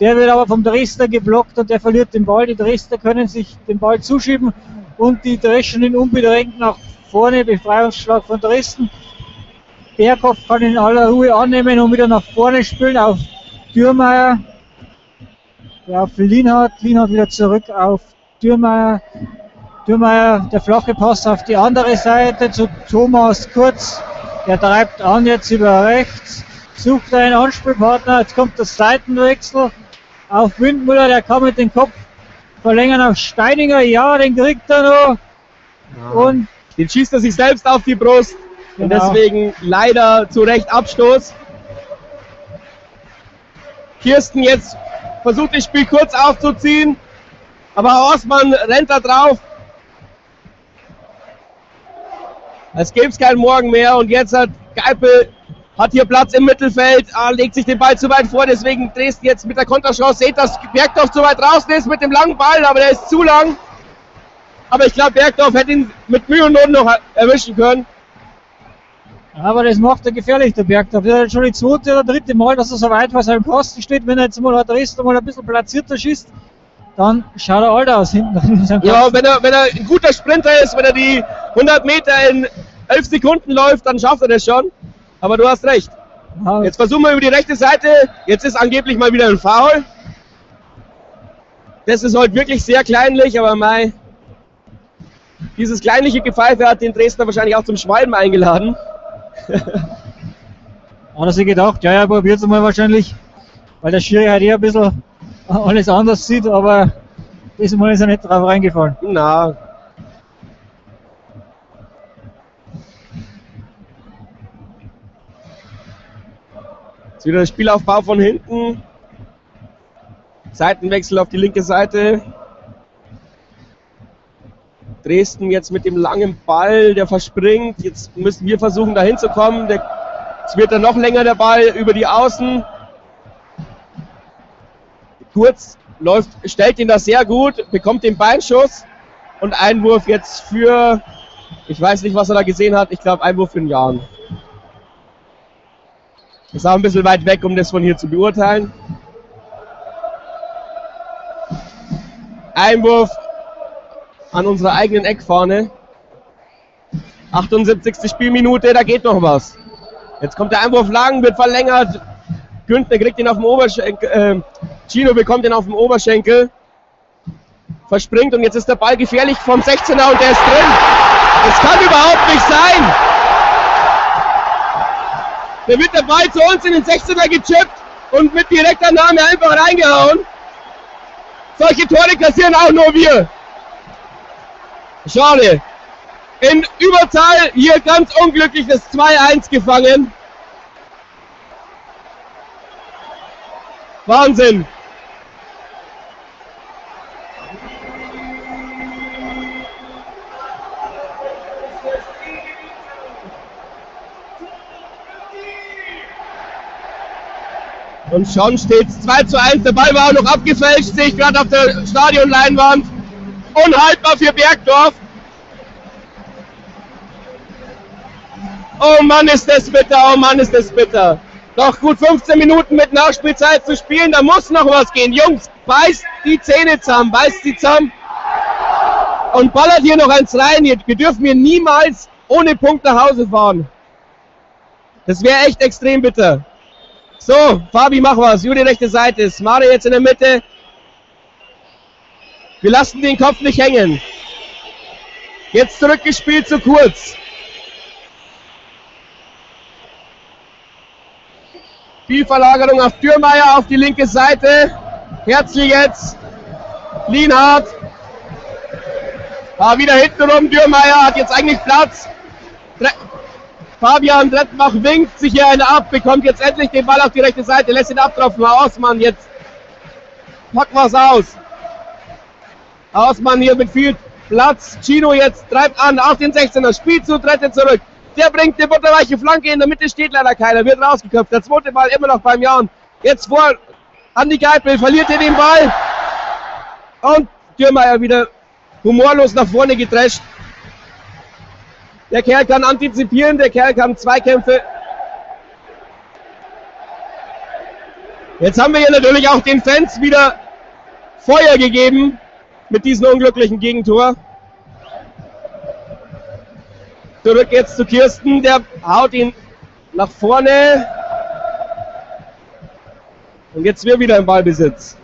der wird aber vom Dresdner geblockt und der verliert den Ball. Die Dresdner können sich den Ball zuschieben und die dreschen ihn unbedingt nach vorne. Befreiungsschlag von Dresden. Berghoff kann in aller Ruhe annehmen und wieder nach vorne spielen auf Dürrmeier. Der auf Lienhardt. Lienhardt wieder zurück auf Dürrmeier. Dürrmeier, der flache Pass auf die andere Seite zu Thomas Kurz. Der treibt an jetzt über rechts, sucht einen Anspielpartner. Jetzt kommt der Seitenwechsel auf Windmüller, der kann mit dem Kopf verlängern auf Steininger. Ja, den kriegt er noch. Ja. Und den schießt er sich selbst auf die Brust. Genau. Und deswegen leider zu Recht Abstoß. Kirsten jetzt versucht das Spiel kurz aufzuziehen. Aber Horstmann rennt da drauf. Es gäbe keinen Morgen mehr und jetzt hat Geipel hat hier Platz im Mittelfeld, ah, legt sich den Ball zu weit vor, deswegen Dresden jetzt mit der Konterchance. Seht, dass Bergdorf zu weit draußen ist mit dem langen Ball, aber der ist zu lang. Aber ich glaube, Bergdorf hätte ihn mit Mühe und Not noch erwischen können. Aber das macht er gefährlich, der Bergdorf. Das ist schon die zweite oder dritte Mal, dass er so weit vor seinem Posten steht. Wenn er jetzt mal Dresden mal ein bisschen platzierter schießt, dann schaut er alt aus hinten. Ja, wenn er, wenn er ein guter Sprinter ist, wenn er die 100 Meter in 11 Sekunden läuft, dann schafft er das schon. Aber du hast recht. Jetzt versuchen wir über die rechte Seite. Jetzt ist angeblich mal wieder ein Foul. Das ist heute wirklich sehr kleinlich, aber Mai. Dieses kleinliche Gepfeife hat den Dresdner wahrscheinlich auch zum Schwalben eingeladen. hat er sich gedacht, ja, ja, probiert es mal wahrscheinlich, weil der Schiri halt eher ein bisschen alles anders sieht, aber diesmal ist er nicht drauf reingefallen. Na, Jetzt wieder der Spielaufbau von hinten. Seitenwechsel auf die linke Seite. Dresden jetzt mit dem langen Ball, der verspringt. Jetzt müssen wir versuchen, da hinzukommen. Jetzt wird er noch länger der Ball über die Außen. Kurz läuft, stellt ihn da sehr gut, bekommt den Beinschuss und Einwurf jetzt für, ich weiß nicht, was er da gesehen hat, ich glaube Einwurf für den Jahren. Ist auch ein bisschen weit weg, um das von hier zu beurteilen. Einwurf an unserer eigenen Eckfahne. 78. Spielminute, da geht noch was. Jetzt kommt der Einwurf lang, wird verlängert. Günther kriegt ihn auf dem Oberschenkel. Äh, Chino bekommt ihn auf dem Oberschenkel. Verspringt und jetzt ist der Ball gefährlich vom 16er und der ist drin. Das kann überhaupt nicht sein. Der wird der Ball zu uns in den 16er gechippt und mit direkter Name einfach reingehauen. Solche Tore kassieren auch nur wir. Schade. In Überzahl hier ganz unglücklich das 2-1 gefangen. Wahnsinn. Und schon steht es 2 zu 1. Der Ball war auch noch abgefälscht, sehe ich gerade auf der Stadionleinwand. Unhaltbar für Bergdorf. Oh Mann, ist das bitter, oh Mann, ist das bitter. Noch gut 15 Minuten mit Nachspielzeit zu spielen, da muss noch was gehen. Jungs, beißt die Zähne zusammen, beißt sie zusammen und ballert hier noch eins rein. Wir dürfen hier niemals ohne Punkt nach Hause fahren. Das wäre echt extrem bitter. So, Fabi, mach was. Die rechte Seite. Smare jetzt in der Mitte. Wir lassen den Kopf nicht hängen. Jetzt zurückgespielt zu kurz. Spielverlagerung auf Dürrmeier auf die linke Seite. Herzlich jetzt. Lienhardt. Ah, wieder hinten rum. Dürrmeier hat jetzt eigentlich Platz. Fabian Drettbach winkt sich hier eine ab, bekommt jetzt endlich den Ball auf die rechte Seite, lässt ihn abtropfen. Ausmann jetzt packt was aus. Ausmann hier mit viel Platz. Chino jetzt treibt an auf den 16er. Spielzug rettet zurück. Der bringt die butterweiche Flanke. In der Mitte steht leider keiner. Wird rausgeköpft. Der zweite Ball immer noch beim Jan. Jetzt vor Andi Geipel verliert er den Ball. Und Dürrmeier wieder humorlos nach vorne gedrescht. Der Kerl kann antizipieren, der Kerl kann Zweikämpfe. Jetzt haben wir hier natürlich auch den Fans wieder Feuer gegeben mit diesem unglücklichen Gegentor. Zurück jetzt zu Kirsten, der haut ihn nach vorne. Und jetzt wir wieder im Ballbesitz.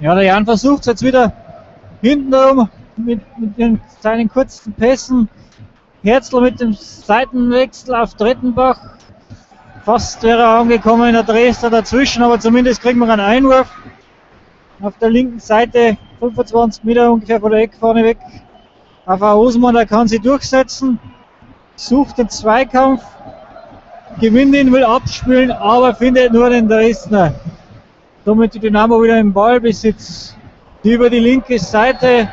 Ja, der Jan versucht es jetzt wieder hintenrum mit, mit den, seinen kurzen Pässen. Herzl mit dem Seitenwechsel auf Drettenbach. Fast wäre er angekommen in der Dresdner dazwischen, aber zumindest kriegen wir einen Einwurf. Auf der linken Seite 25 Meter ungefähr von der Eck vorne weg. Auf Osman, der kann sie durchsetzen. Sucht den Zweikampf gewinnt ihn, will abspielen, aber findet nur den Dresdner. Somit die Dynamo wieder im Ballbesitz. Die über die linke Seite.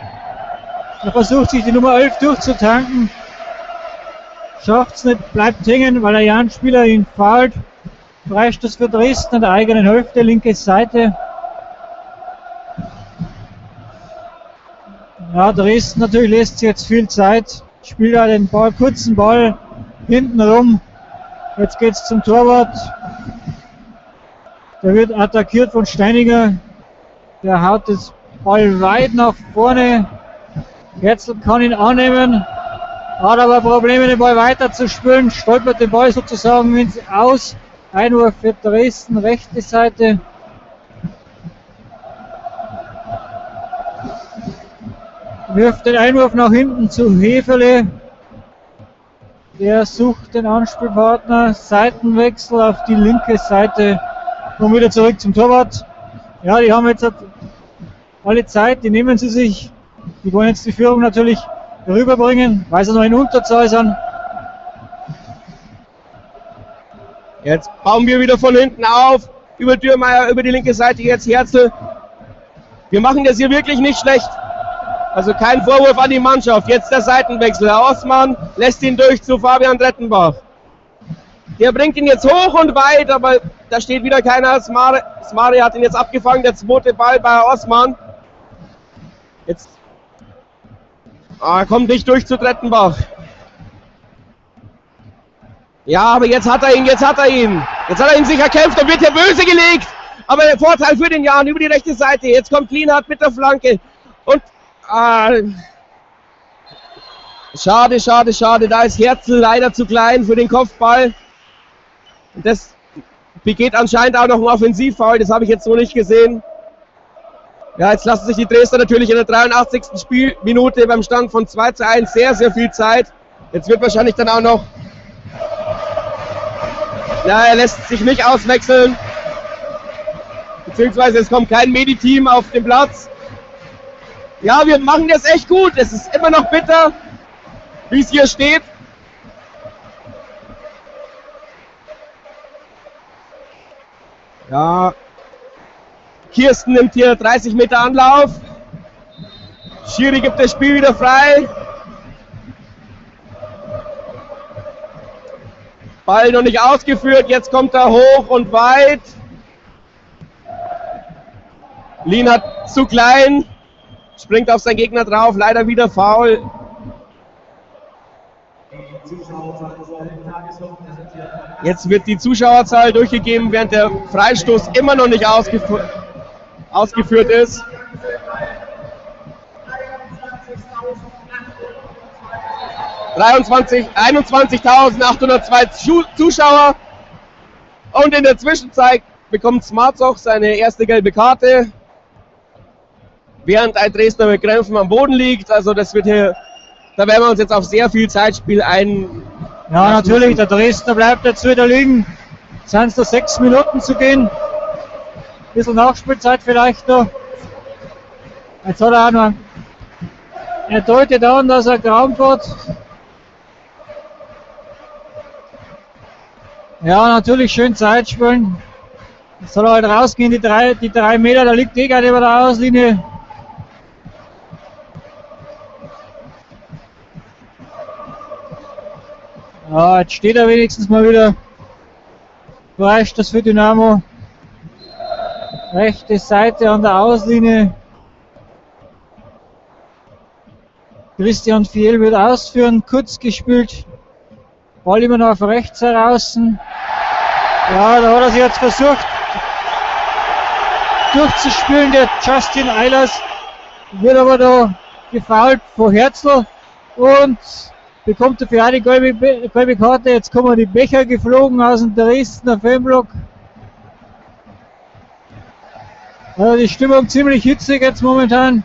Er versucht sich die Nummer 11 durchzutanken. Schafft es nicht, bleibt hängen, weil der Jan-Spieler ihn fällt. Freistoß für Dresden an der eigenen Hälfte, linke Seite. Ja, Dresden natürlich lässt jetzt viel Zeit. Spielt er den Ball, kurzen Ball hinten rum. Jetzt geht es zum Torwart. Der wird attackiert von Steininger. Der haut das Ball weit nach vorne. Herzl kann ihn annehmen. Hat aber Probleme, den Ball weiter zu spielen. Stolpert den Ball sozusagen ins Aus. Einwurf für Dresden, rechte Seite. Wirft den Einwurf nach hinten zu Hefele. Der sucht den Anspielpartner. Seitenwechsel auf die linke Seite. Und wieder zurück zum Torwart. Ja, die haben jetzt alle Zeit, die nehmen sie sich. Die wollen jetzt die Führung natürlich rüberbringen, weil sie noch in Unterzahl sind. Jetzt bauen wir wieder von hinten auf. Über Dürrmeier, über die linke Seite jetzt Herzl. Wir machen das hier wirklich nicht schlecht. Also kein Vorwurf an die Mannschaft. Jetzt der Seitenwechsel. Herr Osman lässt ihn durch zu Fabian Drettenbach. Der bringt ihn jetzt hoch und weit, aber da steht wieder keiner. Smari, hat ihn jetzt abgefangen. Der zweite Ball bei Osman. Jetzt ah, kommt nicht durch zu Drettenbach. Ja, aber jetzt hat er ihn, jetzt hat er ihn. Jetzt hat er ihn sich erkämpft und wird hier böse gelegt. Aber der Vorteil für den Jan über die rechte Seite. Jetzt kommt Lienhardt mit der Flanke. Und Ah, schade, schade, schade. Da ist Herzl leider zu klein für den Kopfball. Das begeht anscheinend auch noch ein Offensivfoul. Das habe ich jetzt so nicht gesehen. Ja, jetzt lassen sich die Dresdner natürlich in der 83. Spielminute beim Stand von 2 zu 1 sehr, sehr viel Zeit. Jetzt wird wahrscheinlich dann auch noch. Ja, er lässt sich nicht auswechseln. Beziehungsweise es kommt kein Mediteam auf den Platz. Ja, wir machen das echt gut. Es ist immer noch bitter, wie es hier steht. Ja, Kirsten nimmt hier 30 Meter Anlauf. Schiri gibt das Spiel wieder frei. Ball noch nicht ausgeführt, jetzt kommt er hoch und weit. Lin hat zu klein springt auf seinen Gegner drauf, leider wieder faul. Jetzt wird die Zuschauerzahl durchgegeben, während der Freistoß immer noch nicht ausgef ausgeführt ist. (23.802 21.802 Zuschauer und in der Zwischenzeit bekommt Smartsoch seine erste gelbe Karte während ein Dresdner mit Krämpfen am Boden liegt. Also das wird hier, da werden wir uns jetzt auf sehr viel Zeitspiel ein. Ja, natürlich, der Dresdner bleibt jetzt wieder liegen. Sind es da sechs Minuten zu gehen. Ein bisschen Nachspielzeit vielleicht noch. Jetzt hat er auch noch. Er deutet an, dass er geraumt wird. Ja, natürlich schön Zeit spielen. Jetzt soll er halt rausgehen, die drei, die drei Meter, da liegt eh gerade über der Auslinie. Ja, jetzt steht er wenigstens mal wieder. Freistoß für Dynamo. Rechte Seite an der Auslinie. Christian Fiel wird ausführen, kurz gespielt. Ball immer noch auf rechts heraus. Ja, da hat er sich jetzt versucht durchzuspielen, der Justin Eilers. Wird aber da gefault vor Herzl und bekommt dafür auch die gelbe, gelbe Karte. Jetzt kommen die Becher geflogen aus dem Dresdner Fanblock. Also die Stimmung ziemlich hitzig jetzt momentan.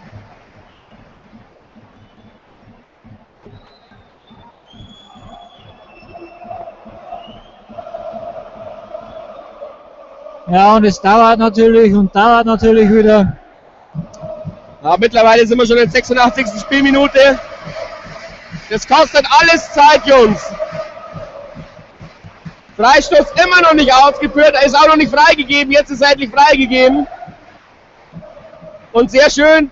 Ja, und es dauert natürlich und dauert natürlich wieder. Ja, mittlerweile sind wir schon in der 86. Spielminute. Das kostet alles Zeit, Jungs. Freistoß immer noch nicht ausgeführt, er ist auch noch nicht freigegeben, jetzt ist er endlich freigegeben. Und sehr schön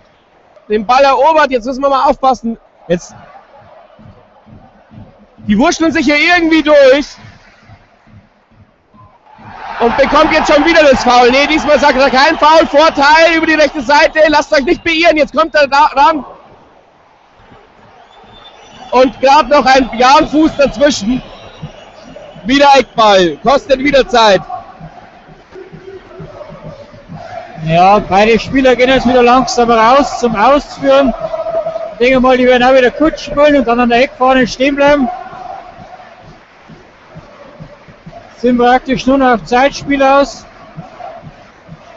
den Ball erobert, jetzt müssen wir mal aufpassen. Jetzt. Die wurschteln sich hier irgendwie durch und bekommt jetzt schon wieder das Foul. Ne, diesmal sagt er kein Foul, Vorteil über die rechte Seite, lasst euch nicht beirren, jetzt kommt er da ran. Und gerade noch ein Jahrenfuß dazwischen. Wieder Eckball, kostet wieder Zeit. Ja, beide Spieler gehen jetzt wieder langsam raus zum Ausführen. Ich denke mal, die werden auch wieder kurz spielen und dann an der Eckfahne stehen bleiben. sind praktisch nur noch auf Zeitspiel aus.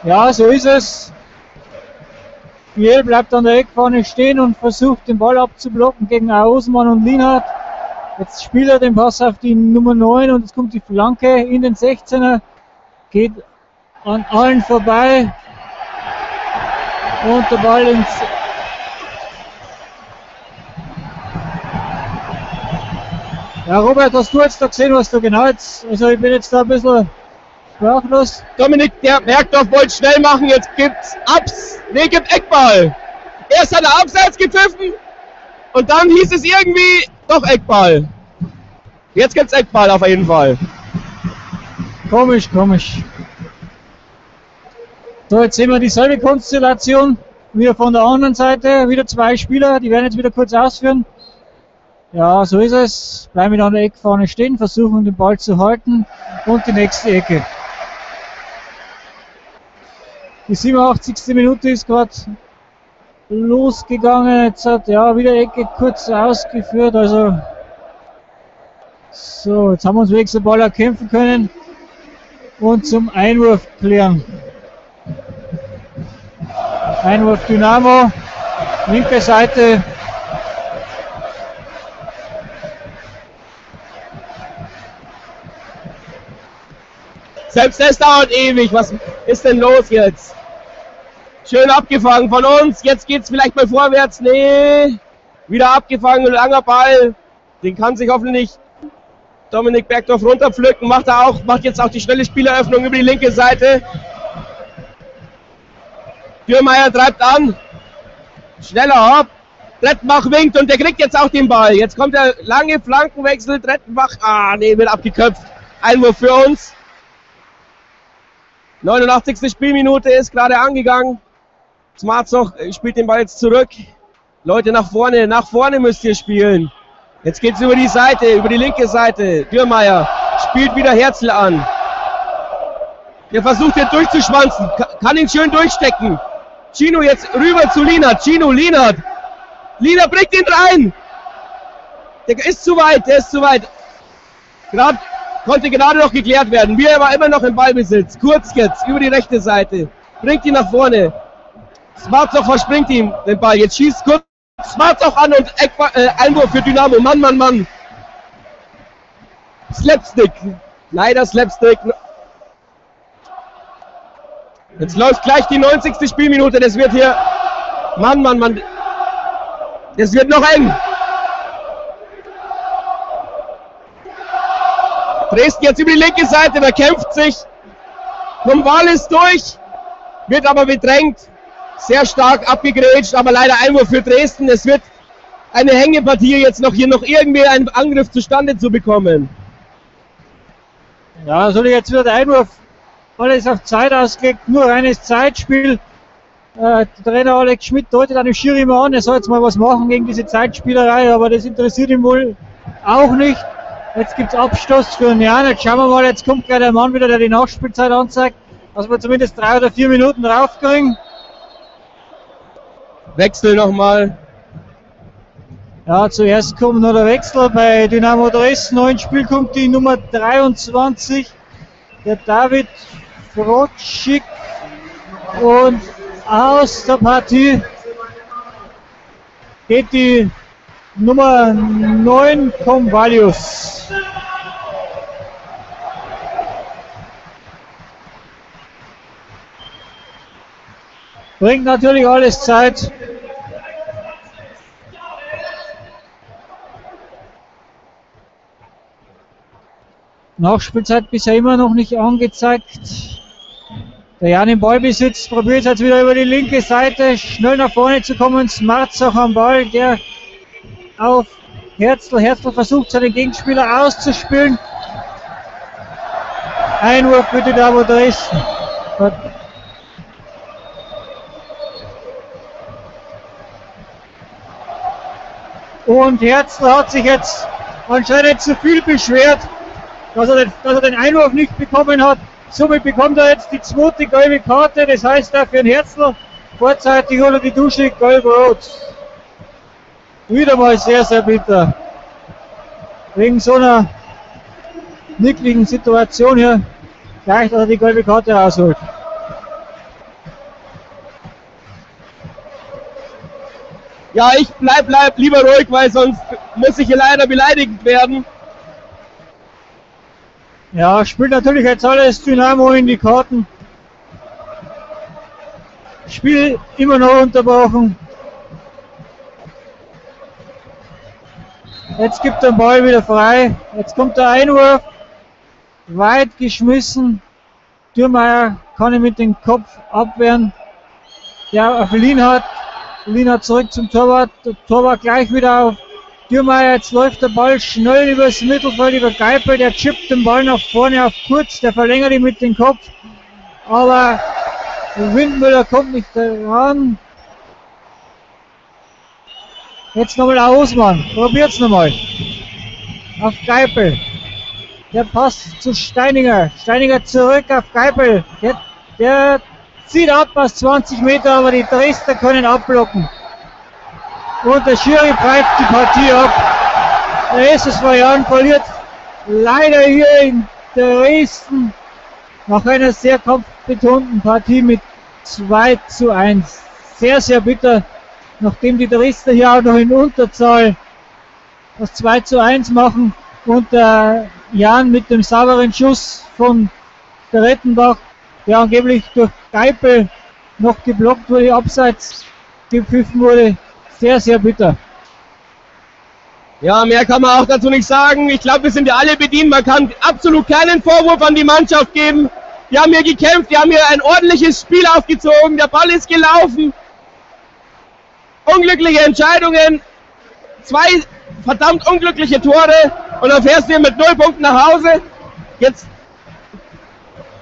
Ja, so ist es. Biel bleibt an der Eckfahne stehen und versucht den Ball abzublocken gegen Ausmann und Linhardt. Jetzt spielt er den Pass auf die Nummer 9 und es kommt die Flanke in den 16er. Geht an allen vorbei. Und der Ball ins Ja, Robert, hast du jetzt da gesehen, was du genau jetzt, also ich bin jetzt da ein bisschen sprachlos. Dominik der Bergdorf wollte schnell machen, jetzt gibt's Abs, nee, gibt Eckball. Erst hat er Abseits gepfiffen und dann hieß es irgendwie doch Eckball. Jetzt gibt's Eckball auf jeden Fall. Komisch, komisch. So, jetzt sehen wir dieselbe Konstellation. Wieder von der anderen Seite, wieder zwei Spieler, die werden jetzt wieder kurz ausführen. Ja, so ist es. Bleiben wir an der Eckfahne stehen, versuchen den Ball zu halten und die nächste Ecke. Die 87. Minute ist gerade losgegangen. Jetzt hat ja wieder Ecke kurz ausgeführt. Also so, jetzt haben wir uns wenigstens Ball erkämpfen können und zum Einwurf klären. Einwurf Dynamo, linke Seite Selbst das dauert ewig. Was ist denn los jetzt? Schön abgefangen von uns. Jetzt geht es vielleicht mal vorwärts. Nee. Wieder abgefangen. Langer Ball. Den kann sich hoffentlich Dominik Bergdorf runterpflücken. Macht er auch. Macht jetzt auch die schnelle Spieleröffnung über die linke Seite. Dürrmeier treibt an. Schneller Hopp. Trettenbach winkt und der kriegt jetzt auch den Ball. Jetzt kommt der lange Flankenwechsel. Trettenbach, ah, nee, wird abgeköpft. Einwurf für uns. 89. Spielminute ist gerade angegangen. Smartzog spielt den Ball jetzt zurück. Leute nach vorne, nach vorne müsst ihr spielen. Jetzt geht's über die Seite, über die linke Seite. Dürrmeier spielt wieder Herzl an. Der versucht jetzt durchzuschwanzen, kann ihn schön durchstecken. Chino jetzt rüber zu Linard. Chino, Linard. Linard bringt ihn rein. Der ist zu weit, der ist zu weit. Gerade Konnte gerade noch geklärt werden. Wir war immer noch im Ballbesitz. Kurz jetzt über die rechte Seite. Bringt ihn nach vorne. Smartsoch verspringt ihm den Ball. Jetzt schießt kurz Smartsoch an und Eck, äh, Einwurf für Dynamo. Mann, Mann, Mann. Slapstick. Leider Slapstick. Jetzt läuft gleich die 90. Spielminute. Das wird hier. Mann, Mann, Mann. Das wird noch eng. Dresden jetzt über die linke Seite, da kämpft sich. Komvalis durch, wird aber bedrängt. Sehr stark abgegrätscht, aber leider Einwurf für Dresden. Es wird eine Hängepartie jetzt noch hier noch irgendwie einen Angriff zustande zu bekommen. Ja, ich jetzt wieder der Einwurf alles auf Zeit ausgelegt, nur reines Zeitspiel. Äh, der Trainer Alex Schmidt deutet an dem Schiri mal an, er soll jetzt mal was machen gegen diese Zeitspielerei, aber das interessiert ihn wohl auch nicht. Jetzt gibt es Abstoß für den Jan. Jetzt schauen wir mal, jetzt kommt gleich der Mann wieder, der die Nachspielzeit anzeigt, dass wir zumindest drei oder vier Minuten draufkriegen. Wechsel nochmal. Ja, zuerst kommt noch der Wechsel bei Dynamo Dresden. Neuen Spiel kommt die Nummer 23, der David Frotschik. Und aus der Partie geht die Nummer 9 Convalius. Bringt natürlich alles Zeit. Nachspielzeit bisher immer noch nicht angezeigt. Der Jan im Ballbesitz probiert jetzt wieder über die linke Seite schnell nach vorne zu kommen. Smarzach am Ball, der auf Herzl. Herzl versucht seinen Gegenspieler auszuspielen. Einwurf für Dynamo Dresden. Und Herzl hat sich jetzt anscheinend zu viel beschwert, dass er, den, dass er den Einwurf nicht bekommen hat. Somit bekommt er jetzt die zweite gelbe Karte. Das heißt, er für den Herzl vorzeitig unter die Dusche gelb-rot. Wieder mal sehr, sehr bitter. Wegen so einer nickligen Situation hier gleich, dass er die gelbe Karte rausholt. Ja, ich bleib, bleib lieber ruhig, weil sonst muss ich hier leider beleidigt werden. Ja, spielt natürlich jetzt alles Dynamo in die Karten. Spiel immer noch unterbrochen. Jetzt gibt der Ball wieder frei. Jetzt kommt der Einwurf. Weit geschmissen. Dürrmeier kann ihn mit dem Kopf abwehren. Der auf Lienhardt Lina zurück zum Torwart. Der Torwart gleich wieder auf Dürrmeier. Jetzt läuft der Ball schnell übers Mittelfeld, über Geipel. Der chippt den Ball nach vorne auf kurz. Der verlängert ihn mit dem Kopf. Aber Windmüller kommt nicht ran. Jetzt nochmal Ausmann. Probiert's nochmal. Auf Geipel. Der Pass zu Steininger. Steininger zurück auf Geipel. Der, der zieht ab aus 20 Meter, aber die Dresdner können abblocken. Und der Schiri pfeift die Partie ab. Der SSV Jan verliert leider hier in Dresden nach einer sehr kampfbetonten Partie mit 2 zu 1. Sehr, sehr bitter, nachdem die Dresdner hier auch noch in Unterzahl das 2 zu 1 machen und der Jan mit dem sauberen Schuss von der Rettenbach der angeblich durch Geipel noch geblockt wurde, abseits gepfiffen wurde. Sehr, sehr bitter. Ja, mehr kann man auch dazu nicht sagen. Ich glaube, wir sind ja alle bedient. Man kann absolut keinen Vorwurf an die Mannschaft geben. Die haben hier gekämpft, die haben hier ein ordentliches Spiel aufgezogen. Der Ball ist gelaufen. Unglückliche Entscheidungen. Zwei verdammt unglückliche Tore. Und dann fährst du hier mit null Punkten nach Hause. Jetzt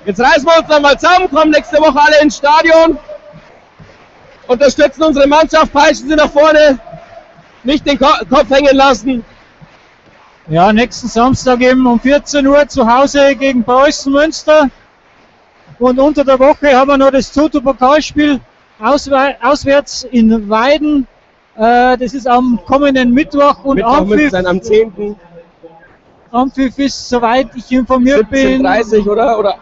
Jetzt reißen wir uns nochmal zusammen, kommen nächste Woche alle ins Stadion, unterstützen unsere Mannschaft, peitschen sie nach vorne, nicht den Kopf hängen lassen. Ja, nächsten Samstag eben um 14 Uhr zu Hause gegen Preußen Münster. Und unter der Woche haben wir noch das Toto-Pokalspiel auswärts in Weiden. Äh, das ist am kommenden Mittwoch und Mittwoch Ampfiff, sein am 10. Ampfiff ist, soweit ich informiert 17, bin. 30 oder? oder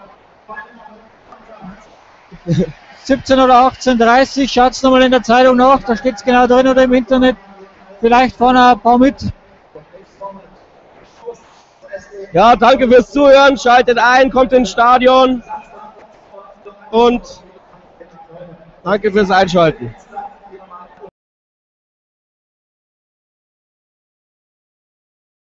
17 oder 18.30 schaut es nochmal in der Zeitung nach, da steht es genau drin oder im Internet. Vielleicht vorne ein paar mit. Ja, danke fürs Zuhören. Schaltet ein, kommt ins Stadion. Und danke fürs Einschalten.